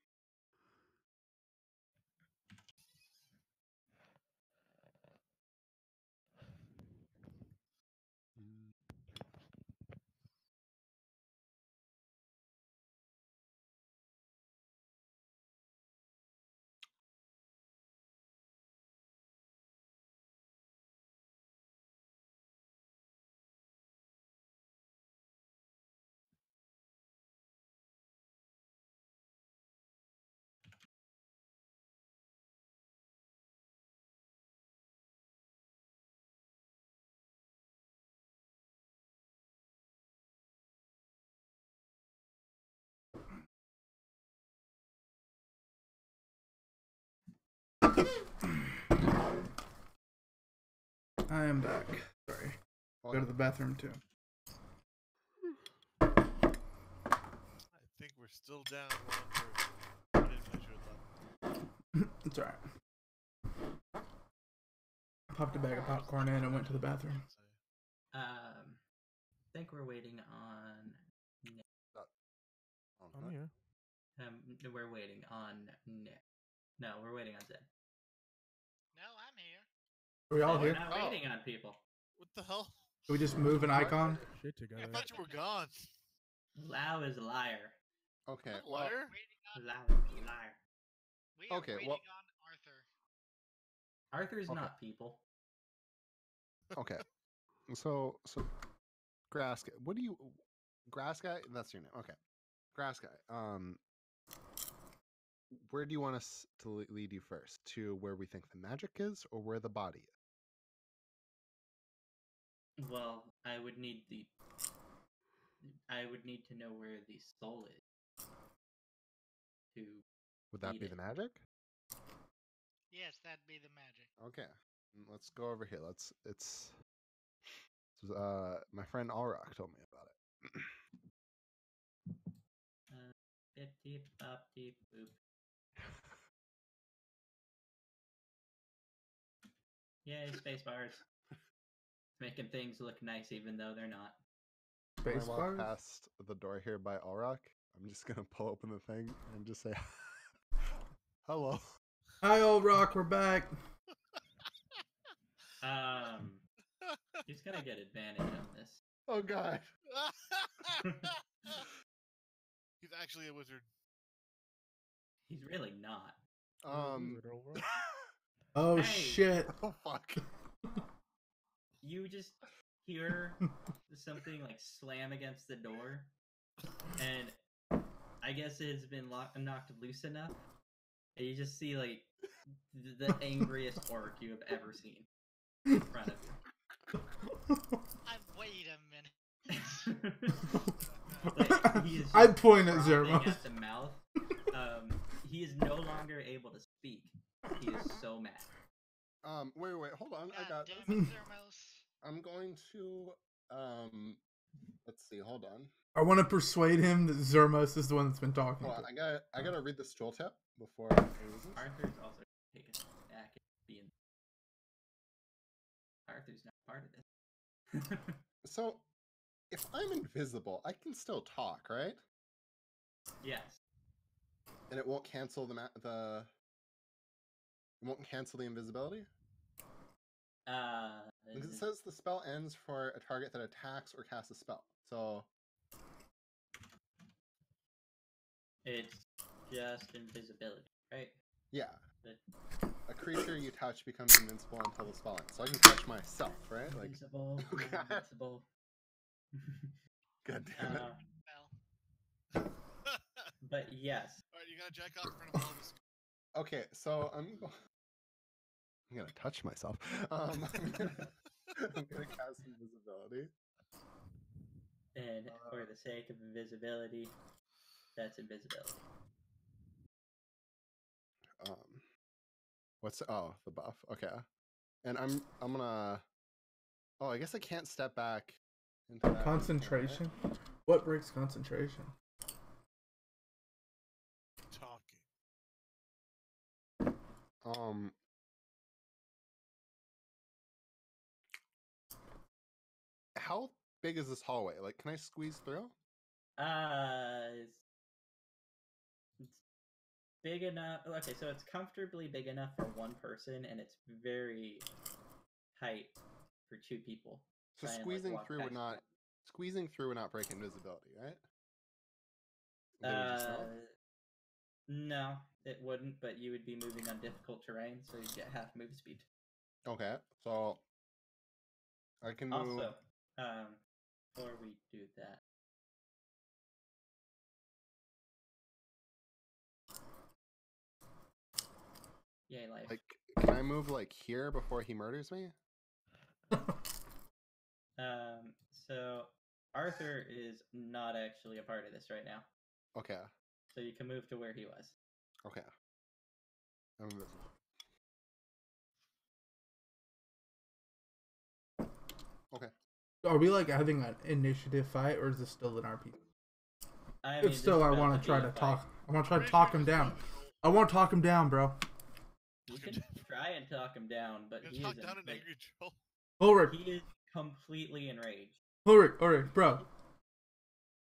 I am back. Sorry. I'll Go to the bathroom too. I think we're still down one person. I didn't measure it *laughs* it's alright. Popped a bag of popcorn in and went to the bathroom. Um, I think we're waiting on. Nick. Oh, I'm here. Um, we're waiting on Nick. No, we're waiting on Zed. No, I'm here. Are we all No, we're here? not Oh. waiting on people. What the hell? Can we just move an icon? Shit I together. thought you were gone. Lau is a liar. Okay. I'm well, liar? Waiting. Lau is a liar. We are Okay, waiting well- on Arthur. is Okay. not people. okay. So, so, grass guy. What do you, grass guy? That's your name. Okay, grass guy. Um, where do you want us to lead you first? To where we think the magic is, or where the body is? Well, I would need the. I would need to know where the soul is. To Would that be it. the magic? Yes, that'd be the magic. Okay, mm, let's go over here. Let's. It's. this was, Uh, my friend Ulrock told me about it. uh, bip deep bop deep boop. *laughs* Yay, space bars. Making things look nice even though they're not. When I Space walk bars? past the door here by Ulrock, I'm just gonna *laughs* pull open the thing and just say, *laughs* "Hello." Hi, old rock. We're back. Um, he's gonna get advantage on this. *laughs* Oh God. He's actually a wizard. He's really not. Um. Oh Hey. shit. Oh fuck. You just hear *laughs* something like slam against the door, and I guess it has been lo- knocked loose enough, and you just see like th- the *laughs* angriest orc you have ever seen in front of I wait a minute. you. *laughs* like, I'd point at frothing Zermos. at the mouth. Um, he is no longer able to speak. He is so mad. Um. Wait. Wait. Hold on. I got. damn it, Zermos. I'm going to. Um. Let's see. Hold on. I want to persuade him that Zermos is the one that's been talking. Hold on. I got. I gotta read this tool tip before I. Arthur's also taking back and being. Arthur's not part of this. So, *laughs* if I'm invisible, I can still talk, right? yes. And it won't cancel the ma- the. It won't cancel the invisibility Uh, because it says the spell ends for a target that attacks or casts a spell. So it's just invisibility, right? yeah, But a creature you touch becomes invincible until the spell ends. So I can touch myself, right? Like, invincible, *laughs* Oh, God. invincible. god damn it. uh, *laughs* but yes, Alright, you gotta jack off in front of all this. Okay, so I'm go- I'm gonna touch myself. *laughs* Um, I'm gonna, *laughs* I'm gonna cast invisibility. And for the sake of invisibility, that's invisibility. Um, what's oh the buff? Okay, and I'm I'm gonna. Oh, I guess I can't step back. Into that anymore, right? Concentration. What breaks concentration? Talking. Um. How big is this hallway? Like, can I squeeze through? Uh, it's, it's big enough. Okay, so it's comfortably big enough for one person, and it's very tight for two people. So Try and, like, squeezing through would not squeezing through would not break invisibility, right? They that. would just Uh, no, it wouldn't. But you would be moving on difficult terrain, so you get half move speed. Okay, so I can move. Also, um, before we do that, yay life. Like, can I move like here before he murders me? *laughs* Um, so Arthur is not actually a part of this right now, Okay, so you can move to where he was. okay. I'm invisible. Are we like having an initiative fight, or is this still an RP? I mean, If this still, I want to try to talk. I want to try to talk him down. I want to talk him down, bro. You can try and talk him down, but he is down an like, angry troll. Ulrock, he is completely enraged. Ulrock, Ulrock, bro.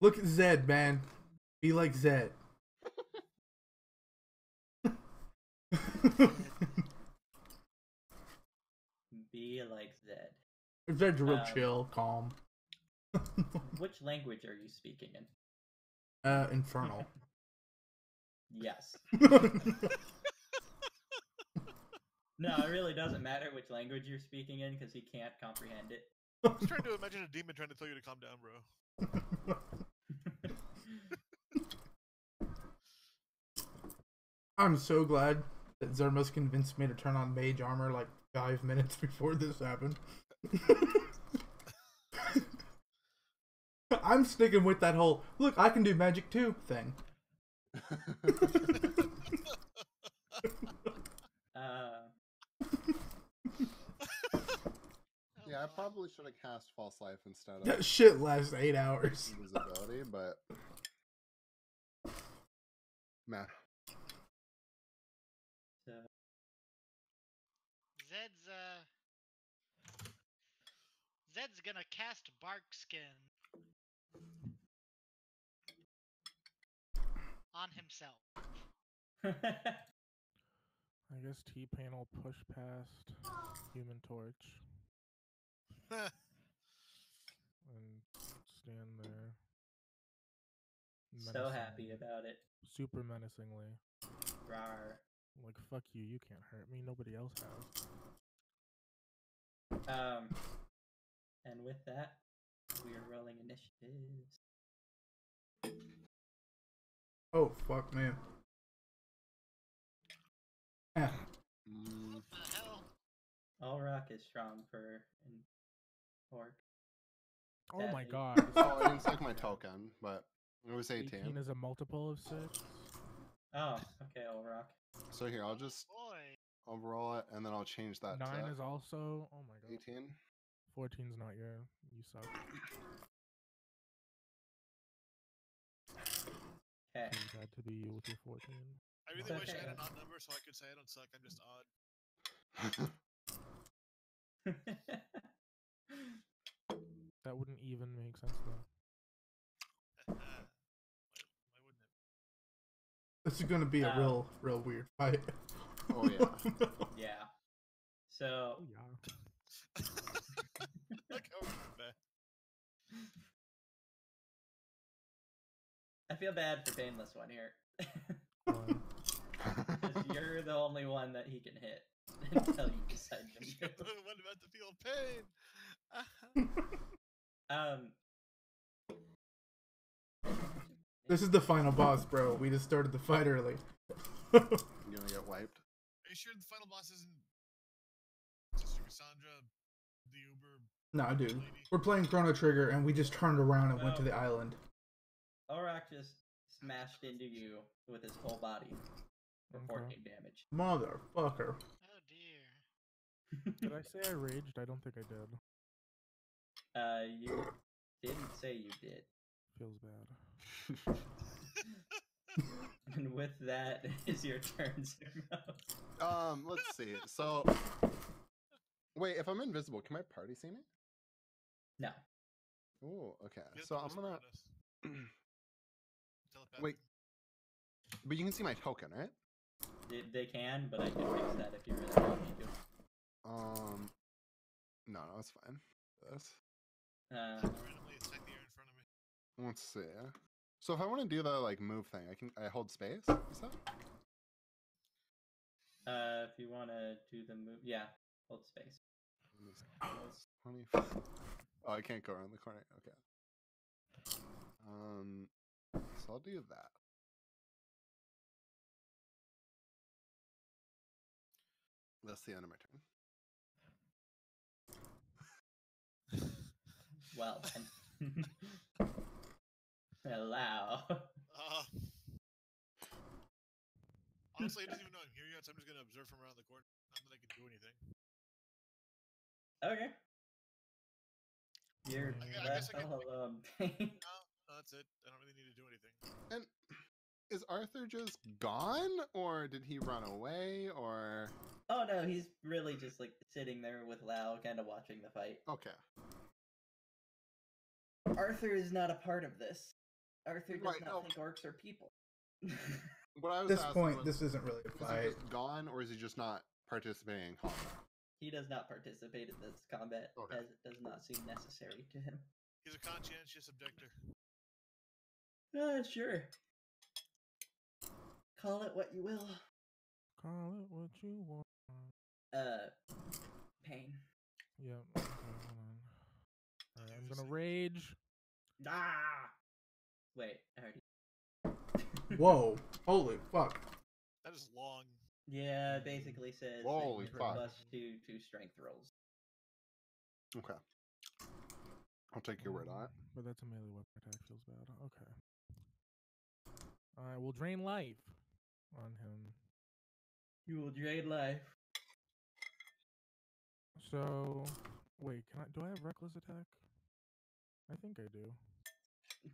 Look at Zed, man. Be like Zed. *laughs* Be like Zed. Zed's real Um, chill, calm. *laughs* Which language are you speaking in? uh, infernal. *laughs* Yes. *laughs* No, it really doesn't matter which language you're speaking in because he can't comprehend it. I was trying to imagine a demon trying to tell you to calm down, bro. I'm so glad that Zermos convinced me to turn on mage armor like five minutes before this happened. I'm sticking with that whole look, I can do magic too thing. *laughs* Uh, yeah, I probably should have cast false life instead of That shit lasts eight hours. invisibility, but *laughs* man, so Zed's uh Zed's gonna cast bark skin on himself. *laughs* I guess T Pain will push past Human Torch *laughs* and stand there. so happy about it. Super menacingly. Rawr. Like, fuck you, you can't hurt me, nobody else has. Um, and with that, we are rolling initiatives. Oh fuck man. Ah, mm, What the hell? Ulrock is strong for an orc. Oh my Sadly. god. oh, I didn't take my token, but it was 18. 18 is a multiple of 6? Oh, okay, Ulrock. So here, I'll just Boy. I'll roll it, and then I'll change that 9 to is also. Oh my god. 18. 14's not your. You suck. Okay. Seems bad to be you with your 14. I really It's wish I had an odd number so I could say I don't suck. I'm just odd. *laughs* That wouldn't even make sense though. *laughs* why, why wouldn't it? this is gonna be a Um, real, real weird fight. oh yeah. *laughs* yeah. So Oh yeah. Look how bad. I feel bad for Painless One here. *laughs* You're the only one that he can hit until you decide to You're move. the one about to feel pain. *laughs* *laughs* Um. this is the final boss, bro. We just started the fight early. You gonna get wiped? Are you sure the final boss isn't Cassandra, the Uber No, dude. lady. We're playing Chrono Trigger, and we just turned around and went to Oh. the island. Aurak just smashed into you with his whole body for Okay. 14 damage. Motherfucker. Oh dear. *laughs* Did I say I raged? I don't think I did. uh, you didn't say you did. Feels bad. *laughs* And with that *laughs* is your turn, Sigma. Um, let's see. So, wait, if I'm invisible, can my party see me? No. Oh, okay. So I'm gonna. at *clears throat* us. Telepathic. Wait. But you can see my token, right? They, they can, but I can fix that if you really want me to. Um, no, no, it's fine. This. Uh, Randomly attack the air in front of me. Let's see. So if I want to do the like move thing, I can. I hold space. Is that? uh, if you want to do the move, yeah, hold space. Let me see. Twenty. Oh, I can't go around the corner. Okay. Um. So I'll do that. That's the end of my turn. Well, then. *laughs* Allow. Uh, honestly, I doesn't even know I'm here yet, so I'm just gonna observe from around the corner. Not that I can do anything. Okay. You're I I guess I can- all alone. *laughs* No, no, that's it. I don't really need to do anything. And is Arthur just gone, or did he run away, or oh no, he's really just like sitting there with Lau, kind of watching the fight. okay? Arthur is not a part of this. Arthur does Right, not no. think orcs are people. At *laughs* this point, was, this isn't really a is he fight. just gone, or is he just not participating in combat? He does not participate in this combat, Okay. as it does not seem necessary to him. He's a conscientious objector. Uh, sure. Call it what you will. Call it what you want. Uh, pain. Yep. Okay, hold on. Alright, I'm gonna rage. Ah! Wait, I already. Whoa. Holy fuck. That is long. Yeah, mm, basically says Holy fuck. plus two two strength rolls. Okay. I'll take your word on it. But that's a melee weapon attack. Feels bad. Okay. Alright, we'll drain life on him. You will drain life. So, wait, can I? Do I have reckless attack? I think I do.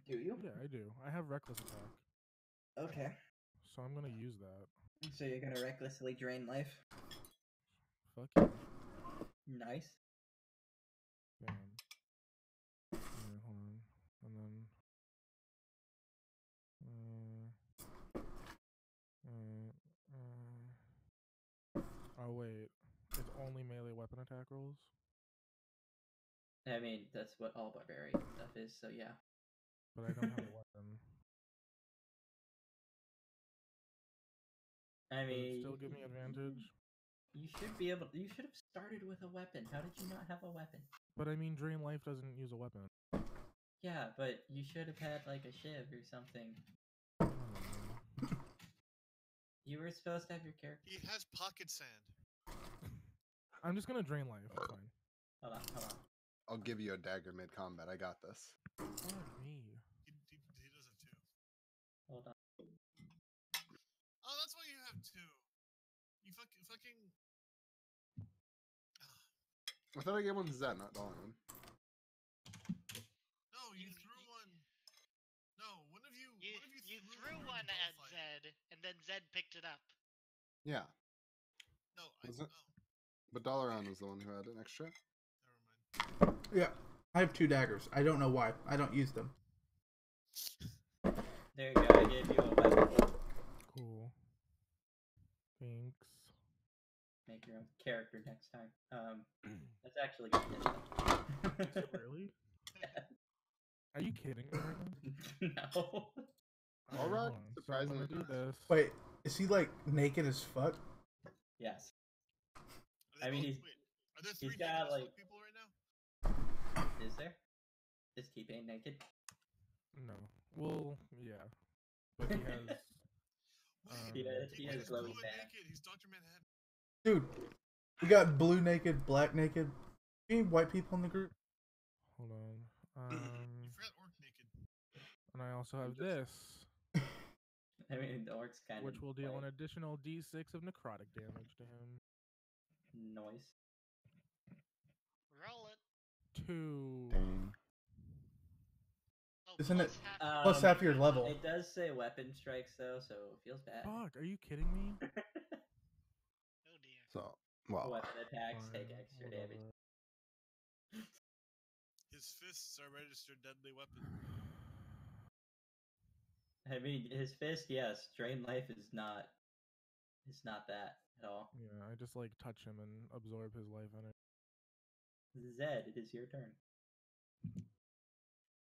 Do you? Yeah, I do. I have reckless attack, Okay. So I'm gonna use that. So you're gonna recklessly drain life. Fuck you. Nice. Damn. Hold on. And then. Uh, uh, uh, oh, wait. It's only melee weapon attack rolls? I mean, that's what all barbarian stuff is, so yeah. But I don't have a weapon. *laughs* I Does it mean, still give me advantage? You should be able. You should have started with a weapon. How did you not have a weapon? But I mean, Drain Life doesn't use a weapon. Yeah, but you should have had like a shiv or something. I don't know. You were supposed to have your character. He has pocket sand. *laughs* I'm just gonna Drain Life. Fine. Hold on, hold on. I'll give you a dagger mid combat. I got this. Fuck me. He, he, he does it too. Hold on. Oh, that's why you have two. You fucking fucking. I thought I gave one to Zed, not Dalaran. No, you You- threw you- one. No, one of you. You, one of you, you threw, threw during one at bullfight. Zed, and then Zed picked it up. Yeah, No, I. Was it? Oh, but Dalaran was the one who had an extra. never mind. Yeah. I have two daggers. I don't know why. I don't use them. There you go. I gave you a weapon. Cool. Thanks. Make your own character next time. Um, *clears throat* that's actually good. really? *laughs* Are you kidding me *laughs* no. Alright, Alright, hold on. So I'm surprisingly do this. Wait, is he like naked as fuck? Yes. I mean, both- he's- wait, are there he's three got, naked like- like... people right now? Is there? Is T Pain naked? No. Well, yeah. But he *laughs* has. Wait, Um, He does- he T-Pain has is glowing glowing naked. He's Doctor Manhattan. Dude, We got blue naked, black naked. Any white people in the group? Hold on. you Um, forgot orc naked. and I also have this, *laughs* I mean, the orc's kind which will deal an additional D6 of necrotic damage to him. noise. Roll it. Two. Dang. Oh, Isn't it- plus half Uh, Plus Um, half your level. It does say weapon strikes though, so it feels bad. Fuck, are you kidding me? *laughs* Dear. So, well, weapon *laughs* attacks take extra damage. His fists are registered deadly weapons. *sighs* I mean, his fist, yes. Drain life is not. It's not that at all. Yeah, I just like touch him and absorb his life energy. Zed, it is your turn.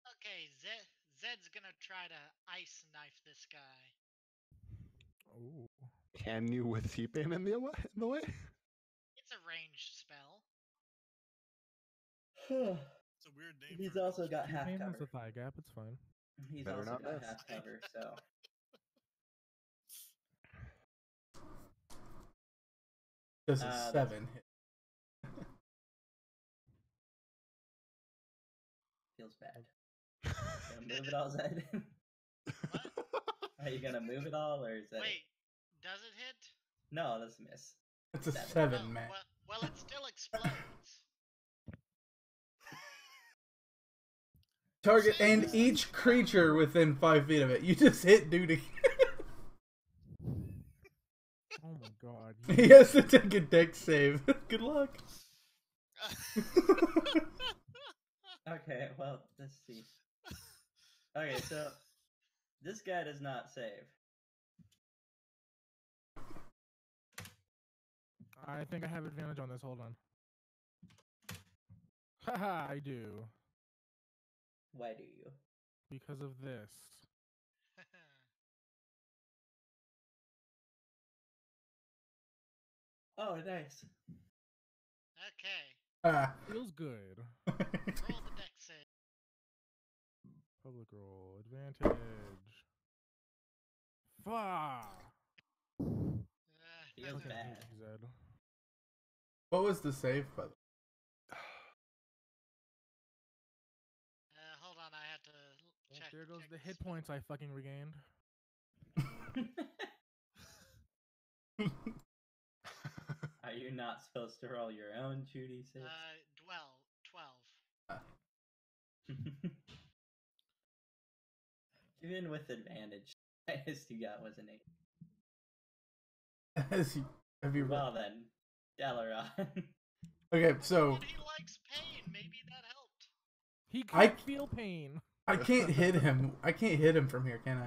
Okay, Zed, Zed's gonna try to ice knife this guy. Ooh. can you with T-Pain in the in the way? It's a ranged spell. *sighs* It's a weird name. He's for also got half Pain has a thigh gap, it's fine. He's Better also not got miss. half cover, so This is Uh, seven feels bad. Gonna move it all, *laughs* Zed? *laughs* Are you gonna move it all, or is that? Wait, does it hit? No, that's a miss. It's a Seven. seven, well, man. Well, well, it still explodes. *laughs* Target and each creature within five feet of it. You just hit duty. *laughs* Oh my god. *laughs* he has to take a Dex save. Good luck. Okay, well, let's see. Okay, so this guy does not save. I think I have advantage on this. Hold on. *laughs* Haha, I do. Why do you? Because of this. *laughs* Oh, nice. okay, Ah. Feels good. *laughs* roll the Dex save. Public roll. Advantage. Fuck. Uh, Feels Okay, bad. What was the save, by the Uh, hold on, I had to l- Well, check. there goes check the hit spell. points I fucking regained. *laughs* Are you not supposed to roll your own 2d6? Uh, dwell, twelve. *laughs* Even with advantage, highest you got was an 8. *laughs* Has you, have you Well then, Dalaran. *laughs* Okay, so he likes pain. Maybe that helped. He I- can't feel pain. I can't *laughs* hit him. I can't hit him from here, can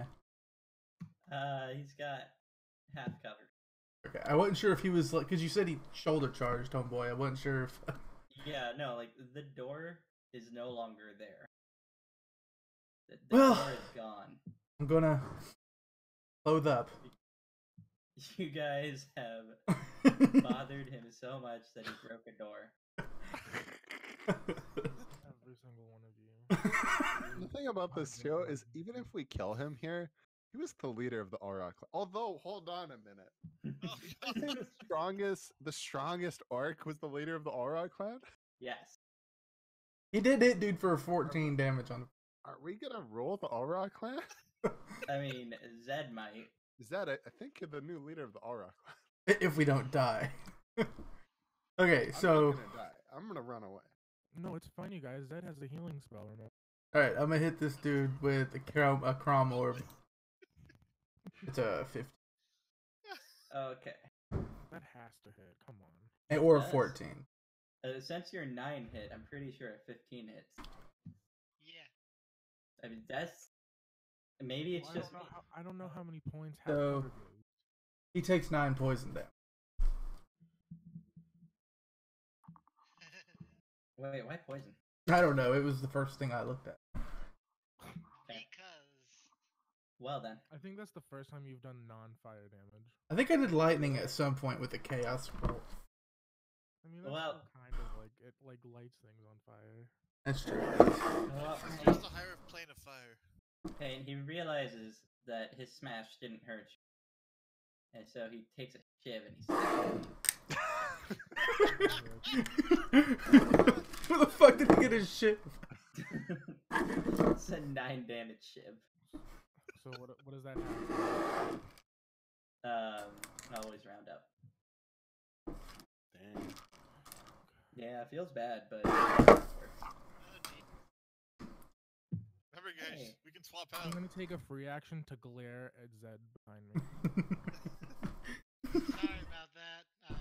I? uh, he's got half cover. Okay, I wasn't sure if he was like, because you said he shoulder charged, homeboy. I wasn't sure if. Yeah, no, like the door is no longer there. The, the Well- door is gone. I'm gonna load up. *laughs* You guys have bothered him so much that he broke a door. *laughs* Every single one of you. *laughs* the thing about this show is even if we kill him here, he was the leader of the Aura clan. Although, hold on a minute. I think the strongest, the strongest orc was the leader of the Aura clan. yes. he did hit dude for 14 damage on. Are we gonna roll the Aura clan? *laughs* I mean, Zed might. Is that I I think you're the new leader of the Aura clan. If we don't die. *laughs* okay, I'm so not gonna die. I'm gonna run away. No, it's fine, you guys. Zed has the healing spell. Remember? all right, I'm gonna hit this dude with a crom a crom orb. It's a 50 Okay. That has to hit. Come on. and- or a 14. Uh, since your 9 hit, I'm pretty sure a 15 hits. Yeah. I mean, that's. Maybe it's Well, I just don't know. How, I don't know how many points So- He takes nine poison damage. *laughs* Wait, why poison? I don't know. It was the first thing I looked at. *laughs* because Well then. I think that's the first time you've done non-fire damage. I think I did lightning at some point with the chaos bolt. I mean, that's Well- kind of like it like lights things on fire. That's true. Well, It's just a higher plane of fire. And he realizes that his smash didn't hurt you. And so he takes a shiv and he stabs. *laughs* Where the fuck did he get his shit? *laughs* it's a nine damage shiv. So what what does that have? Um, always round up. Dang. Yeah, it feels bad, but it works. Gee. Remember, guys, Hey. We can swap I'm gonna take a free action to glare at Zed behind me. *laughs* Sorry about that. I,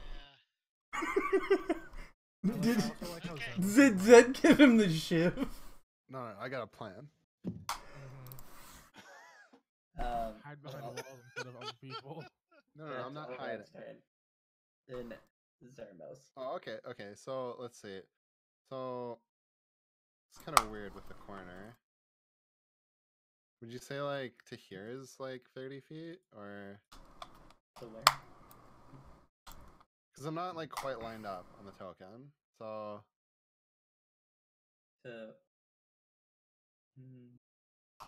uh, Did like Okay. Zed- Zed Zed give him the shiv? No, no, I got a plan. Mhm. Um, Hide behind the walls instead of other people. No, no, no I'm not that's hiding. Olaf's turn. Then Zermos. Oh, okay, okay. So let's see. So it's kind of weird with the corner. Would you say like to here is like 30 feet, or So where? because I'm not like quite lined up on the token? So To. Hmm.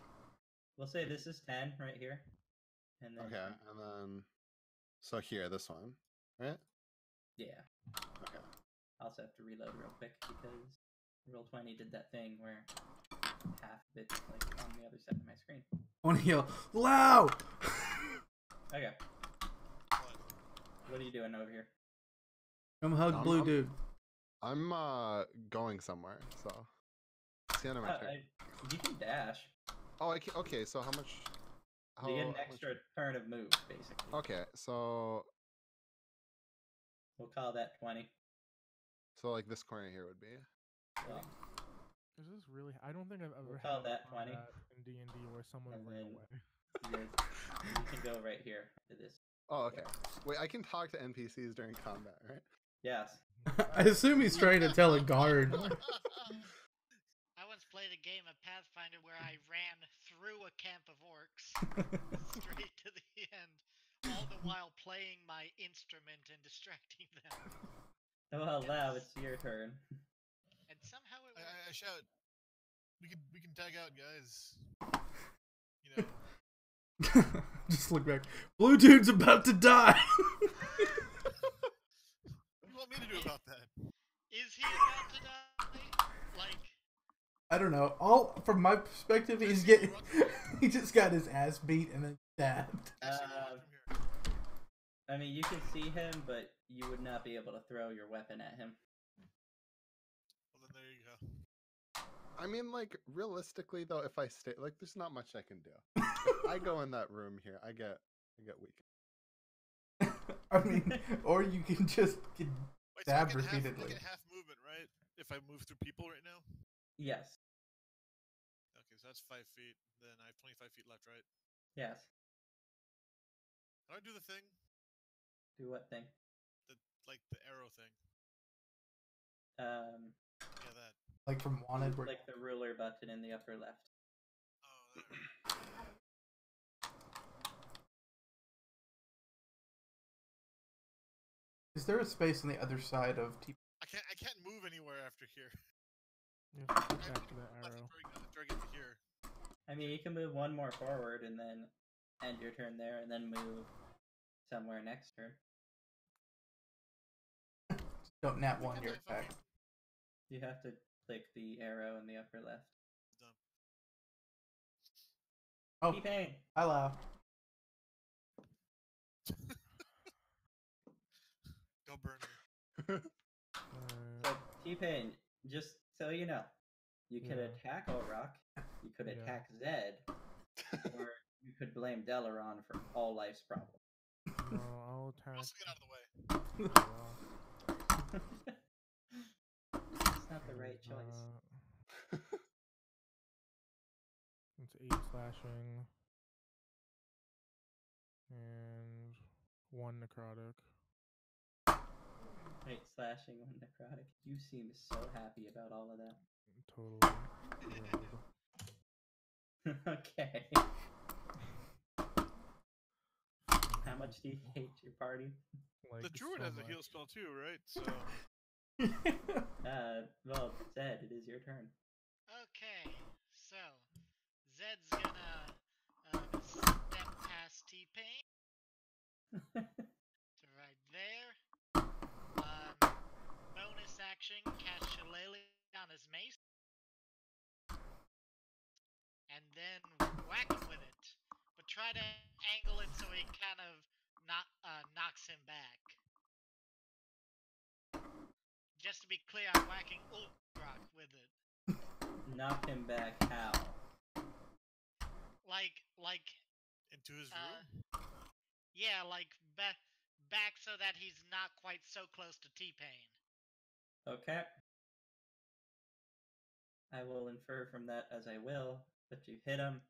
We'll say this is ten right here, and then okay, and then so here, this one, right? yeah. Okay. I also have to reload real quick because roll twenty did that thing where half of it's like on the other side of my screen. I want to yell loud. Okay, What? what are you doing over here? Come hug blue I'm- dude. I'm uh going somewhere, so it's the end of my Uh, turn. I, you can dash. Oh, I can, okay. So how much? How, you get an how much- extra turn of move, basically. Okay, so We'll call that twenty. so like this corner here would be. Well, Is this really? I don't think I've ever We'll call had that 20. combat in D and D where someone And ran then- away. you're- can go right here to this. Oh, okay. Wait, I can talk to NPCs during combat, right? Yes. *laughs* I assume he's trying to tell a guard. *laughs* I once played a game of Pathfinder where I ran through a camp of orcs *laughs* straight to the end, all the while playing my instrument and distracting them. Well, now it's your turn. And somehow it I. I, I shout. We can we can tag out, guys. You know, *laughs* Just look back. Blue dude's about to die. *laughs* what do you want me to do about that? Is he about to die? Like, I don't know. All from my perspective, he's getting. *laughs* he just got his ass beat and then stabbed. Actually, Uh, we'll watch from here. I mean, you can see him, but you would not be able to throw your weapon at him. Well, then there you go. I mean, like realistically though, if I stay, like, there's not much I can do. I go in that room here, I get, I get weak. *laughs* I mean, or you can just get Wait, so I Stab get half, I repeatedly. get half movement, right? If I move through people right now. Yes. Okay, so that's five feet. Then I have twenty-five feet left, right? Yes. How do I do the thing? Do what thing? The like the arrow thing. Um, Yeah, that. Like from Wanted. Where, like the ruler button in the upper left. Oh, there. *clears throat* is there a space on the other side of T? I can't. I can't move anywhere after here. You I back to to that arrow. until I get- until I get to here. I mean, you can move one more forward and then end your turn there, and then move somewhere next turn. *laughs* Don't nat one can't your if back. You have to click the arrow in the upper left. Done. Oh, T-Pain! hello. Go burn me. Alright. *laughs* So, T-Pain, just so you know, you could Yeah. attack Orok, you could Yeah. attack Zed, or you could blame Dalaran for all life's problems. No, I'll attack. Also, get out of the way. Oh, *laughs* the. It's not the right choice. *laughs* It's eight slashing and one necrotic. Eight slashing, one necrotic. You seem so happy about all of that. Mm, totally. *laughs* okay. How much do you *laughs* hate your party? Like the druid so has a heal spell too, right? So uh, well, Zed, it is your turn. Okay, so Zed's gonna um, step past T Pain *laughs* to right there. Um, bonus action, cast Shillelagh on his mace, and then whack him with it, but try to angle it so he kind of not uh, knocks him back. To be clear, I'm whacking Ulrock with it. *laughs* Knock him back how? Like, like, Into his uh, room? yeah, like back, back so that he's not quite so close to T Pain. Okay. I will infer from that as I will, but you hit him.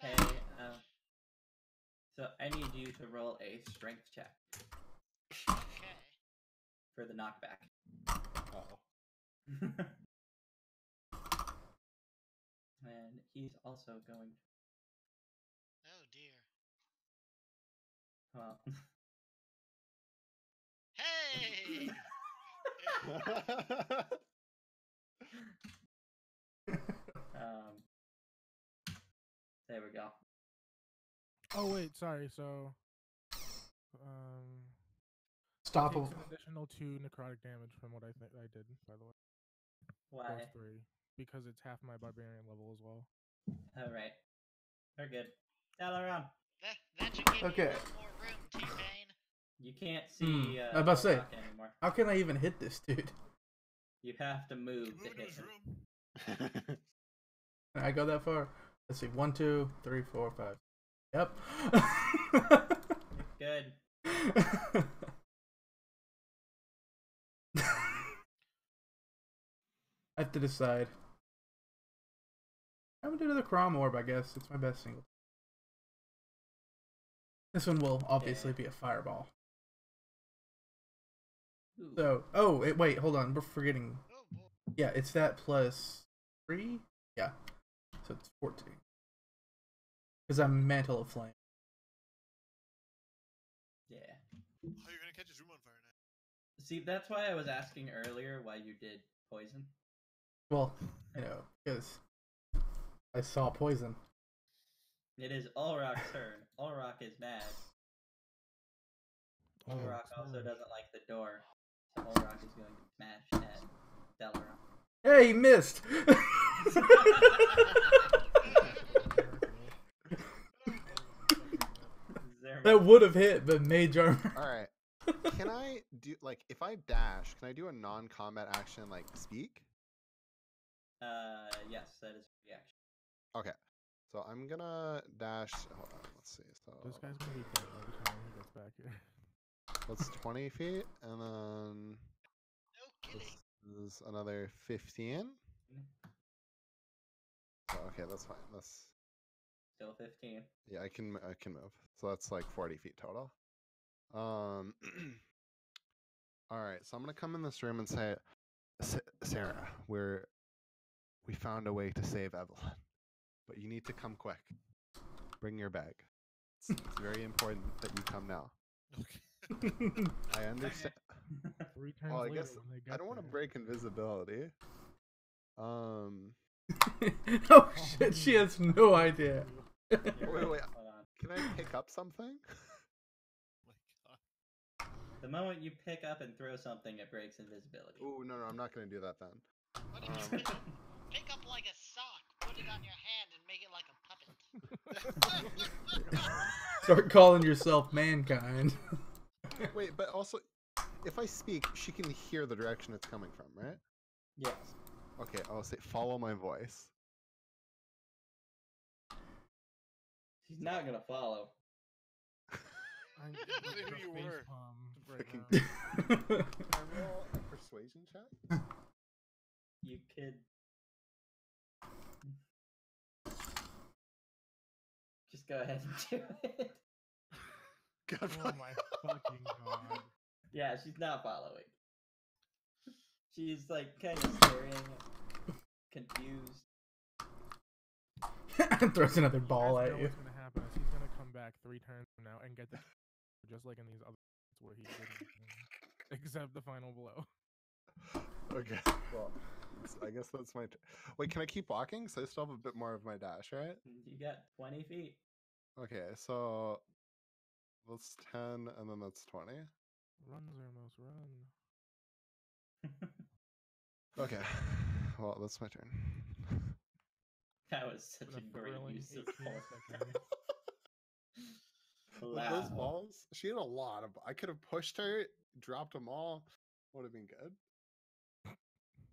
Hey, um, so I need you to roll a strength check Okay. for the knockback. Oh. *laughs* and he's also going. Oh dear. Well, Hey! *laughs* um, there we go. Oh wait, sorry. So, um, Stop takes an additional two necrotic damage from what I think I did. By the way, Why? plus three because it's half my barbarian level as well. All right, we're good. Dalaran, that, that should give Okay. you a little more room, T Pain. you can't Hmm, see. I Uh, was about to say. Anymore. How can I even hit this dude? *laughs* You have to move Move to hit him. *laughs* Can I go that far? Let's see. One, two, three, four, five. Yep. *laughs* Good. I have to decide. I'm gonna do the Crom Orb, I guess. It's my best single. This one will obviously Okay. be a fireball. Ooh. So, oh, it, wait, hold on. We're forgetting. Oh. Yeah, it's that plus three. Yeah, so it's fourteen. Because I'm Mantle of Flame. yeah. Oh, you're gonna catch his room on fire now. See, that's why I was asking earlier why you did poison. Well, you know, because I saw poison. It is Ulrock's turn. Ulrock is mad. Oh, Ulrock also doesn't like the door, so Ulrock is going to smash at Dalaran. Hey, he missed. *laughs* *laughs* That would have hit, but mage armor. All right. Can *laughs* I do like if I dash? Can I do a non-combat action like speak? Uh, yes, that is a reaction. Okay. So I'm gonna dash. Hold on. Let's see. So This guy's gonna be dead by the time he gets back here. that's *laughs* 20 feet, and then No kidding. this is another 15. So, okay, that's fine. That's Still 15. yeah. I can I can move. So that's like 40 feet total. Um. *clears throat* all right. So I'm gonna come in this room and say, "Sa- Sarah, we're we found a way to save Evelyn, but you need to come quick. Bring your bag. It's, it's very important that you come now. Okay. I *laughs* understand. *laughs* Three turns Well, I guess I don't want to break invisibility. Um, *laughs* oh shit, she has no idea. Wait, wait. Can I pick up something? My god. The moment you pick up and throw something, it breaks invisibility. Oh no, no, I'm not gonna do that then. What if you Um, pick, pick up like a sock, put it on your hand, and make it like a puppet? *laughs* Start calling yourself mankind. *laughs* Wait, but also, if I speak, she can hear the direction it's coming from, right? Yes. Okay, I'll say follow my voice. She's not gonna follow. I'm *laughs* I knew the you were. palm right Freaking- now. *laughs* Can I roll a persuasion check? *laughs* You could. Just go ahead and do it. *laughs* God, oh my fucking god. Yeah, she's not following. She's like kind of staring, confused. Throws another ball guys at know you. What's gonna happen is he's gonna come back three turns from now and get the just like in these other where he didn't *laughs* except the final blow. Okay, well, I guess that's my. T- Wait, can I keep walking? So I still have a bit more of my dash, right? Mm, you got 20 feet. Okay, so that's 10, and then that's 20. Run, Zermos, *laughs* run. Okay, well, that's my turn. That was such With a great use of 18 With those balls, she had a lot of. I could have pushed her, dropped them all. Would have been good.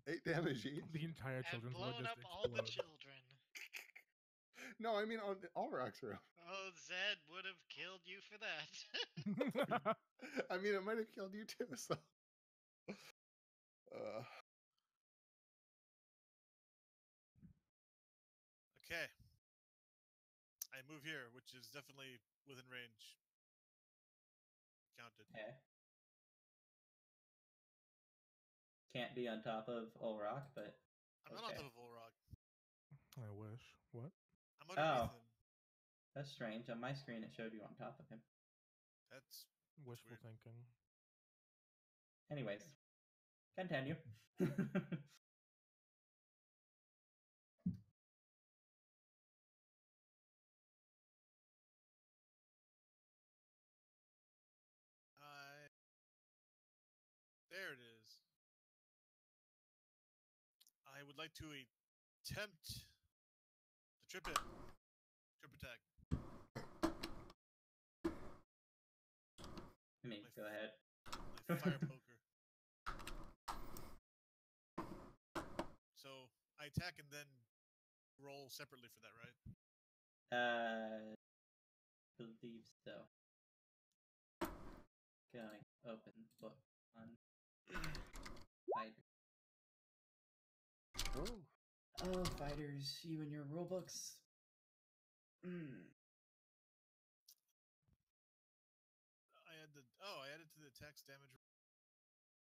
Eight damage *laughs* each. The entire And children's would blown just up all the children. No, I mean on all rocks room. Oh, Zed would have killed you for that. *laughs* *laughs* I mean, it might have killed you too. So. Uh, Okay. I move here, which is definitely within range. Counted. Okay. Can't be on top of Ulrock, but I'm not on top of Olrock. I wish. What? I'm underneath Oh. him. that's strange. On my screen, it showed you on top of him. That's Wishful weird. thinking. Anyways, continue. *laughs* *laughs* I would like to attempt the trip it. Trip attack. I mean, My go ahead. My fire *laughs* poker. So I attack and then roll separately for that, right? Uh, believe so. Going open book on *clears throat* fighter. Oh, Oh, fighters, you and your rule books. Mm. I add the oh, I added to the text damage.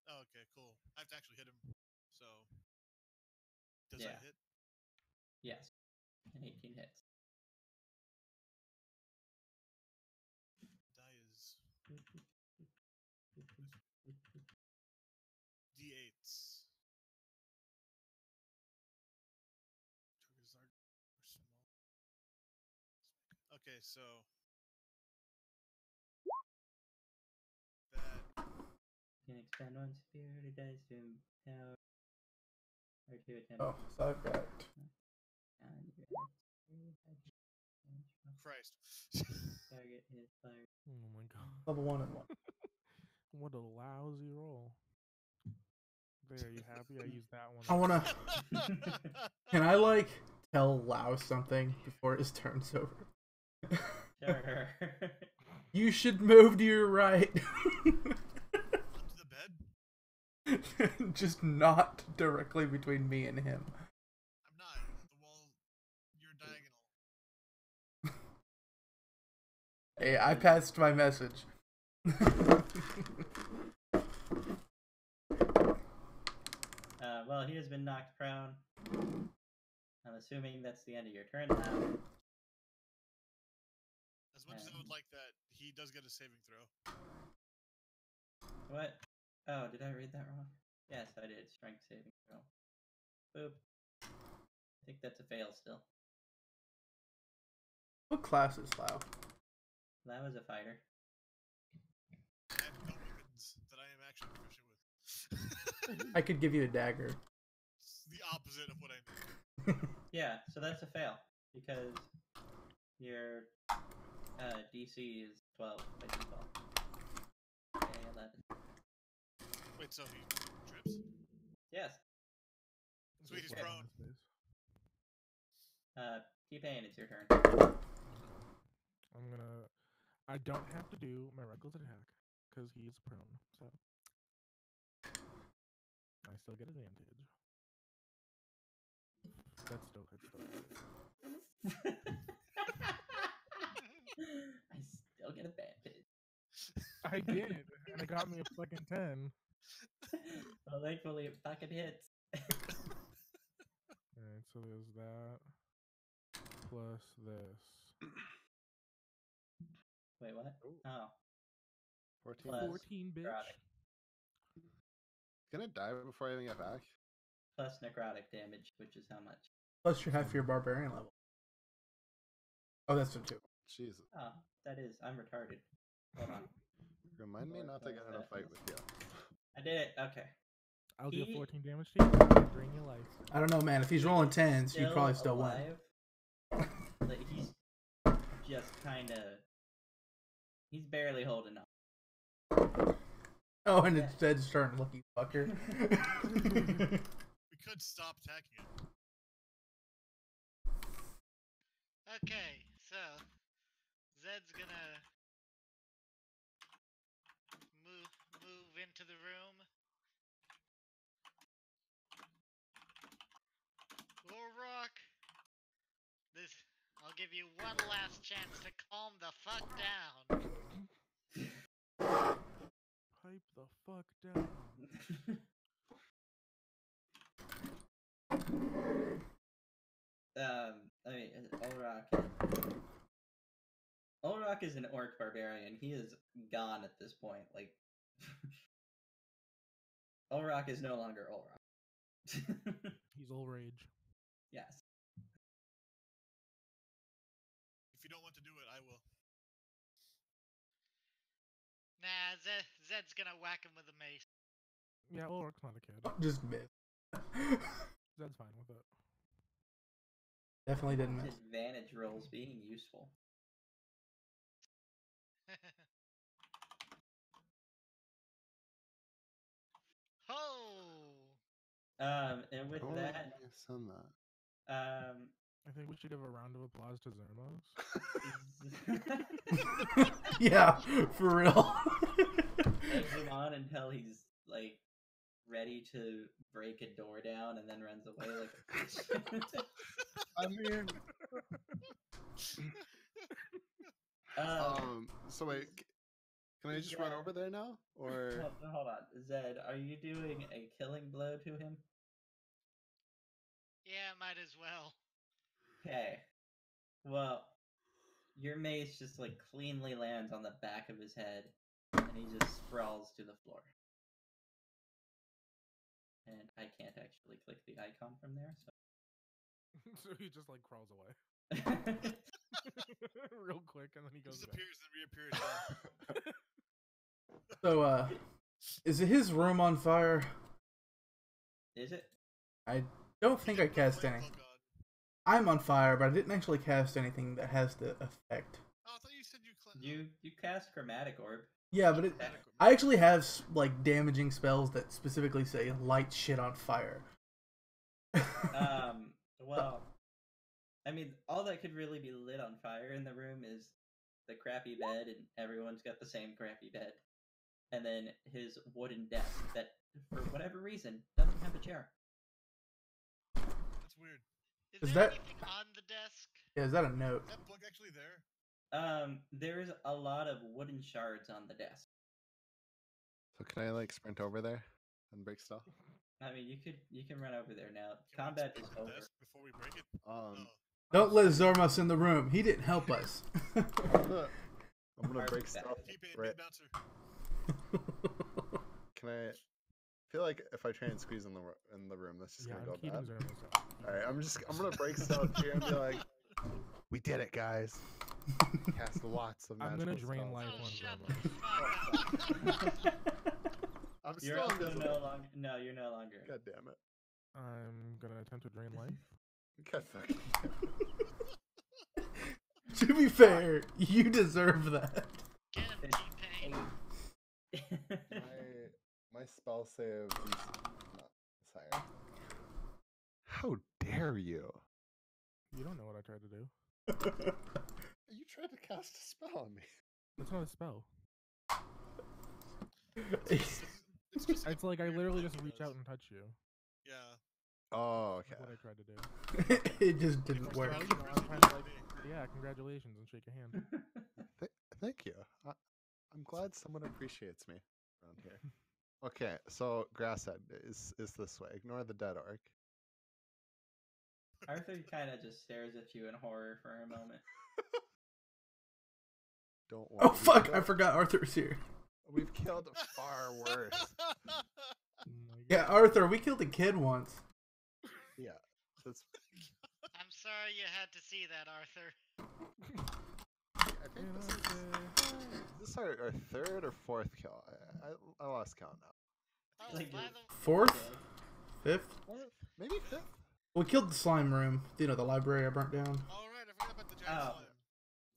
Oh, okay, cool. I have to actually hit him. So does Yeah. that hit? Yes, and 18 hits. Die is d8s. Triggers are, are small. Okay, so that Can expand one superiority dice to power or to attempt Oh, so I've got on your next Christ. *laughs* target is fire. Oh my god. level one and one. *laughs* What a lousy roll. There, you happy? I used that one. I wanna. *laughs* Can I like tell Lao something before his turn's over? Sure. you should move to your right. Onto the bed? Just not directly between me and him. I'm not. The wall you're diagonal. *laughs* Hey, I passed my message. *laughs* uh, well, he has been knocked prone. I'm assuming that's the end of your turn now. As much as I would like that, he does get a saving throw. What? Oh, did I read that wrong? Yes, I did. Strength saving throw. Boop. I think that's a fail still. What class is Lao? Lao is a fighter. I that I am actually proficient with. I could give you a dagger. It's the opposite of what I need. *laughs* yeah, so that's a fail because your uh, DC is 12, 12. Wait, so he trips? Yes. Sweet, he's Okay. prone. Uh, T-Pain, it's your turn. I'm gonna. I don't have to do my reckless attack because he's prone, so I still get advantage. That's still hits though. *laughs* I still get advantage. I did, and it got me a fucking ten. *laughs* well, thankfully it fucking hits. *laughs* Alright, so there's that plus this. *clears throat* Wait, what? Ooh. Oh, 14. Plus- Fourteen, bitch. necrotic. Can I die before I even get back? plus necrotic damage, which is how much? Plus you have your barbarian level. Oh, that's the two. Jesus. Oh, that is. I'm retarded. Hold on. *laughs* Remind me not to get in a fight with you. I did it. Okay. I'll he... do 14 damage to you. Drain your life. I don't know, man. If he's rolling tens, you probably still alive, *laughs* win. he's just kind of. He's barely holding up. *laughs* Oh, and yeah. it's Ted's turn, lucky fucker. *laughs* we could stop attacking him. Okay, so Zed's gonna give you one last chance to calm the fuck down. Pipe the fuck down. *laughs* um, I mean, Olrock. Olrock is an orc barbarian. He is gone at this point. Like, *laughs* Olrock is no longer Olrock. *laughs* He's all rage. yes. Nah, Zed, Zed's gonna whack him with a mace. Yeah, Ulrich's not a kid. Just miss. *laughs* That's fine with it. Definitely didn't miss. Advantage rolls being useful. *laughs* Ho! Um, and with Oh, that, I've that. um, I think we should give a round of applause to Zermos. *laughs* yeah, for real. eggs him on until he's like ready to break a door down and then runs away like a bitch. *laughs* I mean, um, *laughs* um. So wait, can I just run over there now, or hold, hold on, Zed, are you doing a killing blow to him? Yeah, might as well. Okay. Well, your mace just like cleanly lands on the back of his head, and he just sprawls to the floor. And I can't actually click the icon from there, so. so he just like crawls away Uh, real quick, and then he goes back. Disappears and reappears. so, uh, is it his room on fire? Is it? I don't think I Didn't put cast flame any. Cloak on. I'm on fire, but I didn't actually cast anything that has the effect. Oh, I thought you said you. Cl- You you cast chromatic orb. Yeah, but it, I actually have like damaging spells that specifically say light shit on fire. *laughs* Um, well, I mean, all that could really be lit on fire in the room is the crappy bed, and everyone's got the same crappy bed, and then his wooden desk that, for whatever reason, doesn't have a chair. That's weird. Is, Is there that- on the desk? yeah, is that a note? Is that book actually there? Um, there's a lot of wooden shards on the desk. so can I like sprint over there and break stuff? *laughs* I mean, you could you can run over there now. Can Combat is explode the over. desk Before we break it. Um, Oh. Don't let Zermos in the room. He didn't help us. *laughs* I'm gonna, I'm gonna break stuff. Keep it, Right. bouncer. *laughs* Can I? I feel like if I try and squeeze in the in the room, that's just Yeah, gonna go bad. All right, I'm just I'm gonna break stuff here and be like, "We did it, guys! Cast lots of magic. *laughs* I'm gonna drain life Oh, on shut the fuck. *laughs* I'm You're still also invisible. no longer. No, you're no longer. God damn it! I'm gonna attempt to drain life. *laughs* God fucking to be fair, you deserve that. Get him, It's T-Pain. My my spell save is not higher. How dare you? You don't know what I tried to do. You tried to cast a spell on me. It's not a spell. It's, it's just It's like I literally just reach out and touch you. Yeah. Oh, okay. That's what I tried to do. *laughs* it just didn't work. You you know, I'm trying to, like. Yeah, congratulations and shake a hand. *laughs* Th- thank you. I, I'm glad someone appreciates me around here. *laughs* Okay, so Grasshead is is this way. Ignore the dead orc. Arthur kind of just stares at you in horror for a moment. *laughs* Don't oh, worry. Oh fuck! I killed- forgot Arthur's here. We've killed far worse. *laughs* Oh Yeah, Arthur, we killed a kid once. Yeah, that's. *laughs* I'm sorry you had to see that, Arthur. I think this is, it's, is this our, our third or fourth kill. I, I, I lost count now. Oh, Like by you- the Fourth, fifth. Fourth, maybe fifth. We killed the slime room. You know, the library I burnt down. All right, I forgot about the giant Oh. slime.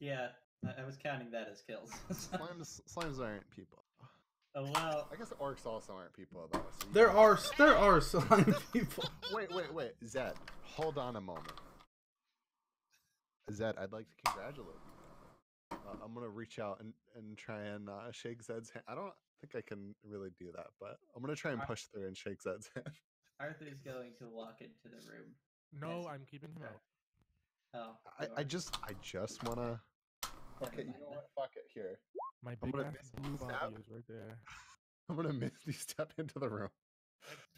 Yeah, I, I was counting that as kills. *laughs* Slimes, slimes aren't people. oh well. I guess orcs also aren't people though. So There can- are there are slime *laughs* people. Wait, wait, wait, Zed. Hold on a moment. Zed, I'd like to congratulate you. Uh, I'm gonna reach out and, and try and uh, shake Zed's hand. I don't think I can really do that, but I'm gonna try and push through and shake Zed's *laughs* hand. Arthur's going to walk into the room. No, Yes. I'm keeping him out. Oh. I, I just I just wanna. Never Okay, you mind know then. what? Fuck it. Here, My I'm big gonna ass miss blue body is right there. *laughs* I'm gonna misty step into the room.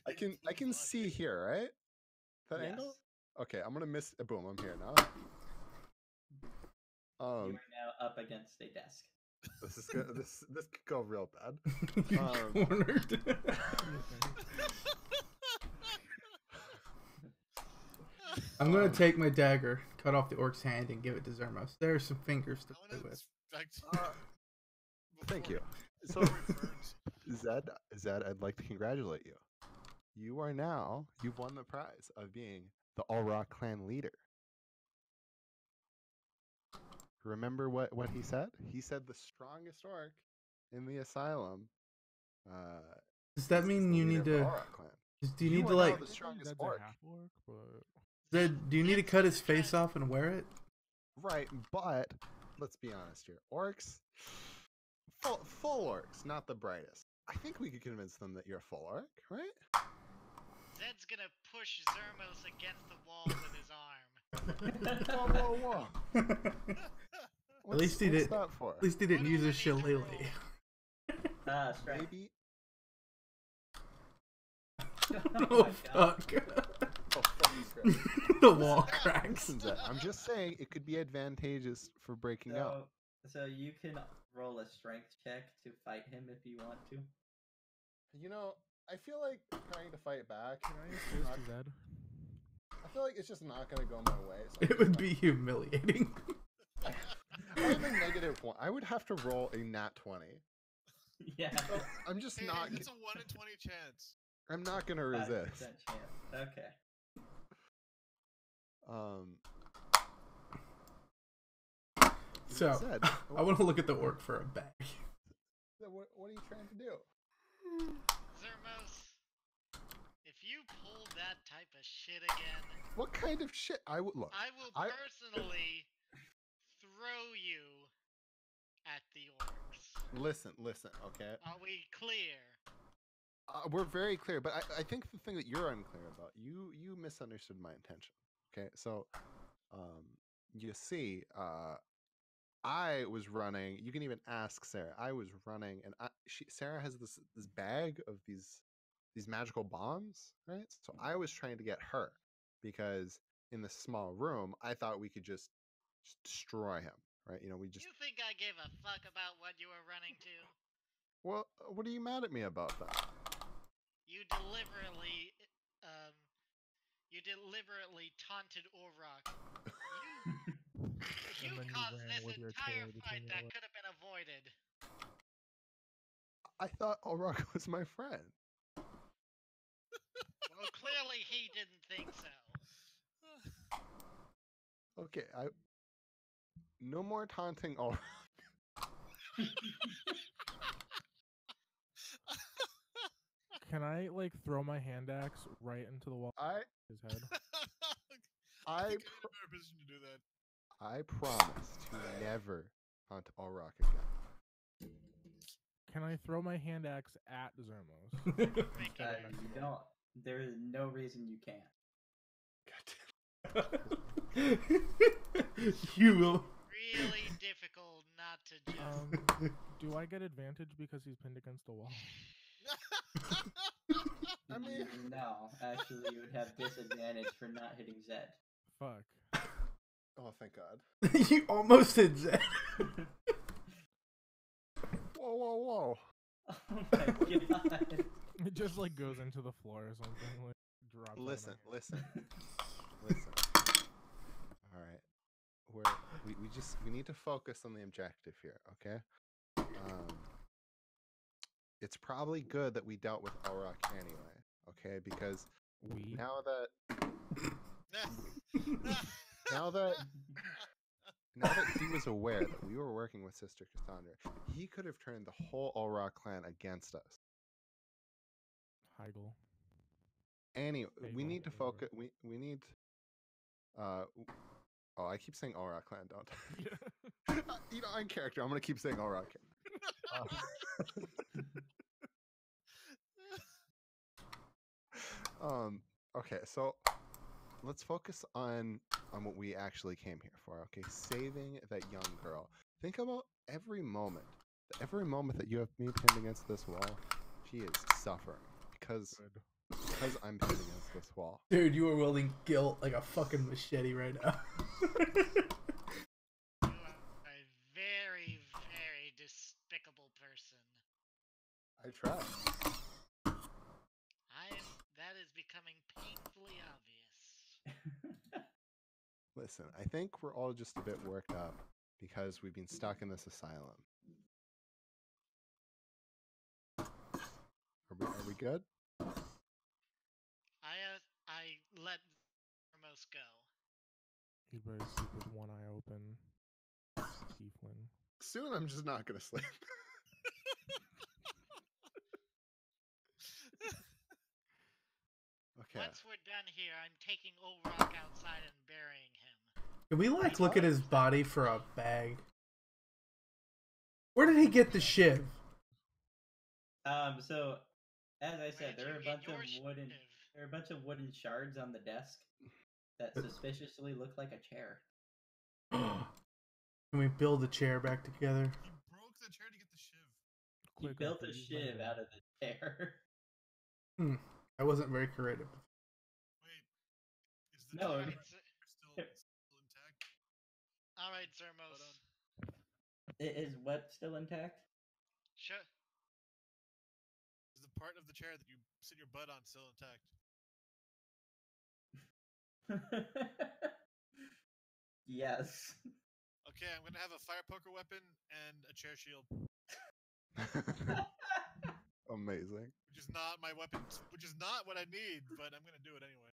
I can I can see here, right? That angle. Okay, I'm gonna miss. Boom! I'm here now. Um, now up against a desk. this is gonna, this this could go real bad. *laughs* Um, cornered. *laughs* I'm gonna take my dagger, cut off the orc's hand, and give it to Zermos. There are some fingers to play with. Uh, thank you. So, before it burns. *laughs* Zed, Zed, I'd like to congratulate you. You are now you've won the prize of being the All Rock Clan leader. Remember what what he said? He said the strongest orc in the asylum. Uh, Does that is- is mean you need to? All Rock Clan. Do you You need to like? the strongest orc. orc, but Zed, do you need to cut his face off and wear it? Right, but let's be honest here. Orcs, full, full orcs, not the brightest. I think we could convince them that you're a full orc, right? Zed's gonna push Zermos against the wall with his arm. *laughs* whoa, whoa, whoa. *laughs* What's, least he did- that for? At least he didn't use do a I need to roll? shillelagh. Ah, strength. Maybe. *laughs* oh oh fuck! *laughs* Oh, fuck *laughs* the wall cracks. I'm just saying it could be advantageous for breaking out. So, so you can roll a strength check to fight him if you want to. You know, I feel like trying to fight back. can I is assist not- Zed? I feel like it's just not gonna go my way. So It would not- be humiliating. I have a *laughs* negative one. I would have to roll a nat twenty. Yeah. So *laughs* I'm just Hey, not. It's a one in twenty chance. I'm not gonna resist. chance. Okay. Um. So Zed, *laughs* I want to look at the orc for a bag. Zed, what, what are you trying to do? Zermos, if you pull that type of shit again, What kind of shit? I would look. I will I- personally throw you at the orcs. Listen, listen. Okay, Are we clear? uh, we're very clear, but I, I think the thing that you're unclear about, you you misunderstood my intention. Okay, so, um, you see, uh, I was running. You can even ask Sarah. I was running, and I, she Sarah has this this bag of these these magical bombs, right? So I was trying to get her because in the small room, I thought we could just, just destroy him, right? You know, we just. You think I gave a fuck about what you were running to? Well, what are you mad at me about that? You deliberately, um, you deliberately taunted Orrock. You, *laughs* you caused this entire fight that could have been avoided. I thought Olrock *laughs* was my friend. Well, clearly he didn't think so. *laughs* Okay, I. No more taunting Olrock. *laughs* Can I like throw my hand axe right into the wall I his head? *laughs* I I think pr- I'm in a better position to do that. I promise to never taunt Olrock again. Can I throw my hand axe at Zermos? *laughs* Uh, you don't. There is no reason you can't. you will. Really difficult not to just. Um, *laughs* do I get advantage because he's pinned against the wall? *laughs* I mean, no, actually, you would have disadvantage for not hitting Zed. Fuck. *laughs* oh thank God. you almost did Zed. Whoa, whoa, whoa! Oh my god. It just like goes into the floor or something. Like drops. out Listen, listen, listen. We're we, we just we need to focus on the objective here, okay? Um, it's probably good that we dealt with Olrock anyway, okay? Because We. now that now that now that he was aware that we were working with Sister Cassandra, he could have turned the whole Olrock clan against us. Heigl. Anyway, we need to focus. We we need. Uh, oh, I keep saying Olrock clan, don't I? *laughs* You *laughs* know, I'm character, I'm gonna keep saying Olrock. *laughs* Um. Okay, so let's focus on on what we actually came here for. Okay, saving that young girl. Think about every moment, every moment that you have me pinned against this wall. She is suffering because Good. Because I'm pinned against this wall. Dude, you are wielding guilt like a fucking machete right now. A very, very despicable person. I try. I am. That is becoming painfully obvious. *laughs* Listen, I think we're all just a bit worked up because we've been stuck in this asylum. Are we, are we good? I uh, I let Ramos go. He'd better sleep with one eye open. Tiefling. Soon I'm just not gonna sleep. *laughs* okay. Once we're done here, I'm taking Olrock outside and burying him. Can we like look at his body for a bag? Where did he get the shiv? Um, so as I said, did there are a bunch of wooden shiv? There are a bunch of wooden shards on the desk that suspiciously look like a chair. *gasps* Can we build a chair back together? He broke the chair to get the shiv. He Quick, built a Arthur, shiv out of the chair. *laughs* Hmm. I wasn't very creative. Wait, is the No, chair Alright, it- Z- still, still *laughs* intact? Alright, Zermos. Hold on. I- Is what still intact? Sure. Is the part of the chair that you sit your butt on still intact? *laughs* yes. *laughs* Okay, I'm gonna have a fire poker weapon and a chair shield, *laughs* Amazing. which is not my weapon, which is not what I need, but I'm gonna do it anyway.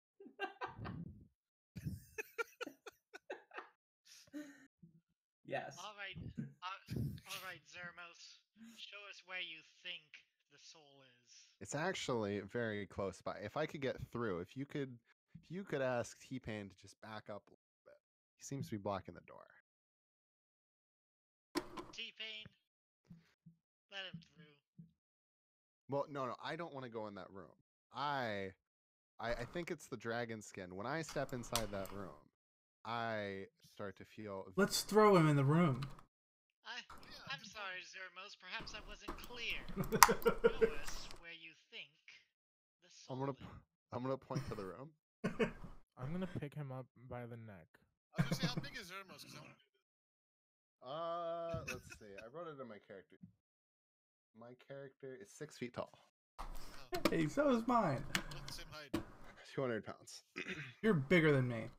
yes. Alright. Uh, Alright, Zermos. Show us where you think the soul is. It's actually very close by. If I could get through, if you could, if you could ask T Pain to just back up a little bit. He seems to be blocking the door. T Pain. Let him through. Well, no, no, I don't want to go in that room. I, I, I think it's the dragon skin. When I step inside that room, I start to feel. Let's throw him in the room. I, I'm sorry, Zermos. Perhaps I wasn't clear. *laughs* Show us where you think the soul I'm gonna, is. p- I'm gonna point to the room. I'm gonna pick him up by the neck. I was gonna say, how big is Zermos? 'Cause I wanna do this. Uh, let's see. I wrote it in my character. My character is six feet tall, Oh, hey, so is mine. we're both the same height. *laughs* two hundred pounds. *clears throat* You're bigger than me.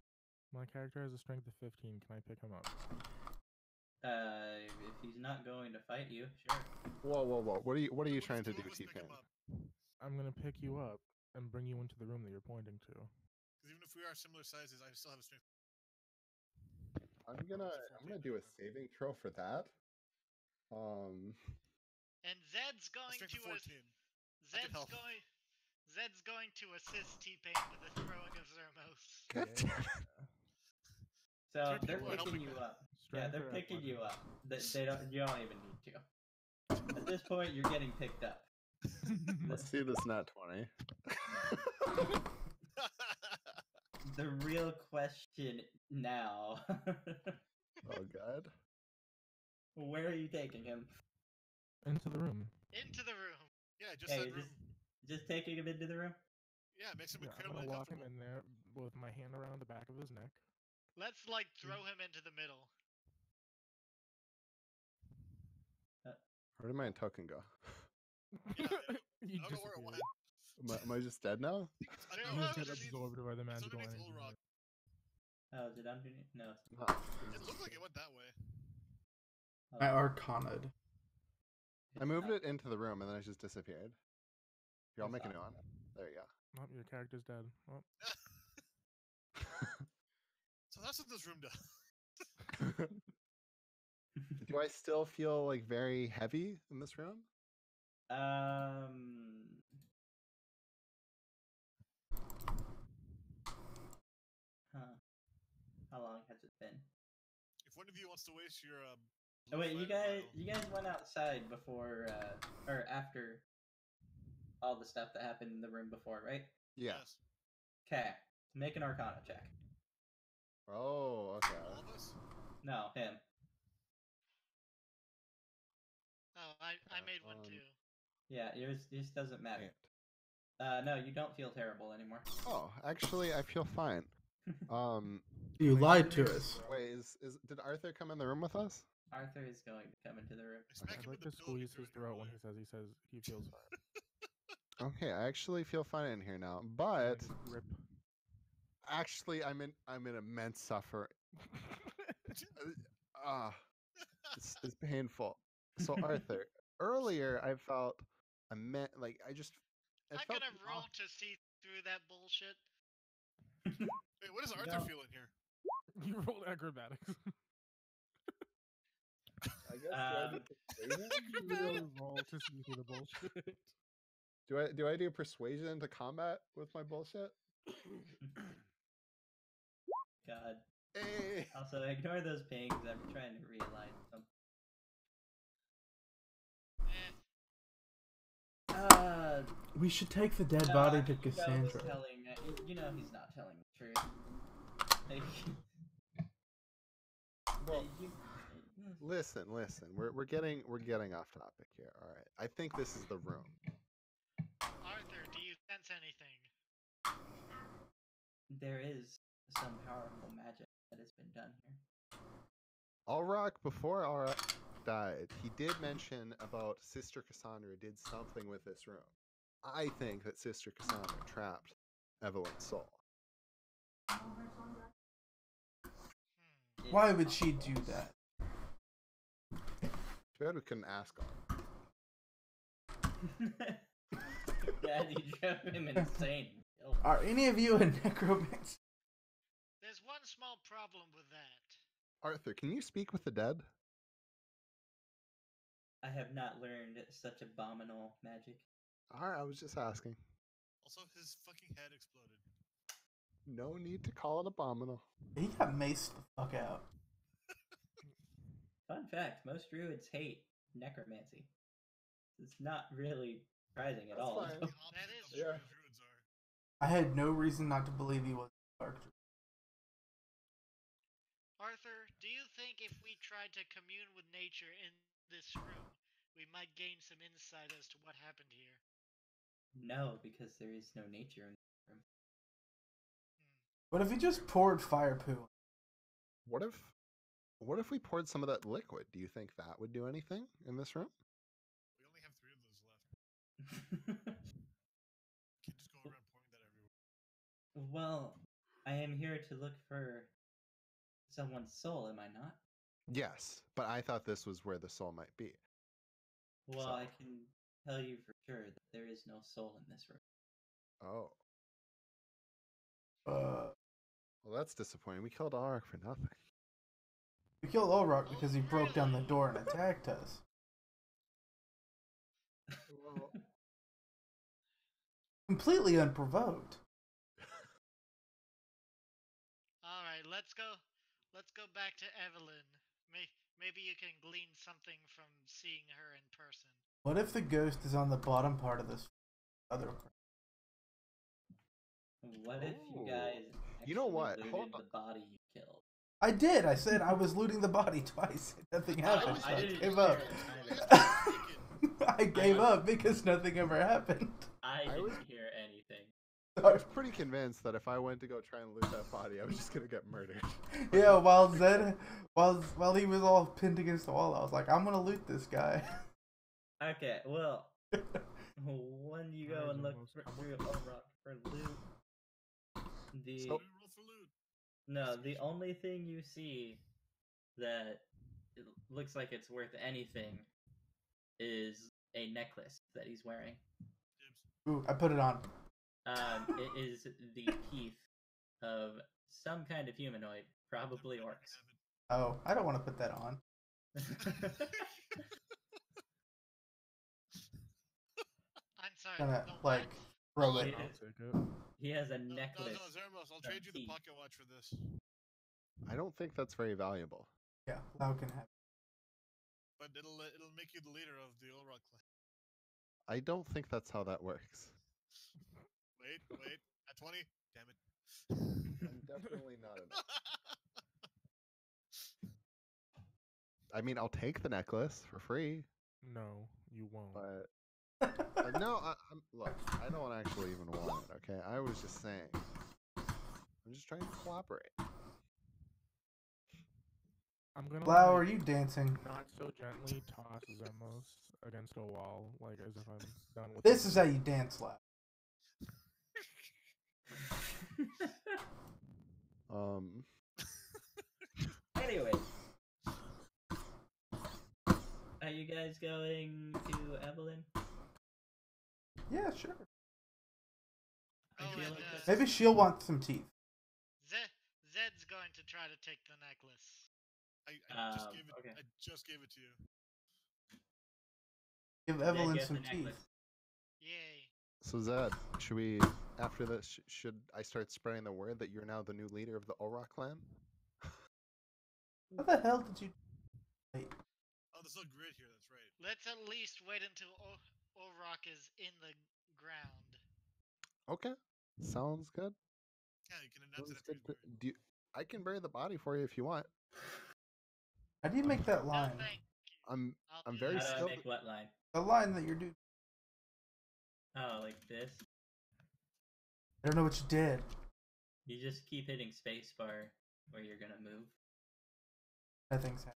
My character has a strength of 15. Can I pick him up? Uh, if he's not going to fight you, sure. whoa, whoa, whoa! What are you, what are you trying to do, T-Pain? I'm gonna pick you up and bring you into the room that you're pointing to. 'Cause if we are similar sizes, I still have a strength. I'm gonna, I'm gonna do a saving throw for that. Um, And Zed's going to 14. Zed's going Zed's going to assist T Pain with the throwing of Zermos. God *laughs* Yeah. So they're picking you up. Yeah, they're picking you up. They, they don't. You don't even need to. At this point, you're getting picked up. *laughs* Let's see this not twenty. *laughs* The real question now: *laughs* oh god. Where are you taking him? Into the room. Into the room. yeah, just Hey, that just, room. just taking him into the room. Yeah, it makes him Yeah, I'm gonna walk him uncomfortable. in there with my hand around the back of his neck. Let's like throw him into the middle. Uh where did my token go? Yeah, I don't know where it went. Am I, am I just dead now? *laughs* I don't know. just was get underneath- absorbed by the it's magical underneath energy. Little Rock. Oh, is it? No. It's It looked like it went that way. I oh, arcana'd. I moved it into the room and then it just disappeared. Y'all make a new one. There you Oh, your character's dead. Oh. *laughs* So that's what this room does. *laughs* do I still feel like very heavy in this room? Um. Huh. How long has it been? If one of you wants to waste your um. Oh wait, you guys, vial- you guys went outside before, uh, or after all the stuff that happened in the room before, right? Yes. Okay, make an Arcana check. Oh, okay. All of us. No, him. Oh, I, I Uh, made one um, too. Yeah, yours, yours doesn't matter. Can't. Uh, no, you don't feel terrible anymore. Oh, actually, I feel fine. *laughs* Um, You lied to us. wait, is, is did Arthur come in the room with us? Arthur is going to come into the room. I smack I'd like to the pillow, you squeeze his throat when he says he says he feels fine. *laughs* Okay, I actually feel fine in here now, but rip. actually, I'm in I'm in immense suffering. *laughs* Ah, it's, it's painful. So Arthur, earlier I felt I meant like I just I I'm felt gonna roll op- to see through that bullshit. *laughs* Hey, what does Arthur No. feel in here? *laughs* You rolled acrobatics. *laughs* I guess, do, I Um, do, persuasion? you roll to see through the bullshit. do I do I do persuasion to combat with my bullshit? *coughs* God. Hey. Also, ignore those pings. I'm trying to realign them. Eh, Uh, We should take the dead no, body to think Hugo was Cassandra. Telling, uh, you know he's not telling the truth. *laughs* Like, Well, hmm. listen, listen. We're we're getting we're getting off topic here. All right. I think this is the room. Arthur, do you sense anything? there is some powerful magic that has been done here. Alrock, before Alrock died, he did mention about Sister Cassandra did something with this room. I think that Sister Cassandra trapped Evelyn's soul. It Why would she do that? Too bad we couldn't ask him. *laughs* yeah, you drove him insane. Are any of you a necromancer? There's one small problem with that. Arthur, can you speak with the dead? I have not learned such abominable magic. Alright, I was just asking. Also, his fucking head exploded. No need to call it abominable. He got maced the fuck out. *laughs* Fun fact: most druids hate necromancy. It's not really surprising at That's all. fine. The *laughs* opposite That of is what Yeah. druids are. I had no reason not to believe he was a dark druid. Arthur, do you think if we tried to commune with nature in this room, we might gain some insight as to what happened here? no, because there is no nature in the room. What if he just poured fire poo? What if what if we poured some of that liquid? Do you think that would do anything in this room? We only have three of those left. *laughs* Can't just go around pouring that everywhere. well, I am here to look for someone's soul, am I not? Yes, but I thought this was where the soul might be. Well, I can tell you for sure that there is no soul in this room. Oh. Uh, Well, that's disappointing. We killed Arak for nothing. we killed Olrock because he broke down the door and attacked us. Completely unprovoked. All right, let's go. Let's go back to Evelyn. May, maybe you can glean something from seeing her in person. What if the ghost is on the bottom part of this other? What if you Ooh. guys You know what? looted Hold on. the body you killed? I did. I said I was looting the body *laughs* twice. Nothing happened. was so I, didn't *laughs* *laughs* gave up. I gave up because nothing ever happened. I I didn't was- hear anything. I was pretty convinced that if I went to go try and loot that body, I was just gonna get murdered. Yeah, while Zed, while while he was all pinned against the wall, I was like, I'm gonna loot this guy. Okay, well, when you go and look almost for, come through up. Olrock for loot, the So- Roll for loot. no, the only thing you see that it looks like it's worth anything is a necklace that he's wearing. Ooh, I put it on. Um, it *laughs* is the teeth of some kind of humanoid, probably orcs. Oh, I don't want to put that on. *laughs* *laughs* I'm sorry. Gonna, like, what? Throw I'll take it. he has a No, necklace. No, no, Zermos, I'll trade you the teeth. pocket watch for this. I don't think that's very valuable. Yeah, Lau can have. But it'll uh, it'll make you the leader of the Olrock clan. I don't think that's how that works. *laughs* Wait, wait. At 20? Damn it. I'm *laughs* definitely not enough. *laughs* I mean, I'll take the necklace for free, No, you won't. but *laughs* no, I, I'm, look, I don't actually even want it. Okay, I was just saying. I'm just trying to cooperate. I'm gonna Lau, are you dancing? not so gently toss Zemos against a wall, like as if I'm done with. This him. is how you dance, Lau. *laughs* Um, anyway, are you guys going to Evelyn? Yeah, sure. I Oh, feel and, like uh, Maybe she'll want some teeth. Zed, Zed's going to try to take the necklace. I, I just Um, gave it. okay. I just gave it to you. Give Evelyn get some teeth. necklace. Yay. so Zed, should we after this? Sh- should I start spreading the word that you're now the new leader of the Olrock clan? what the hell did you? Wait, Oh, there's no grid here. That's right. Let's at least wait until o- Orok is in the ground. Okay, sounds good. Yeah, you can announce it good. he's to- buried. Do you, I can bury the body for you if you want. how do you make that line? thank I'm I'll I'm very How that. do I skilled. make what line? The line that you're doing. Oh, like this. I don't know what you did. You just keep hitting spacebar where you're gonna move. I think so.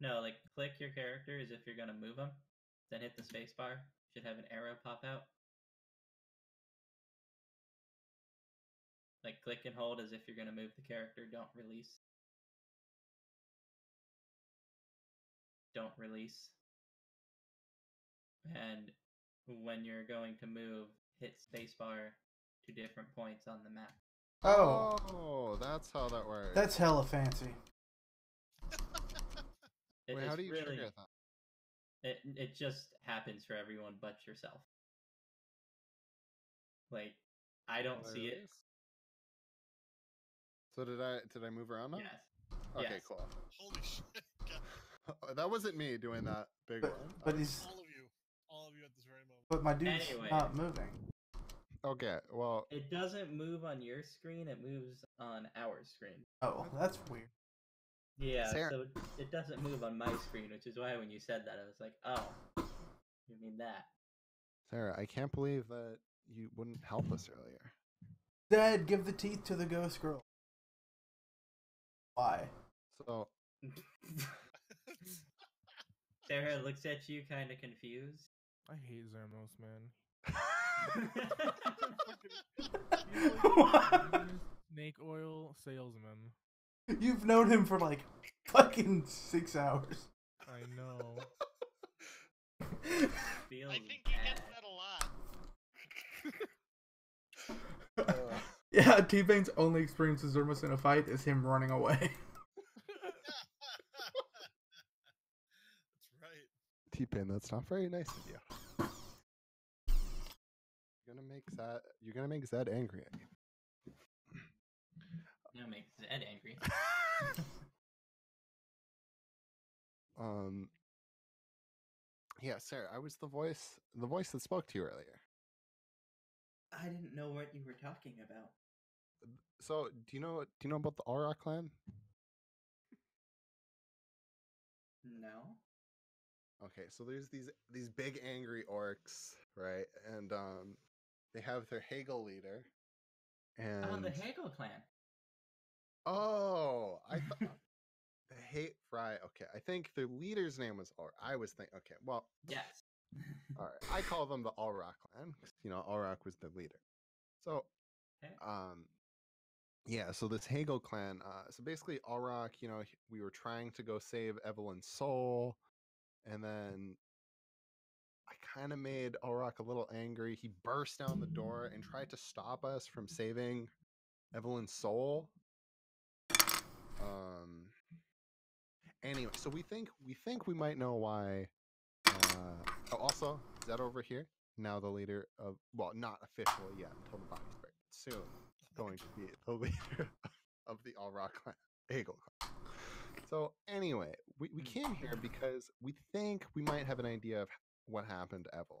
No, like click your character as if you're gonna move them, then hit the spacebar. Should have an arrow pop out. Like click and hold as if you're gonna move the character. Don't release. Don't release. And when you're going to move, hit spacebar to different points on the map. Oh, Oh, that's how that works. that's hella fancy. It, Wait, how do you really, trigger that? It it just happens for everyone but yourself. Like I don't see it. So did I did I move around now? Yes. Okay, yes. cool. Holy *laughs* shit! *laughs* That wasn't me doing that big But, one. but he's all of you, all of you at this very moment. but my dude's Anyway. not moving. Okay, well, It doesn't move on your screen, it moves on our screen. Oh, that's weird. Yeah, Sarah- so it doesn't move on my screen, which is why when you said that I was like, "Oh, you mean that?" Sarah, I can't believe that you wouldn't help us earlier. Dad, give the teeth to the ghost girl. Why? So, *laughs* Sarah looks at you kind of confused. I hate Zermos, man. *laughs* *laughs* What? Snake oil salesman. You've known him for like fucking six hours. I know. I think he gets that a lot. uh, *laughs* Yeah, T Pain's only experience with Zermos in a fight is him running away. That's right. T-Pin, that's not very nice of you. *laughs* You're gonna make Zed. You're gonna make Zed angry at you. That makes Zed angry. *laughs* Um. Yeah, Sarah, I was the voice, the voice that spoke to you earlier. I didn't know what you were talking about. So, do you know? Do you know about the Aura clan? No. Okay, so there's these these big angry orcs, right? And um, they have their Hegel leader. And Oh, the Hagel clan. Oh, I thought *laughs* the hate fry. Okay, I think the leader's name was or I was thinking. Okay, well, Yes. *laughs* all right. I call them the Ulrock clan. You know, Ulrock was the leader. So, Okay. um, yeah. So this Hegel clan. Uh, so basically, Ulrock. You know, we were trying to go save Evelyn's soul, and then I kind of made Ulrock a little angry. He burst down the door and tried to stop us from saving Evelyn's soul. Um, anyway, so we think we think we might know why. Uh, oh, also, Zed over here now the leader of well, not officially yet until the body's buried. Soon going to be the *laughs* leader of the Ulrock clan, Eagle clan. So anyway, we, we came here because we think we might have an idea of what happened to Evelyn.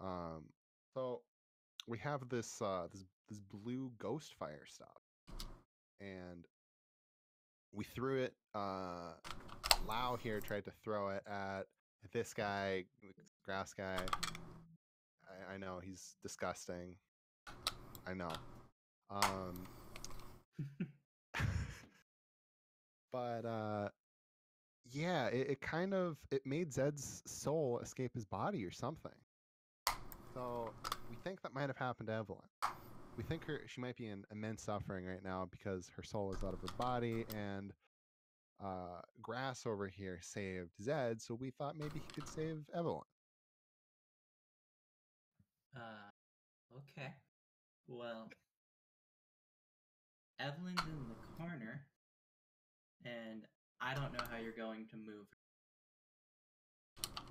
Um, so we have this uh this this blue ghost fire stuff, and we threw it. Uh, Lau here tried to throw it at this guy, grass guy. I, I know he's disgusting. I know. Um, *laughs* *laughs* but uh, yeah, it, it kind of it made Zed's soul escape his body or something. So we think that might have happened to Evelyn. We think her she might be in immense suffering right now because her soul is out of her body and uh grass over here saved Zed, so we thought maybe he could save Evelyn. Uh, okay. Well, Evelyn's in the corner, and I don't know how you're going to move.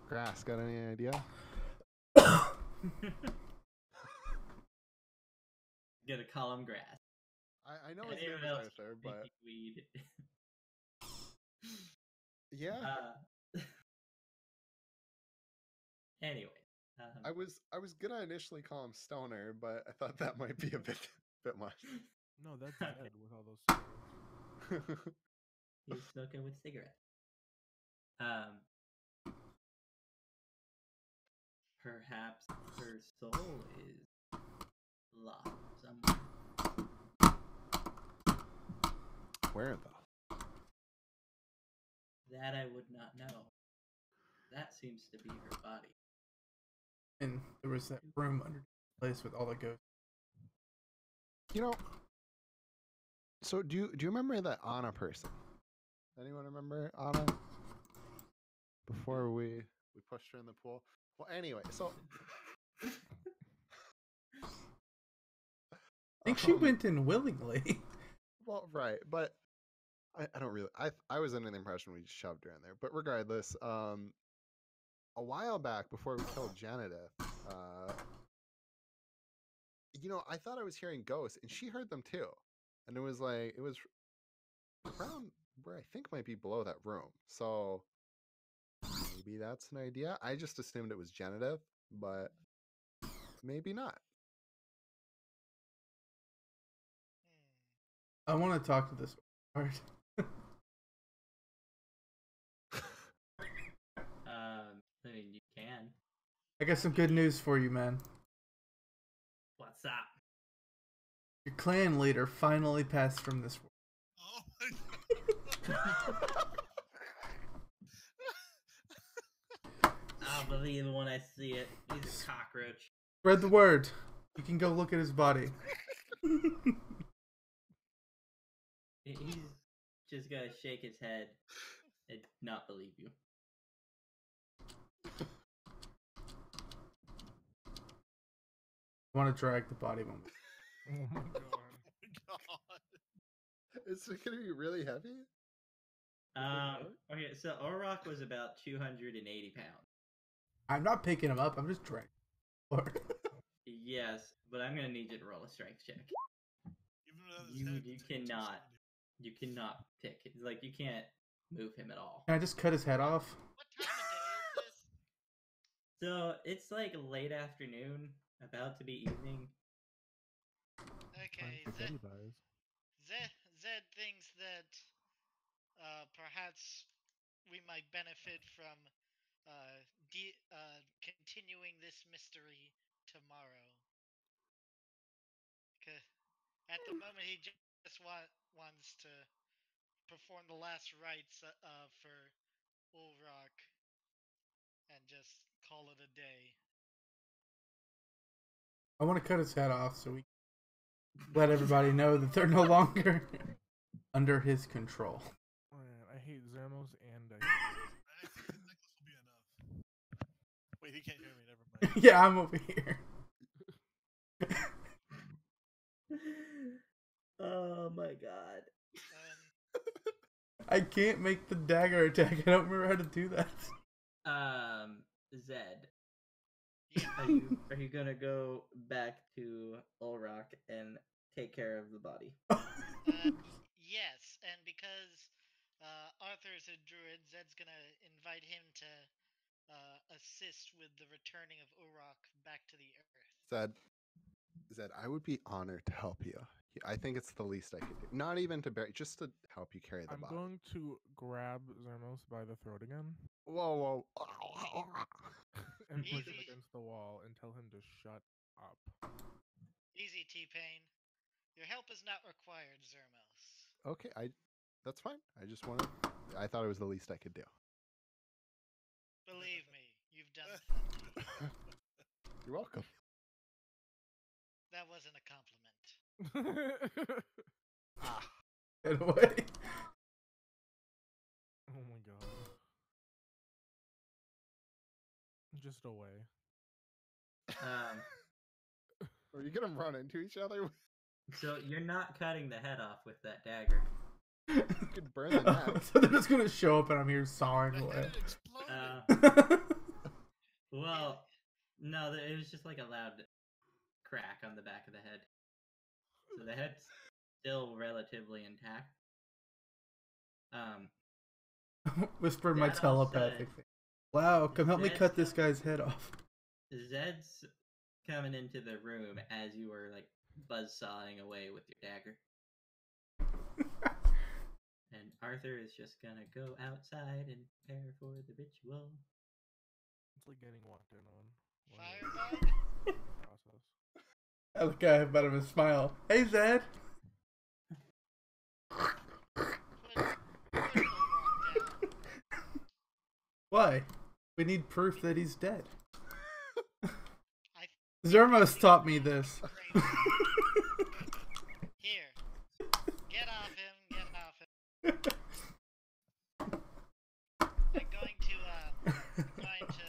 Grass, got any idea? *laughs* *laughs* Gonna call him grass. I, I know his Anyone name is Arthur, but weed. *laughs* *laughs* yeah, uh, *laughs* anyway, um, I was I was gonna initially call him Stoner, but I thought that might be a bit bit much. No, that's Ed with all those cigarettes. he's smoking with cigarettes. Um, perhaps her soul is lost somewhere. Where though? That I would not know. That seems to be her body. And there was that room under the place with all the ghosts. You know. So do you do you remember that Anna person? Anyone remember Anna? Before we we pushed her in the pool. Well, anyway, so I think she um, went in willingly. *laughs* Well, right, but I, I don't really. I I was under the impression we just shoved her in there. But regardless, um, a while back before we killed Janita, uh, you know, I thought I was hearing ghosts, and she heard them too, and it was like it was around where I think might be below that room. So maybe that's an idea. I just assumed it was Janita, but maybe not. I want to talk to this part. *laughs* Um, I mean, you can. I got some good news for you, man. What's up? Your clan leader finally passed from this world. Oh my god. I'll believe it when I see it. He's a cockroach. Spread the word. You can go look at his body. *laughs* He- He's just gonna shake his head and not believe you. I want to drag the body one. *laughs* Oh my *laughs* god. Oh my god. Is it gonna be really heavy? Um, okay, so Ulrock was about 280 pounds. I'm not picking him up. I'm just dragging. Yes, but I'm gonna need you to roll a strength check. Even without his You- you cannot. 270. You cannot pick it. Like, you can't move him at all. can I just cut his head off? What time of day is this? *laughs* So, it's like late afternoon, about to be evening. Okay, Zed. Zed, Zed thinks that uh, perhaps we might benefit from uh, de- uh, continuing this mystery tomorrow. 'Cause At the moment, he just wa- wants to perform the last rites uh, uh, for Ulrock and just call it a day. I want to cut his head off so we let everybody know that they're no *laughs* longer under his control. Man, I hate Zermos and *laughs* I I think the necklace will be enough. Wait, he can't hear me. Never mind. *laughs* yeah, I'm over here. Oh my god. Um, *laughs* I can't make the dagger attack. I don't remember how to do that. Um, Zed, *laughs* are you are you gonna go back to Ulrock and take care of the body? *laughs* Uh, yes, and because uh, Arthur's a druid, Zed's gonna invite him to uh, assist with the returning of Ulrock back to the earth. Zed, Zed, I would be honored to help you. I think it's the least I could do. Not even to bury, just to help you carry the I'm body. going to grab Zermos by the throat again Whoa, whoa. and push him against the wall and tell him to shut up. Easy, T Pain. Your help is not required, Zermos. okay, I. That's fine. I just wanted. I thought it was the least I could do. Believe me, you've done. *laughs* You're welcome. That wasn't a compliment. *laughs* Ah, Get away. oh my god. Just away. Um, *laughs* are you gonna run into each other? *laughs* so you're not cutting the head off with that dagger. You could burn the neck. so they're just gonna show up and I'm here sawing away. head. Uh, well, no, it was just like a loud crack on the back of the head. So the head's still relatively intact. Um, *laughs* Whisper my That telepathic outside. thing. Wow, come help me cut this guy's head off. Zed's coming into the room as you were like buzzsawing away with your dagger. And Arthur is just gonna go outside and prepare for the ritual. It's like getting walked in on. One Firebug? process. I look at him about him and smile. Hey Zed. Put, put Ulrock down. Why? We need proof that he's dead. Zermos taught me this. Here. Get off him, get off him. *laughs* I'm going to, uh, going to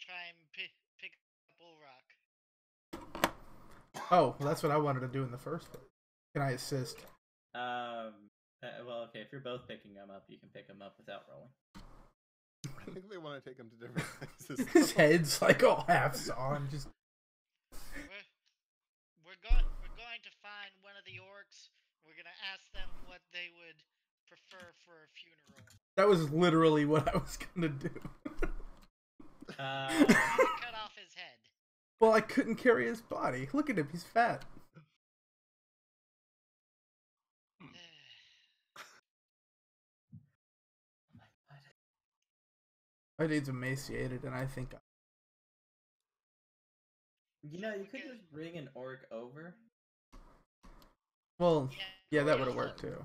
try and pick, pick up Ulrock. Oh, well, that's what I wanted to do in the first place. Can I assist? Um. uh, well, okay. If you're both picking them up, you can pick them up without rolling. *laughs* I think they want to take him to different *laughs* places. His head's like all half sawn. Just We're, we're going, we're going to find one of the orcs. We're gonna ask them what they would prefer for a funeral. that was literally what I was gonna do. *laughs* Uh, cut off his head. Well, I couldn't carry his body. Look at him. He's fat. My dude's emaciated, and I think you know, you could just bring an orc over. Well, yeah, yeah, that would have worked too.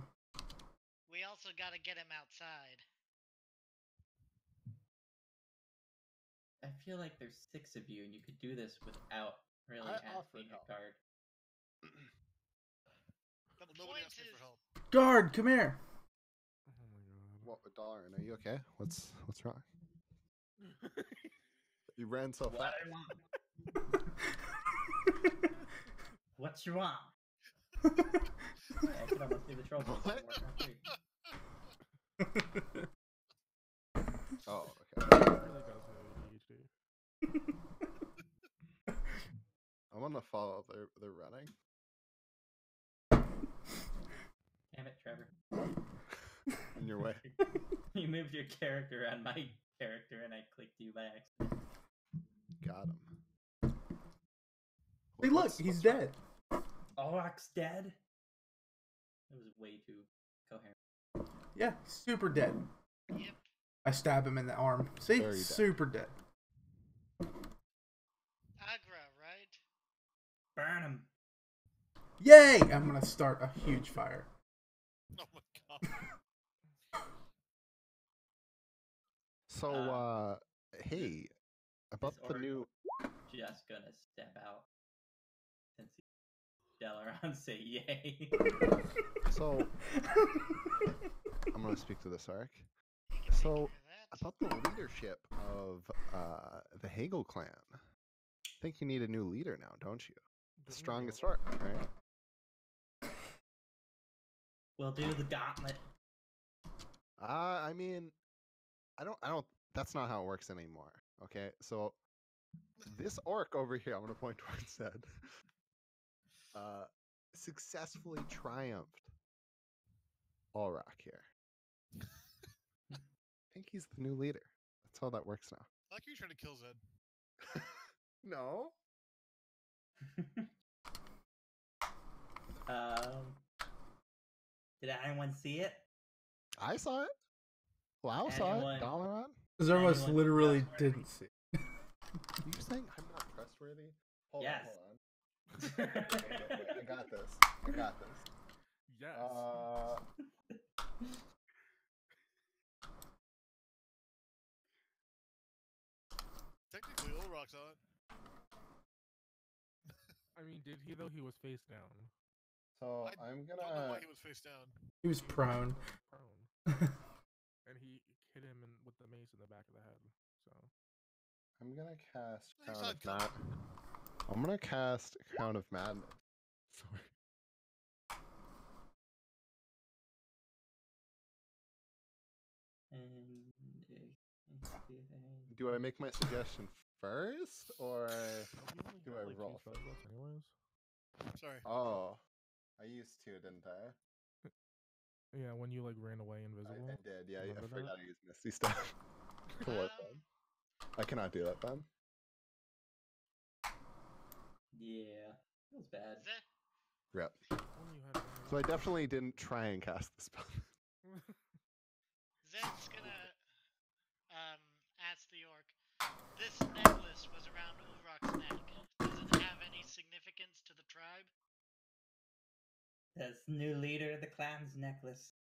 We also gotta get him outside. Feel like there's six of you, and you could do this without really I asking a guard. *clears throat* The Well, nobody point asked me is, for help. Guard, come here. Oh my god. What, Darn, are you okay? What's what's wrong? *laughs* You ran so fast. I want? What you want? Yeah, I could almost do the trouble. What? one more time, too. *laughs* Oh, okay. It really does have ADHD. I want to follow. They're they're running. Damn it, Trevor. *laughs* In your way. *laughs* you moved your character on my character, and I clicked you by accident. Got him. Hey, look, he's dead. Ulrock's dead. That was way too coherent. Yeah, super dead. yep. I stab him in the arm. See, Very super dead. Agra, right? Burn him. Yay! I'm gonna start a huge fire. *laughs* Oh my god. *laughs* So, Uh, uh, hey, about the new. Just gonna step out and see Dalaran say yay. So, I'm gonna speak to this arc. You can take So, care of that. About the leadership of uh, the Hagel clan. I think you need a new leader now, don't you? The strongest all? orc, right? *laughs* we'll do the gauntlet. Uh, I mean, I don't, I don't. That's not how it works anymore. Okay, so this orc over here, I'm gonna point *laughs* towards said, uh, successfully triumphed Ulrock here. I *laughs* think he's the new leader. That's how that works now. I like you're trying to kill Zed. No. Um, did anyone see it? I saw it. Wow, saw Anyone- it. Dalaran. Zermos Anyone literally didn't see. Are You saying I'm not trustworthy? Hold Yes. on, hold on. *laughs* Okay, wait, wait, I got this. I got this. Yes. Uh, Technically, Ulrock's on it. I mean, did he though? He was face down. So I I'm Don't know gonna. why he was face down. He was prone. Prone. *laughs* and he hit him in, with the mace in the back of the head. So I'm gonna cast He's Crown of Mad. I'm gonna cast Crown of Madness. Sorry. And Do I make my suggestion first, or Don't you only Do have, I roll spell anyways? Sorry. oh, I used to, didn't I? Yeah, when you like ran away I, invisible. I did. Yeah, I Remember that? forgot I used Misty Step. to work Um, on. *laughs* I cannot do that then. yeah, that was bad. Zed, Rip. Only you had one So I definitely didn't try and cast the spell. *laughs* Zed's gonna *laughs* um ask the orc. This necklace was around Ulrock's neck. Does it have any significance to the tribe? That's new leader of the clan's necklace.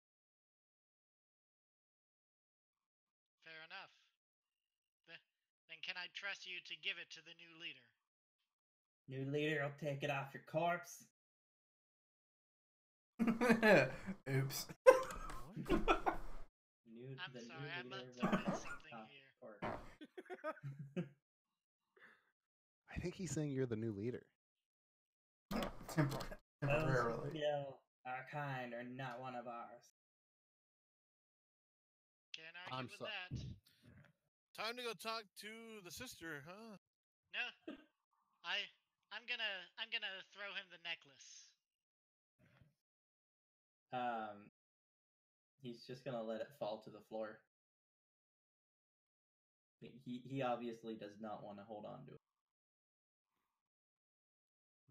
Fair enough. Th- then can I trust you to give it to the new leader? New leader will take it off your corpse. *laughs* Oops. *laughs* New, I'm the sorry, I new must leader have will missed take something here. *laughs* I think he's saying you're the new leader. Tempor- Those temporarily. who kill our kind are not one of ours. Can't argue I'm with so- that. Time to go talk to the sister, huh? No, I, I'm gonna, I'm gonna throw him the necklace. Um, he's just gonna let it fall to the floor. He- He he obviously does not want to hold on to it.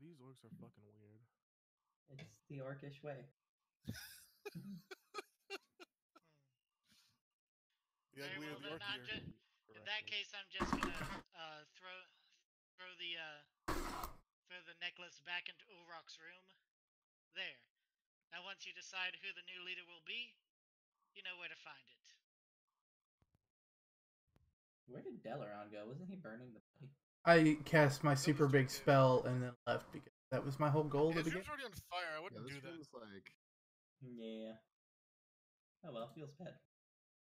These orcs are fucking weird. It's the orcish way. Hmm. Yeah, Very we well have the then, I'm here. In that case, I'm just gonna uh, throw throw the uh, throw the necklace back into Ulrock's room. There. Now, once you decide who the new leader will be, you know where to find it. Where did Dalaran go? Wasn't he burning the body? I cast my super big spell and then left because that was my whole goal Yeah, to this begin. already on fire. I wouldn't this do that. like. Yeah. Oh well, feels bad.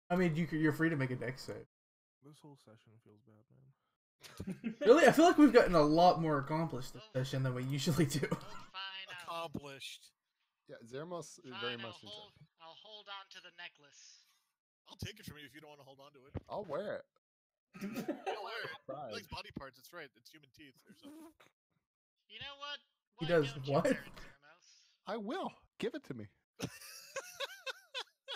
I mean, you you're free to make a Dex save. This whole session feels bad, man. *laughs* Really, I feel like we've gotten a lot more accomplished this session than we usually do. *laughs* Fine. Accomplished. Yeah, Zermos is very I'll much into hold, I'll hold on to the necklace. I'll take it from you if you don't want to hold on to it. I'll wear it. *laughs* I'll wear it. He likes body parts. That's right. It's human teeth or something. You know what? He does what? wear it, Zermos? I will. Give it to me.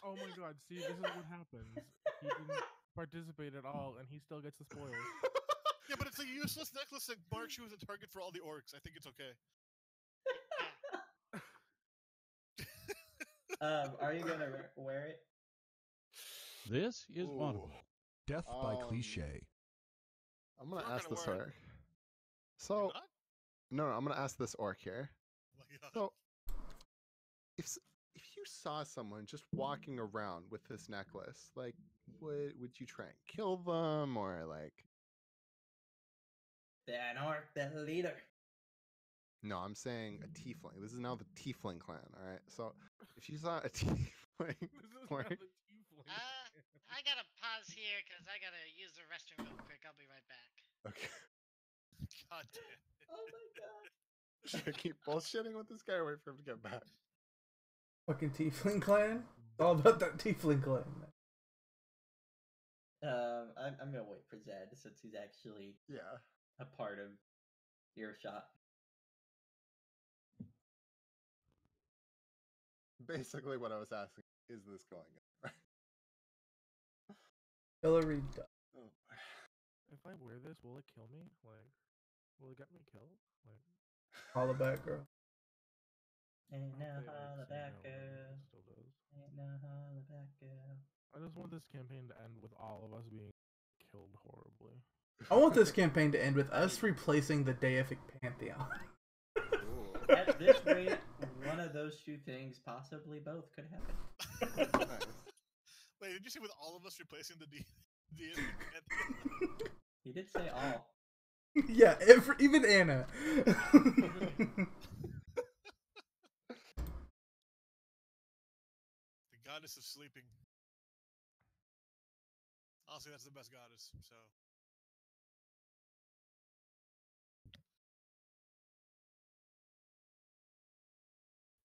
Oh my god, see, this is what happens. He didn't *laughs* participate at all, and he still gets the spoils. *laughs* yeah, but it's a useless necklace that marks you as a target for all the orcs. I think it's okay. *laughs* um, are you gonna re- wear it? This is Audible. Ooh. Death by Um, cliche. I'm gonna We're ask gonna this wear it. You're So not? No, no, I'm gonna ask this orc here. Oh my god. So if if you saw someone just walking around with this necklace, like would would you try and kill them or like An orc, the leader. no, I'm saying a tiefling. This is now the tiefling clan, all right? So *laughs* if you saw a *laughs* tiefling this is Orc. the tiefling. Uh, I gotta pause here because I gotta use the restroom real quick. I'll be right back. Okay. *laughs* God damn. It. Oh my god. *laughs* Should I keep bullshitting with this guy or wait for him to get back? Fucking Tiefling clan. all about that tiefling clan. Um, I'm I'm gonna wait for Zed since he's actually Yeah. a part of earshot. Basically, what I was asking is this going anywhere? *laughs* Hillary Oh, If I wear this, will it kill me? Like, will it get me killed? Like, Holla back girl. Ain't I no hope they, like, holla say back no, but it girl. Still does. Ain't no holla back girl. I just want this campaign to end with all of us being killed horribly. I want this campaign to end with *laughs* us replacing the deific pantheon. Ooh. At this *laughs* rate, one of those two things, possibly both, could happen. Nice. Wait, did you say with all of us replacing the D? D *laughs* He did say all. Yeah, every, even Anna. the goddess of sleeping. Honestly, that's the best goddess. So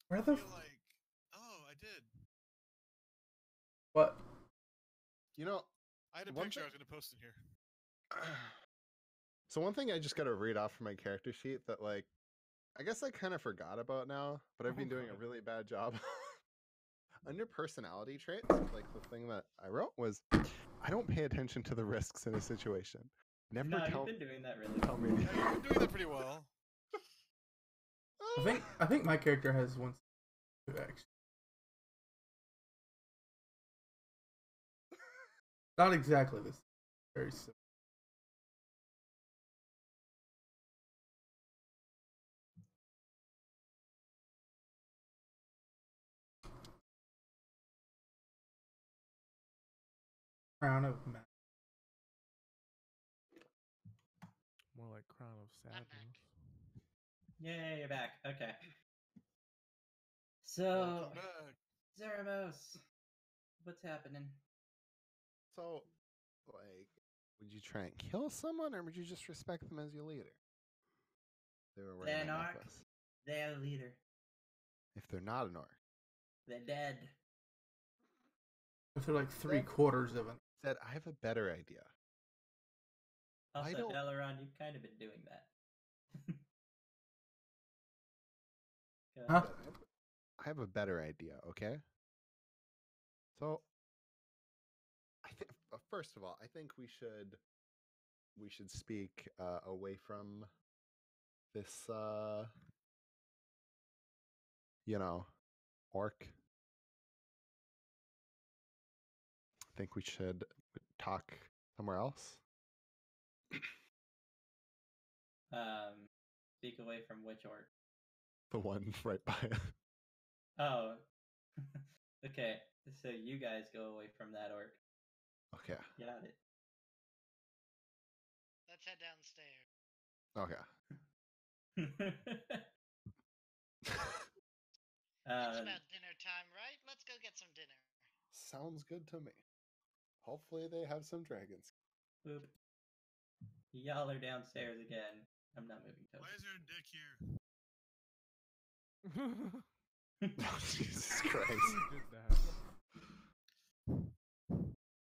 Where I the feel f- like, oh, I did. what? You know, I had a One picture I was gonna post in here. *clears throat* *laughs* so one thing I just got to read off from my character sheet that, like, I guess I kind of forgot about now, but I've been doing a really bad job. *laughs* Under personality traits, like the thing that I wrote was, I don't pay attention to the risks in a situation. Never no, tell, you've been doing that really tell well. me. Yeah, you're doing that pretty well. *laughs* I think I think my character has one actually. *laughs* Not exactly this. Very similar. Crown of Ma- More like Crown of back. Sadness. Yay, you're back. Okay. So, Welcome. Zermos, what's happening? So, like, would you try and kill someone, or would you just respect them as your leader? They were wearing They're that not. They're the leader. If they're not an orc, They're dead. If they're like three quarters of an. Said I have a better idea. I Also, Dalaran, you've kind of been doing that. *laughs* Huh? I have- I have a better idea. Okay. So, I think first of all, I think we should we should speak uh, away from this. Uh, you know, orc. Think we should talk somewhere else. Um, speak away from which orc? The one *laughs* right by it. Oh, *laughs* okay. So you guys go away from that orc. Okay. Got it. Let's head downstairs. Okay. *laughs* it's um, about dinner time, right? Let's go get some dinner. Sounds good to me. Hopefully they have some dragons. boop. Y'all are downstairs again. I'm not moving Why toes. is there a dick here? *laughs* Oh, Jesus *laughs* Christ. Who did that?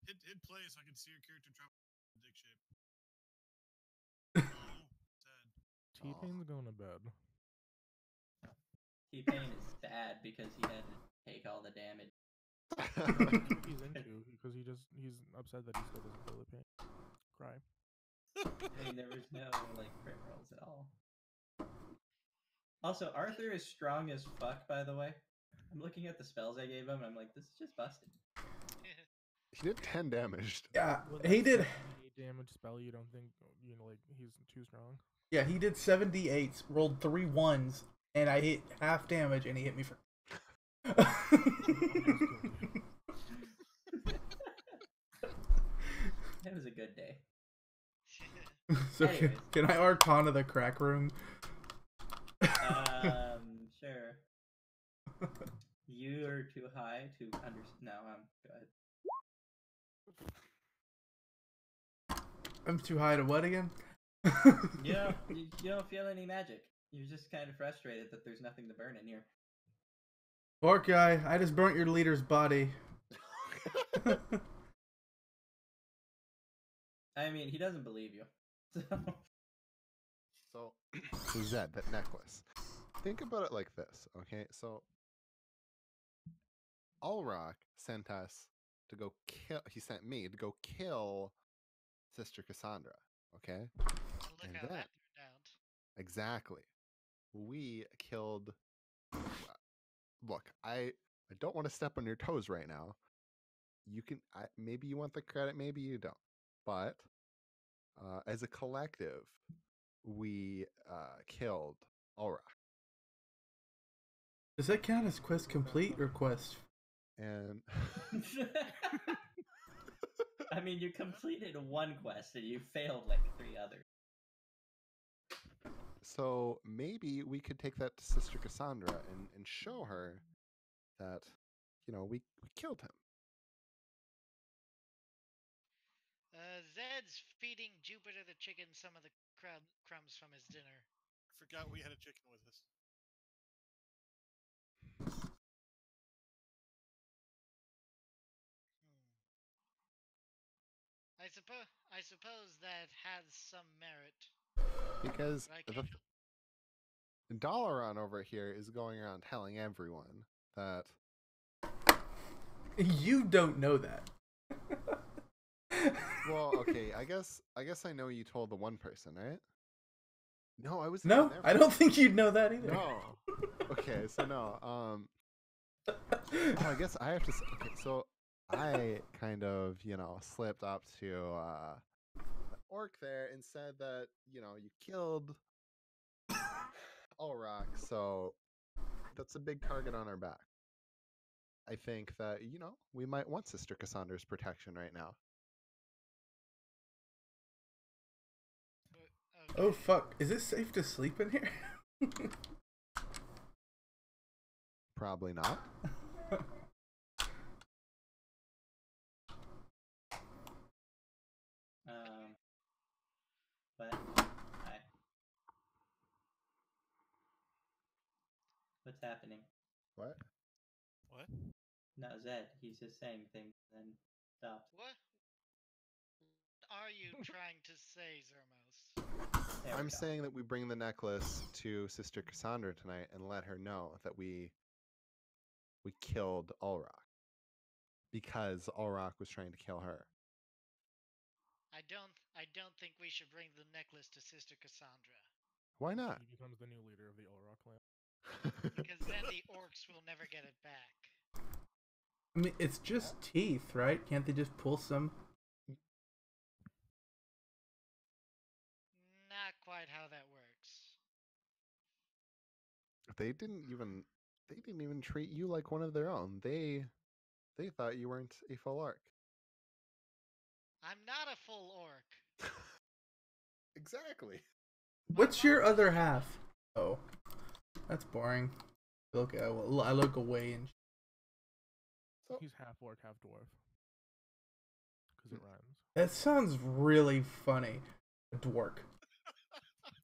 Hit hit play so I can see your character travel in dick shape. *laughs* Oh. T Pain's going to bed. T Pain is sad because he had to take all the damage. He's into because he just he's upset that he still doesn't feel the pain. Cry. I mean, there was no like crit rolls at all. Also, Arthur is strong as fuck. By the way, I'm looking at the spells I gave him, and I'm like, this is just busted. *laughs* he did 10 damage. Yeah, With he did. 78 damage spell. You don't think you know like he's too strong? Yeah, he did 78, rolled three ones, and I hit half damage, and he hit me for. *laughs* was a good day. *laughs* so can, can I Arcana the crack room? Um, *laughs* sure. You are too high to under. No, I'm good. I'm too high to what again? You don't, *laughs* you, you don't feel any magic. You're just kind of frustrated that there's nothing to burn in here. Orc guy, I just burnt your leader's body. I mean, he doesn't believe you. *laughs* So, So, *coughs* so Zed, that necklace. Think about it like this, okay? So, Ulrock sent us to go kill. He sent me to go kill Sister Cassandra. Okay, oh, Look And how that- that turned out. exactly. We killed. Look, I I don't want to step on your toes right now. You can I, maybe you want the credit, maybe you don't. But uh, as a collective, we uh, killed Ulrock. Does that count as quest complete or quest? and *laughs* I mean, you completed one quest and you failed like three others. so maybe we could take that to Sister Cassandra and, and show her that you know we, we killed him. Uh, Zed's feeding Jupiter the chicken some of the crumb, crumbs from his dinner. Forgot we had a chicken with us. Hmm. I suppose I suppose that has some merit. Because Right, the Dalaran over here is going around telling everyone that You don't know that. Well, *laughs* okay, I guess I guess I know you told the one person, right? No, I was No, I don't think you'd know that either. No. Okay, so no. Um oh, *laughs* I guess I have to s okay, so I kind of, you know, slipped up to uh the orc there and said that, you know, you killed all Ulrock, so that's a big target on our back. I think that, you know, we might want Sister Cassandra's protection right now. Oh fuck! Is it safe to sleep in here? Probably not. *laughs* Um, but I. What's happening? What? What? No, Zed. He's just saying things and stops. What are you trying to say, Zermos? There I'm go. saying that we bring the necklace to Sister Cassandra tonight and let her know that we we killed Ulrock because Ulrock was trying to kill her. I don't I don't think we should bring the necklace to Sister Cassandra. Why not? He becomes the new leader of the Ulrock clan. Because then the *laughs* orcs will never get it back. I mean, it's just teeth, right? Can't they just pull some? Not quite how that works. they didn't even they didn't even treat you like one of their own. They they thought you weren't a full orc. I'm not a full orc. *laughs* Exactly. What's your other half? Oh, that's boring. Look, I, I look away and So He's half orc, half dwarf. Because it hmm. rhymes. that sounds really funny. A dwark.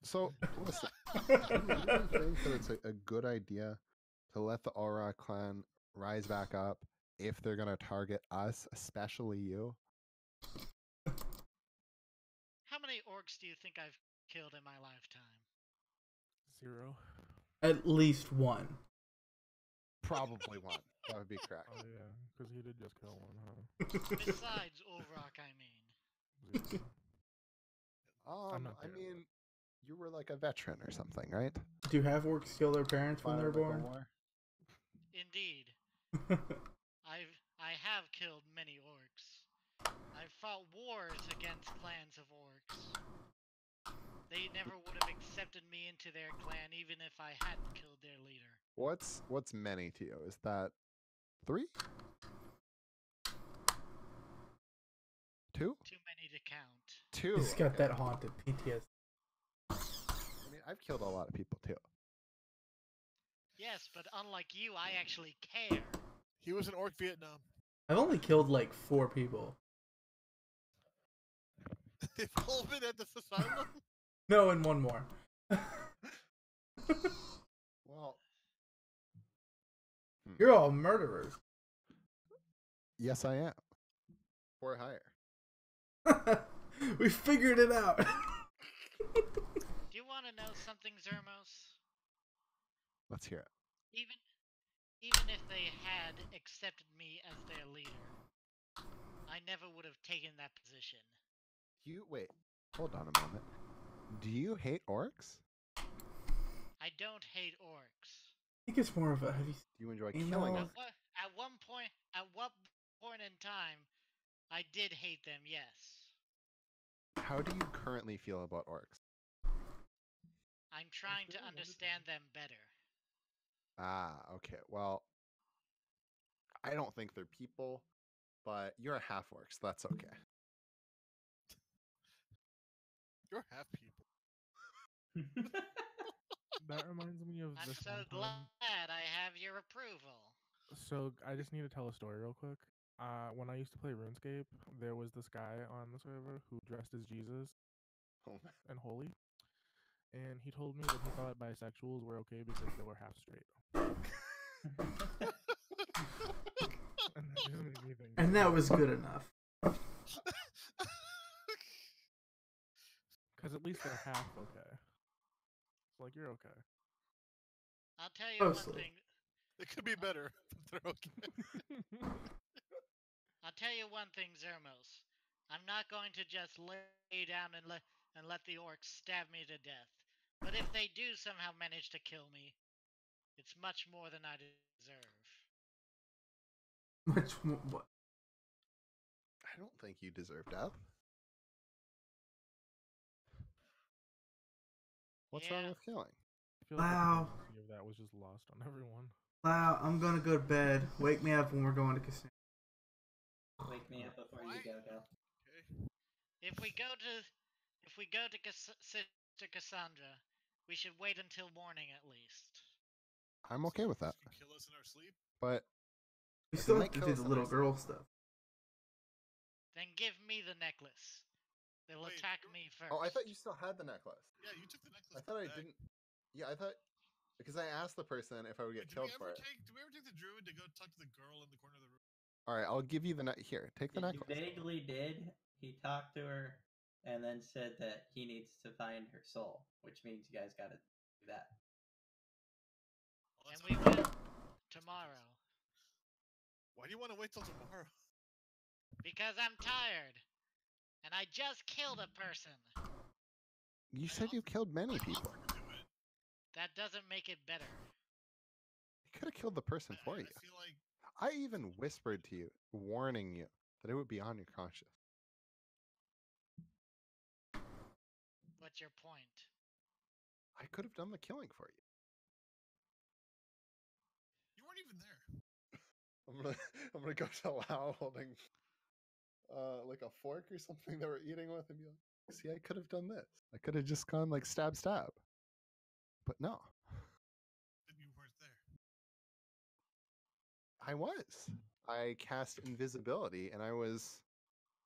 So listen, do you really think that it's a, a good idea to let the Ulrock clan rise back up if they're gonna target us, especially you? How many orcs do you think I've killed in my lifetime? Zero. At least one. Probably *laughs* one. That would be correct. Oh yeah, because he did just kill one, huh? Besides Ulrock, I mean. Zero. *laughs* Um, not I mean, you were like a veteran or something, right? Do have orcs kill their parents when they're born? Indeed. *laughs* I've I have killed many orcs. I've fought wars against clans of orcs. They never would have accepted me into their clan even if I hadn't killed their leader. What's what's many to you? Is that three? Two? Too many to count. Two. He's got okay. that haunted PTSD. I mean, I've killed a lot of people too. Yes, but unlike you, I actually care. He was in Orc Vietnam. I've only killed like four people. *laughs* They've all been at this asylum. *laughs* No, and one more. *laughs* Well, hmm. You're all murderers. Yes, I am. For hire. we figured it out. Do you want to know something, Zermos? Let's hear it. Even even if they had accepted me as their leader, I never would have taken that position. You wait. Hold on a moment. Do you hate orcs? I don't hate orcs. I think it's more of a. Have you, Do you enjoy You killing them? At, at one point, at what point in time, I did hate them. Yes, How do you currently feel about orcs? I'm trying to really wanted to- understand them better. Ah, okay. Well, I don't think they're people, but you're a half orc, so that's okay. *laughs* You're half people. *laughs* That reminds me of I'm this so one time. glad I have your approval. So I just need to tell a story real quick. Uh, when I used to play RuneScape, there was this guy on the server who dressed as Jesus Oh, and holy, and he told me that he thought bisexuals were okay because they were half straight. And that just made me think. and that was good enough. *laughs* because at least they're half okay. So, like you're okay. I'll tell you Mostly. one thing. It could be better, but they're okay. *laughs* I'll tell you one thing, Zermos. I'm not going to just lay down and let and let the orcs stab me to death. But if they do somehow manage to kill me, it's much more than I deserve. *laughs* Much more. What? I don't think you deserve death. What's wrong with killing? I feel like Wow. that was just lost on everyone. Wow, I'm gonna go to bed. Wake me up when we're going to casino. Wake me up before you go, Del. Okay. If we go to if we go to Cass- Sister Cassandra, we should wait until morning at least. I'm okay with that. Kill us in our sleep. But We still have to do the little our girl stuff. Then give me the necklace. They'll Wait, attack you're- me first. oh, I thought you still had the necklace. Yeah, you took the necklace. I thought I back. didn't. Yeah, I thought because I asked the person if I would get did killed for ever it. take? Did we ever take the druid to go talk to the girl in the corner of the room? All right, I'll give you the ne- here. Take the You necklace. vaguely did. He talked to her and then said that he needs to find her soul, which means you guys gotta do that. And we fine. will tomorrow Why do you want to wait till tomorrow? *laughs* because I'm tired. And I just killed a person. You said you killed many people. offered to do it. That doesn't make it better. You could have killed the person I- for I you. feel like I even whispered to you, warning you that it would be on your conscience. What's your point? I could have done the killing for you. you weren't even there. *laughs* I'm gonna, *laughs* I'm gonna go to Lau holding, uh, like a fork or something that we're eating with, and be like, "See, I could have done this. I could have just gone like stab, stab." But no, Then you weren't there. I was. I cast invisibility, and I was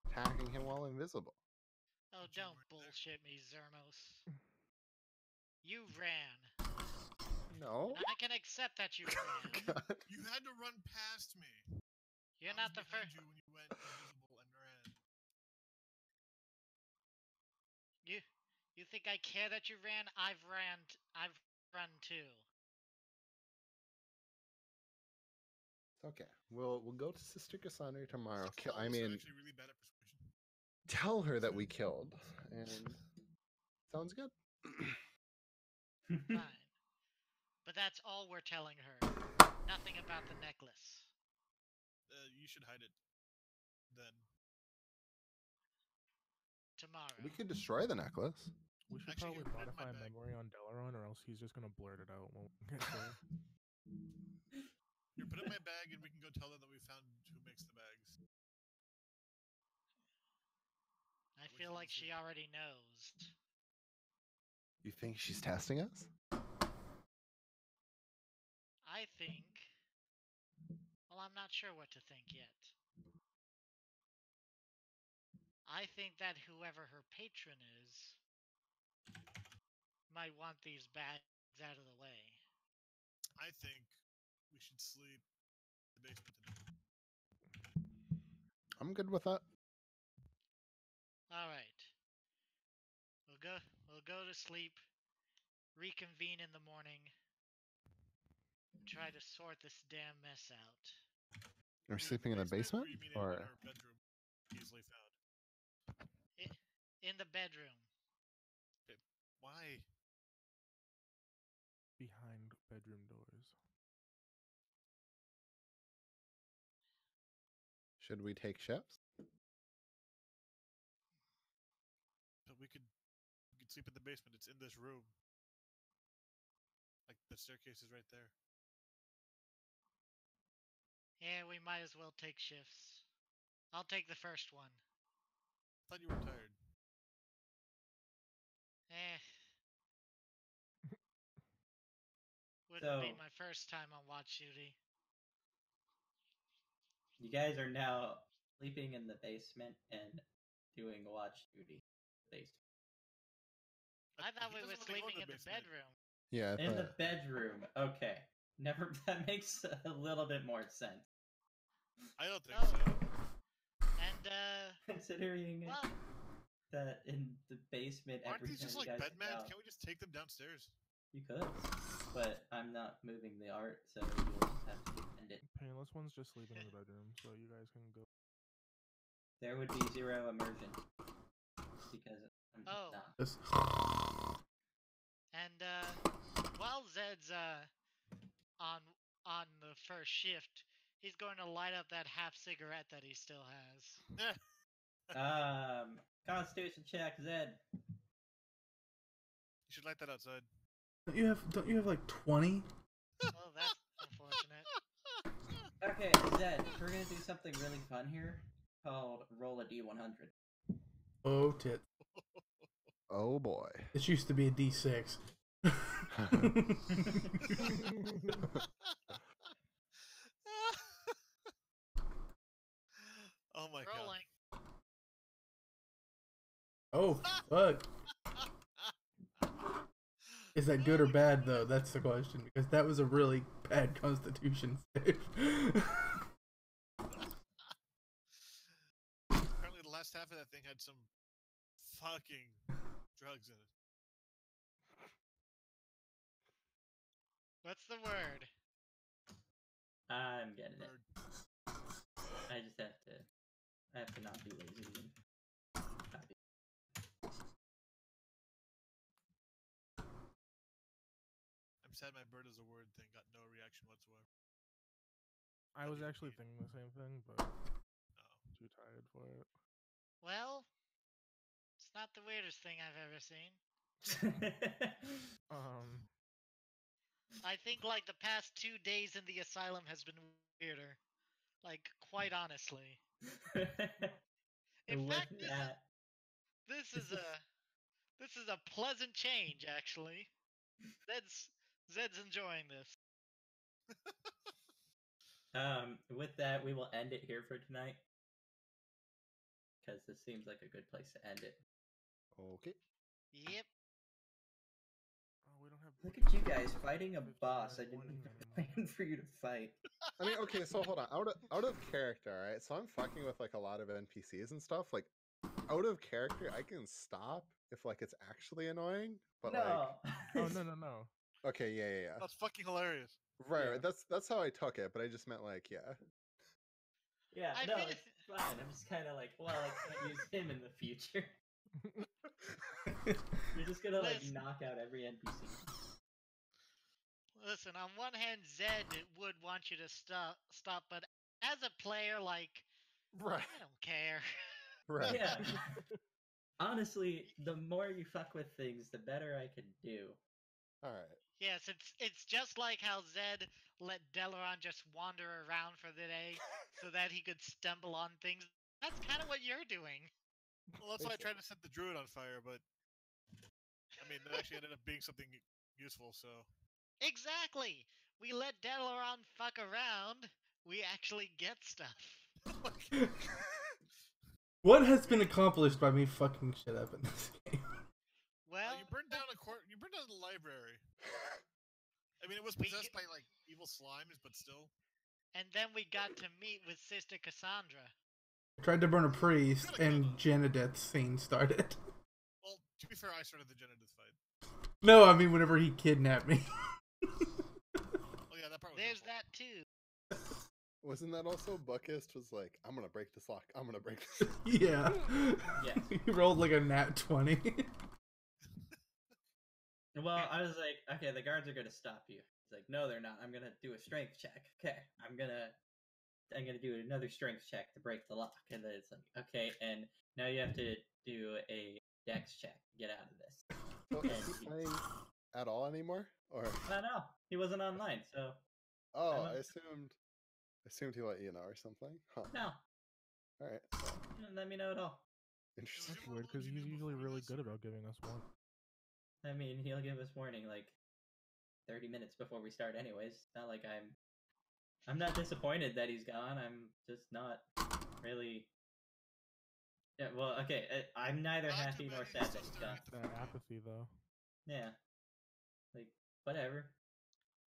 attacking him while invisible. Oh, But don't weren't there. bullshit me, Zermos. You ran. No. And I can accept that you *laughs* oh, ran. God. You had to run past me. You're I not was the first. you when you went invisible and ran. You you think I care that you ran? I've ran. T- I've run too. Okay. We'll we'll go to Sister Cassandra tomorrow. Some Ki- I mean, really bad at persuasion. Tell her that we killed, and sounds good. Fine. *laughs* But that's all we're telling her. Nothing about the necklace. Uh, you should hide it. Then Tomorrow. we could destroy the necklace. We should Actually, probably you read my modify bag. memory on Dalaran, or else he's just gonna blurt it out. Won't get *laughs* there. you put it in my bag, and we can go tell them that we found who makes the bags. I Which feel like she it? already knows. You think she's testing us? I think. Well, I'm not sure what to think yet. I think that whoever her patron is might want these bags out of the way. I think we should sleep the basement. tonight. I'm good with that. All right. We'll go. We'll go to sleep. Reconvene in the morning. Try to sort this damn mess out. You're You mean sleeping in the basement, or in or our bedroom? Easily found. In the bedroom. Why? behind bedroom doors. should we take shifts? But we could we could sleep in the basement. It's in this room. Like the staircase is right there. Yeah, we might as well take shifts. I'll take the first one. thought you were tired. Eh. *laughs* Wouldn't be So- my first time on watch duty. You guys are now sleeping in the basement and doing watch duty. Basement. I thought *laughs* we were doesn't wanna go sleeping in the basement. bedroom. Yeah, In the bedroom. Okay. Never. *laughs* That makes a little bit more sense. I don't think Oh. so. And uh *laughs* Considering well that in the basement, Aren't every these time just like bed mats? Can't we just take them downstairs? you could. But I'm not moving the art, so you'll just have to end it. Painless one's just sleeping in the bedroom, so you guys can go. There would be zero immersion because I'm Oh. not. Just and uh while Zed's uh on on the first shift, he's going to light up that half cigarette that he still has. *laughs* Um, Constitution check, Zed. You should light that outside. don't you have don't you have like twenty? Oh, that's unfortunate. *laughs* Okay, Zed, we're gonna do something really fun here called roll a d100. Oh tit! *laughs* oh boy. This used to be a D six. *laughs* oh my god. Oh fuck! Is that good or bad though? That's the question because that was a really bad Constitution save. Apparently, the last half of that thing had some fucking drugs in it. What's the word? I'm getting it. I just have to. I have to not be lazy. and copy. I'm sad my bird is a word thing got no reaction whatsoever. I was actually thinking the same thing, but Oh. too tired for it. Well, it's not the weirdest thing I've ever seen. *laughs* Um, I think like the past two days in the asylum has been weirder. Like quite honestly. *laughs* In fact, this is, this is a this is a pleasant change actually. Zed's Zed's enjoying this. *laughs* um, with that, we will end it here for tonight. Because this seems like a good place to end it. Okay. Yep. oh, we don't have. Look at you guys fighting a boss I didn't even anymore. plan *laughs* for you to fight. I mean, okay, so hold on. Out of out of character, right? So I'm fucking with like a lot of NPCs and stuff. Like, out of character, I can stop if like it's actually annoying. But no. *laughs* Oh no no no! okay, yeah, yeah, yeah. That's fucking hilarious. Right, Yeah. right. That's that's how I took it. But I just meant like, yeah. Yeah, I no, it's fine. I'm just kind of like, well, I can't use him in the future. *laughs* *laughs* You're just gonna like Listen. knock out every NPC. Listen, on one hand, Zed would want you to stop, stop, but as a player, like, Right. I don't care. *laughs* Right. Yeah. *laughs* Honestly, the more you fuck with things, the better I can do. All right. yes, it's it's just like how Zed let Dalaran just wander around for the day so that he could stumble on things. That's kind of what you're doing. Well, that's why I tried to set the druid on fire, but I mean, that actually ended up being something useful. So Exactly. We let Dalaran fuck around. We actually get stuff. *laughs* *laughs* what has been accomplished by me fucking shit up in this *laughs* game? Well, Uh, you burned down a court. You burned down the library. I mean, it was possessed g- by like evil slimes, but still. and then we got to meet with Sister Cassandra. Tried to burn a priest, and Janadeth's scene started. *laughs* Well, to be fair, I started the Genesis fight. No, I mean whenever he kidnapped me. *laughs* Oh yeah, that part was. your There's fault. that too. Wasn't that also Buckist was like, I'm gonna break this lock. I'm gonna break this. *laughs* yeah. Yes. he rolled like a nat twenty. Well, I was like, okay, the guards are gonna stop you. He's like, no, they're not. I'm gonna do a strength check. Okay, I'm gonna, I'm gonna do another strength check to break the lock. And then it's like, okay, and now you have to do a dex check. to Get out of this. So is he playing at all anymore? Or No, no, he wasn't online, so oh, I'm assumed, assumed he let you know or something. Huh. no, All right. he didn't let me know at all. Interesting. That's weird because he's usually really good about giving us one. I mean, he'll give us warning like 30 minutes before we start, anyways. It's not like I'm. I'm not disappointed that he's gone. I'm just not really. Yeah, well, okay. uh, I'm neither Not happy nor sad still that he's staring gone. That apathy though. Yeah. Like, whatever.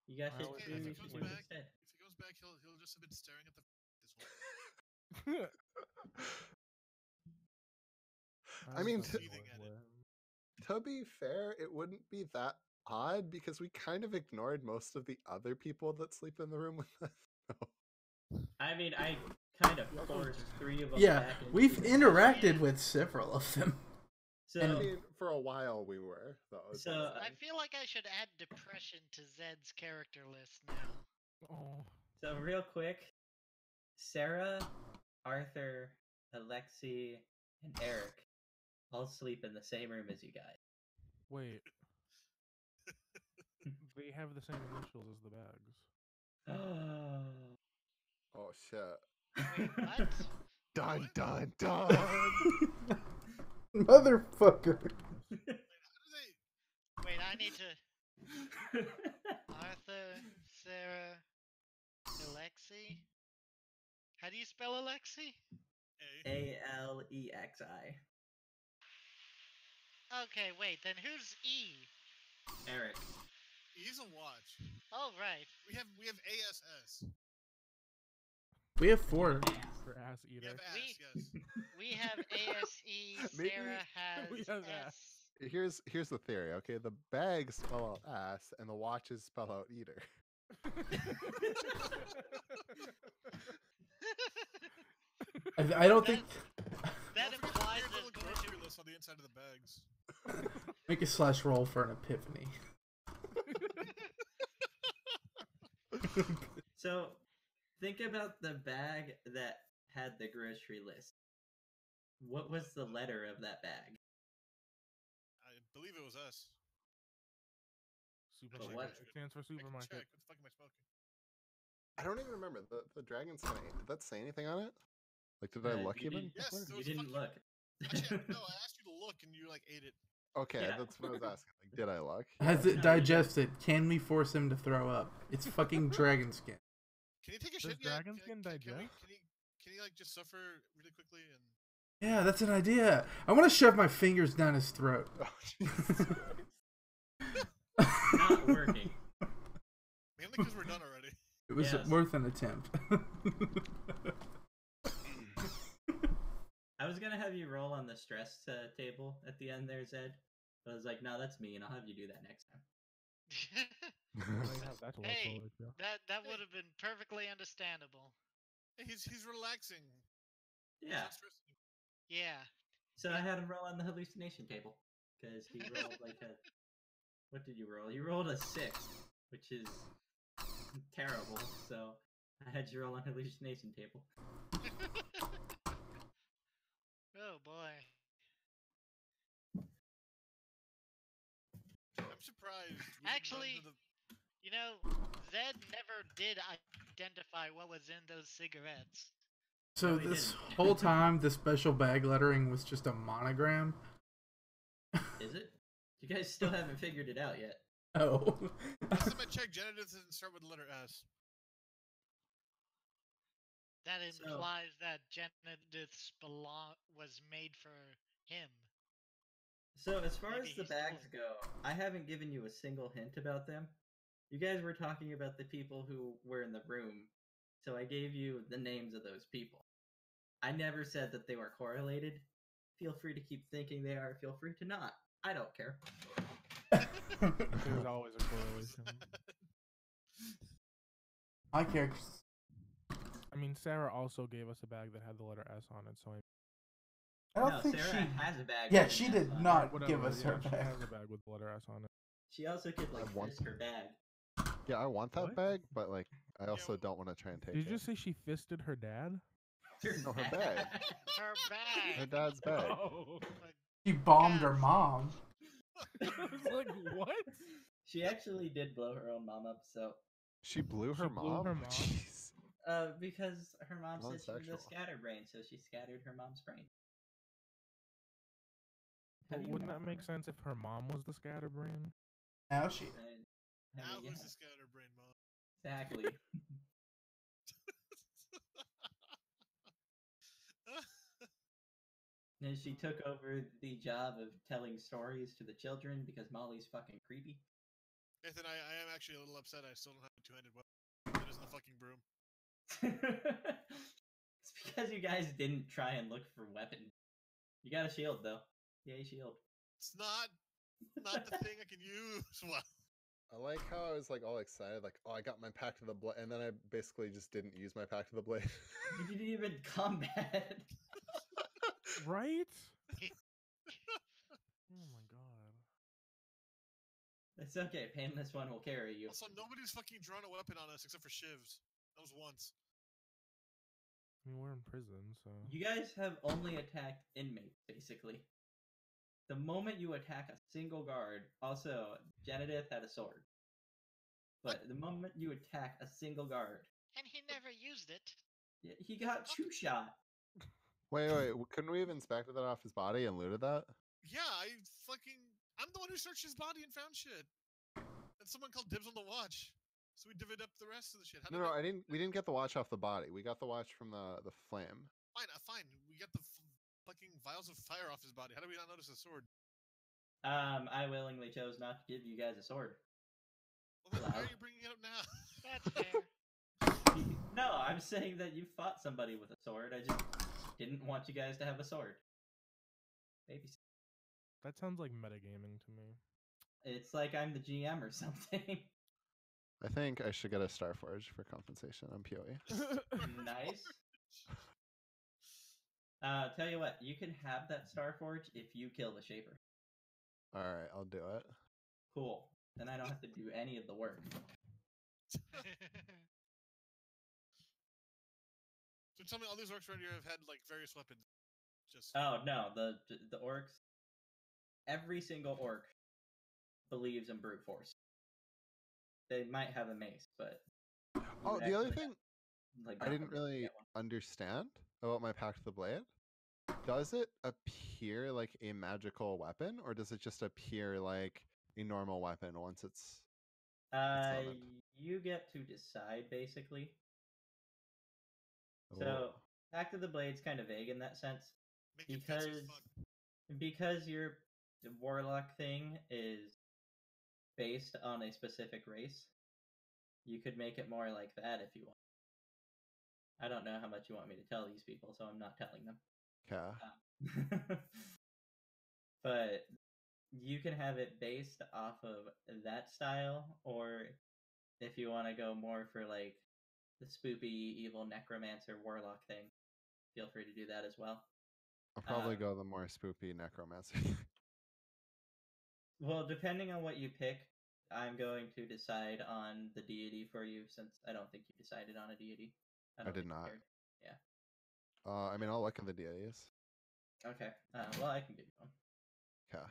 You guys I should always do if he if comes what you back- If he comes back, he'll he'll just have been staring at the this whole. *laughs* I mean, just to- don't know Seething at where- To be fair, it wouldn't be that odd because we kind of ignored most of the other people that sleep in the room with us. *laughs* I mean, I kind of forced three of them yeah, back we've the- interacted with several of them. So, I mean, for a while we were. Though, So, like- uh, I feel like I should add depression to Zed's character list now. Oh, so real quick Sarah, Arthur, Alexi, and Eric all sleep in the same room as you guys. wait. *laughs* they have the same initials as the bags. *gasps* oh shit! Wait, what? *laughs* Dun dun *laughs* dun. Motherfucker. How do they? Wait, I need to. *laughs* Arthur, Sarah, Alexi. How do you spell Alexi? A L E X I. Okay, wait. Then who's E? Eric. He's a watch. Oh, right. We have we have ASS. We have four. For ass We eater. have ass. We- Yes. We have *laughs* ASE. Sarah has We have S. ass. Here's here's the theory. Okay, the bags spell out ass, and the watches spell out eater. *laughs* I, I don't think. That Don't the implies there's little grocery list on the inside of the bags. Make a slash roll for an epiphany. *laughs* So, think about the bag that had the grocery list. What was the letter of that bag? I believe it was us. Supermarket. what? It stands for supermarket. check. What the fuck am I smoking? I don't even remember the the dragon's name. Did that say anything on it? Like, did I Uh, look you even? didn't- Yes, You didn't fucking- look. Actually, no, *laughs* I asked you to look and you like ate it. Okay, Yeah. that's what I was *laughs* asking. Like, did I look? Has it digested? Can we force him to throw up? It's fucking *laughs* dragon skin. Can he take a Does shit yet? dragon Can- skin can, Can, we, can he? Can he like just suffer really quickly and? Yeah, that's an idea. I want to shove my fingers down his throat. Oh, *laughs* Not working. Mainly because we're done already. It was Yes. worth an attempt. I was gonna have you roll on the stress uh, table at the end there, Zed. But I was like, no, that's me, and I'll have you do that next time. *laughs* *laughs* They have *laughs* that Hey. that that would have been perfectly understandable. He's he's relaxing. He's Yeah. not stressing. Yeah. So I had him roll on the hallucination table because he rolled like a. What did you roll? You rolled a six, which is terrible. So I had you roll on hallucination table. oh boy. Surprised. we Actually- the- You know, Zed never did identify what was in those cigarettes. so No, this *laughs* whole time, the special bag lettering was just a monogram. Is it? You guys still haven't figured it out yet. *laughs* Oh, Last time I checked, Janet doesn't start with the letter S. That So- implies that Genedith's belong was made for him. So as far Maybe as the bags cool. go, I haven't given you a single hint about them. You guys were talking about the people who were in the room So I gave you the names of those people. I never said that they were correlated. Feel free to keep thinking they are. Feel free to not. I don't care. *laughs* There's always a correlation. I care. I mean, Sarah also gave us a bag that had the letter S on it, so I I don't no, think Sarah she. has a bag. Yeah, she did on not whatever. give us yeah, her she bag. has a bag with the letter S on it. She also could like want fist her bag. Yeah, I want that What? bag, but like, I also w- don't want to try and take it. Did it. you just say she fisted her dad? *laughs* No, her bag. Her bag. Her dad's bag. *laughs* Oh. She bombed her mom. I was *laughs* like, what? She actually did blow her own mom up, so She blew her She her blew mom. her mom? Jeez. uh, because her mom said she was a scatterbrain, so she scattered her mom's brain. But wouldn't that make sense if her mom was the scatterbrain? Now she. I- I Now mean, who's yeah, the scatterbrain mom? exactly. *laughs* And she took over the job of telling stories to the children because Molly's fucking creepy. Nathan, I, I am actually a little upset. I still don't have a two-handed weapon. It isn't a fucking broom. *laughs* it's because you guys didn't try and look for weapons. You got a shield though. Yay, shield. It's not not the thing I can use. *laughs* Well, I like how I was like all excited, like, oh, I got my pact of the blade, and then I basically just didn't use my pact of the blade. You didn't *laughs* even combat. Right? *laughs* oh my god. It's okay. Painless one will carry you. also, nobody's fucking drawn a weapon on us except for shivs. That was once. I mean, we're in prison, so. You guys have only attacked inmates, basically. The moment you attack a single guard, also, Genedith had a sword. But the moment you attack a single guard, And he never used it. y- he got two shot. wait, wait, w- couldn't we have inspected that off his body and looted that? Yeah, I fucking. I'm the one who searched his body and found shit. And someone called dibs on the watch. So we divvied up the rest of the shit. How No, no, I- I didn't. We didn't get the watch off the body. We got the watch from the the flame. Fine, uh, fine. We got the f- fucking vials of fire off his body. How did we not notice the sword? Um, I willingly chose not to give you guys a sword. Well, then why are you bringing it up now? *laughs* That's fair. *laughs* No, I'm saying that you fought somebody with a sword. I just didn't want you guys to have a sword. Maybe That sounds like metagaming to me. it's like I'm the GM or *laughs* something. I think I should get a Starforge for compensation on. PoE. nice. Uh, tell you what, you can have that Starforge if you kill the Shaper. All right, I'll do it. Cool. Then I don't have to do any of the work. *laughs* so tell me, all these orcs around here have had like various weapons. Just Oh no, the the orcs. Every single orc believes in brute force. They might have a mace, but Oh, the other thing like I didn't be able to really get one. understand about my pact of the blade. Does it appear like a magical weapon, or does it just appear like a normal weapon once it's? Uh, summoned. you get to decide basically. Oh, So Pact of the Blade's kind of vague in that sense. make it fancy as because because your warlock thing is based on a specific race, you could make it more like that if you want. I don't know how much you want me to tell these people, so I'm not telling them. okay. *laughs* but you can have it based off of that style, or if you want to go more for like the spoopy evil necromancer warlock thing, feel free to do that as well. I'll probably Um, go the more spoopy necromancer. *laughs* Well, depending on what you pick, I'm going to decide on the deity for you since I don't think you decided on a deity. I don't did not. cared. uh, I mean, I'll look at the deities. Okay. Uh, well, I can give you one. Okay.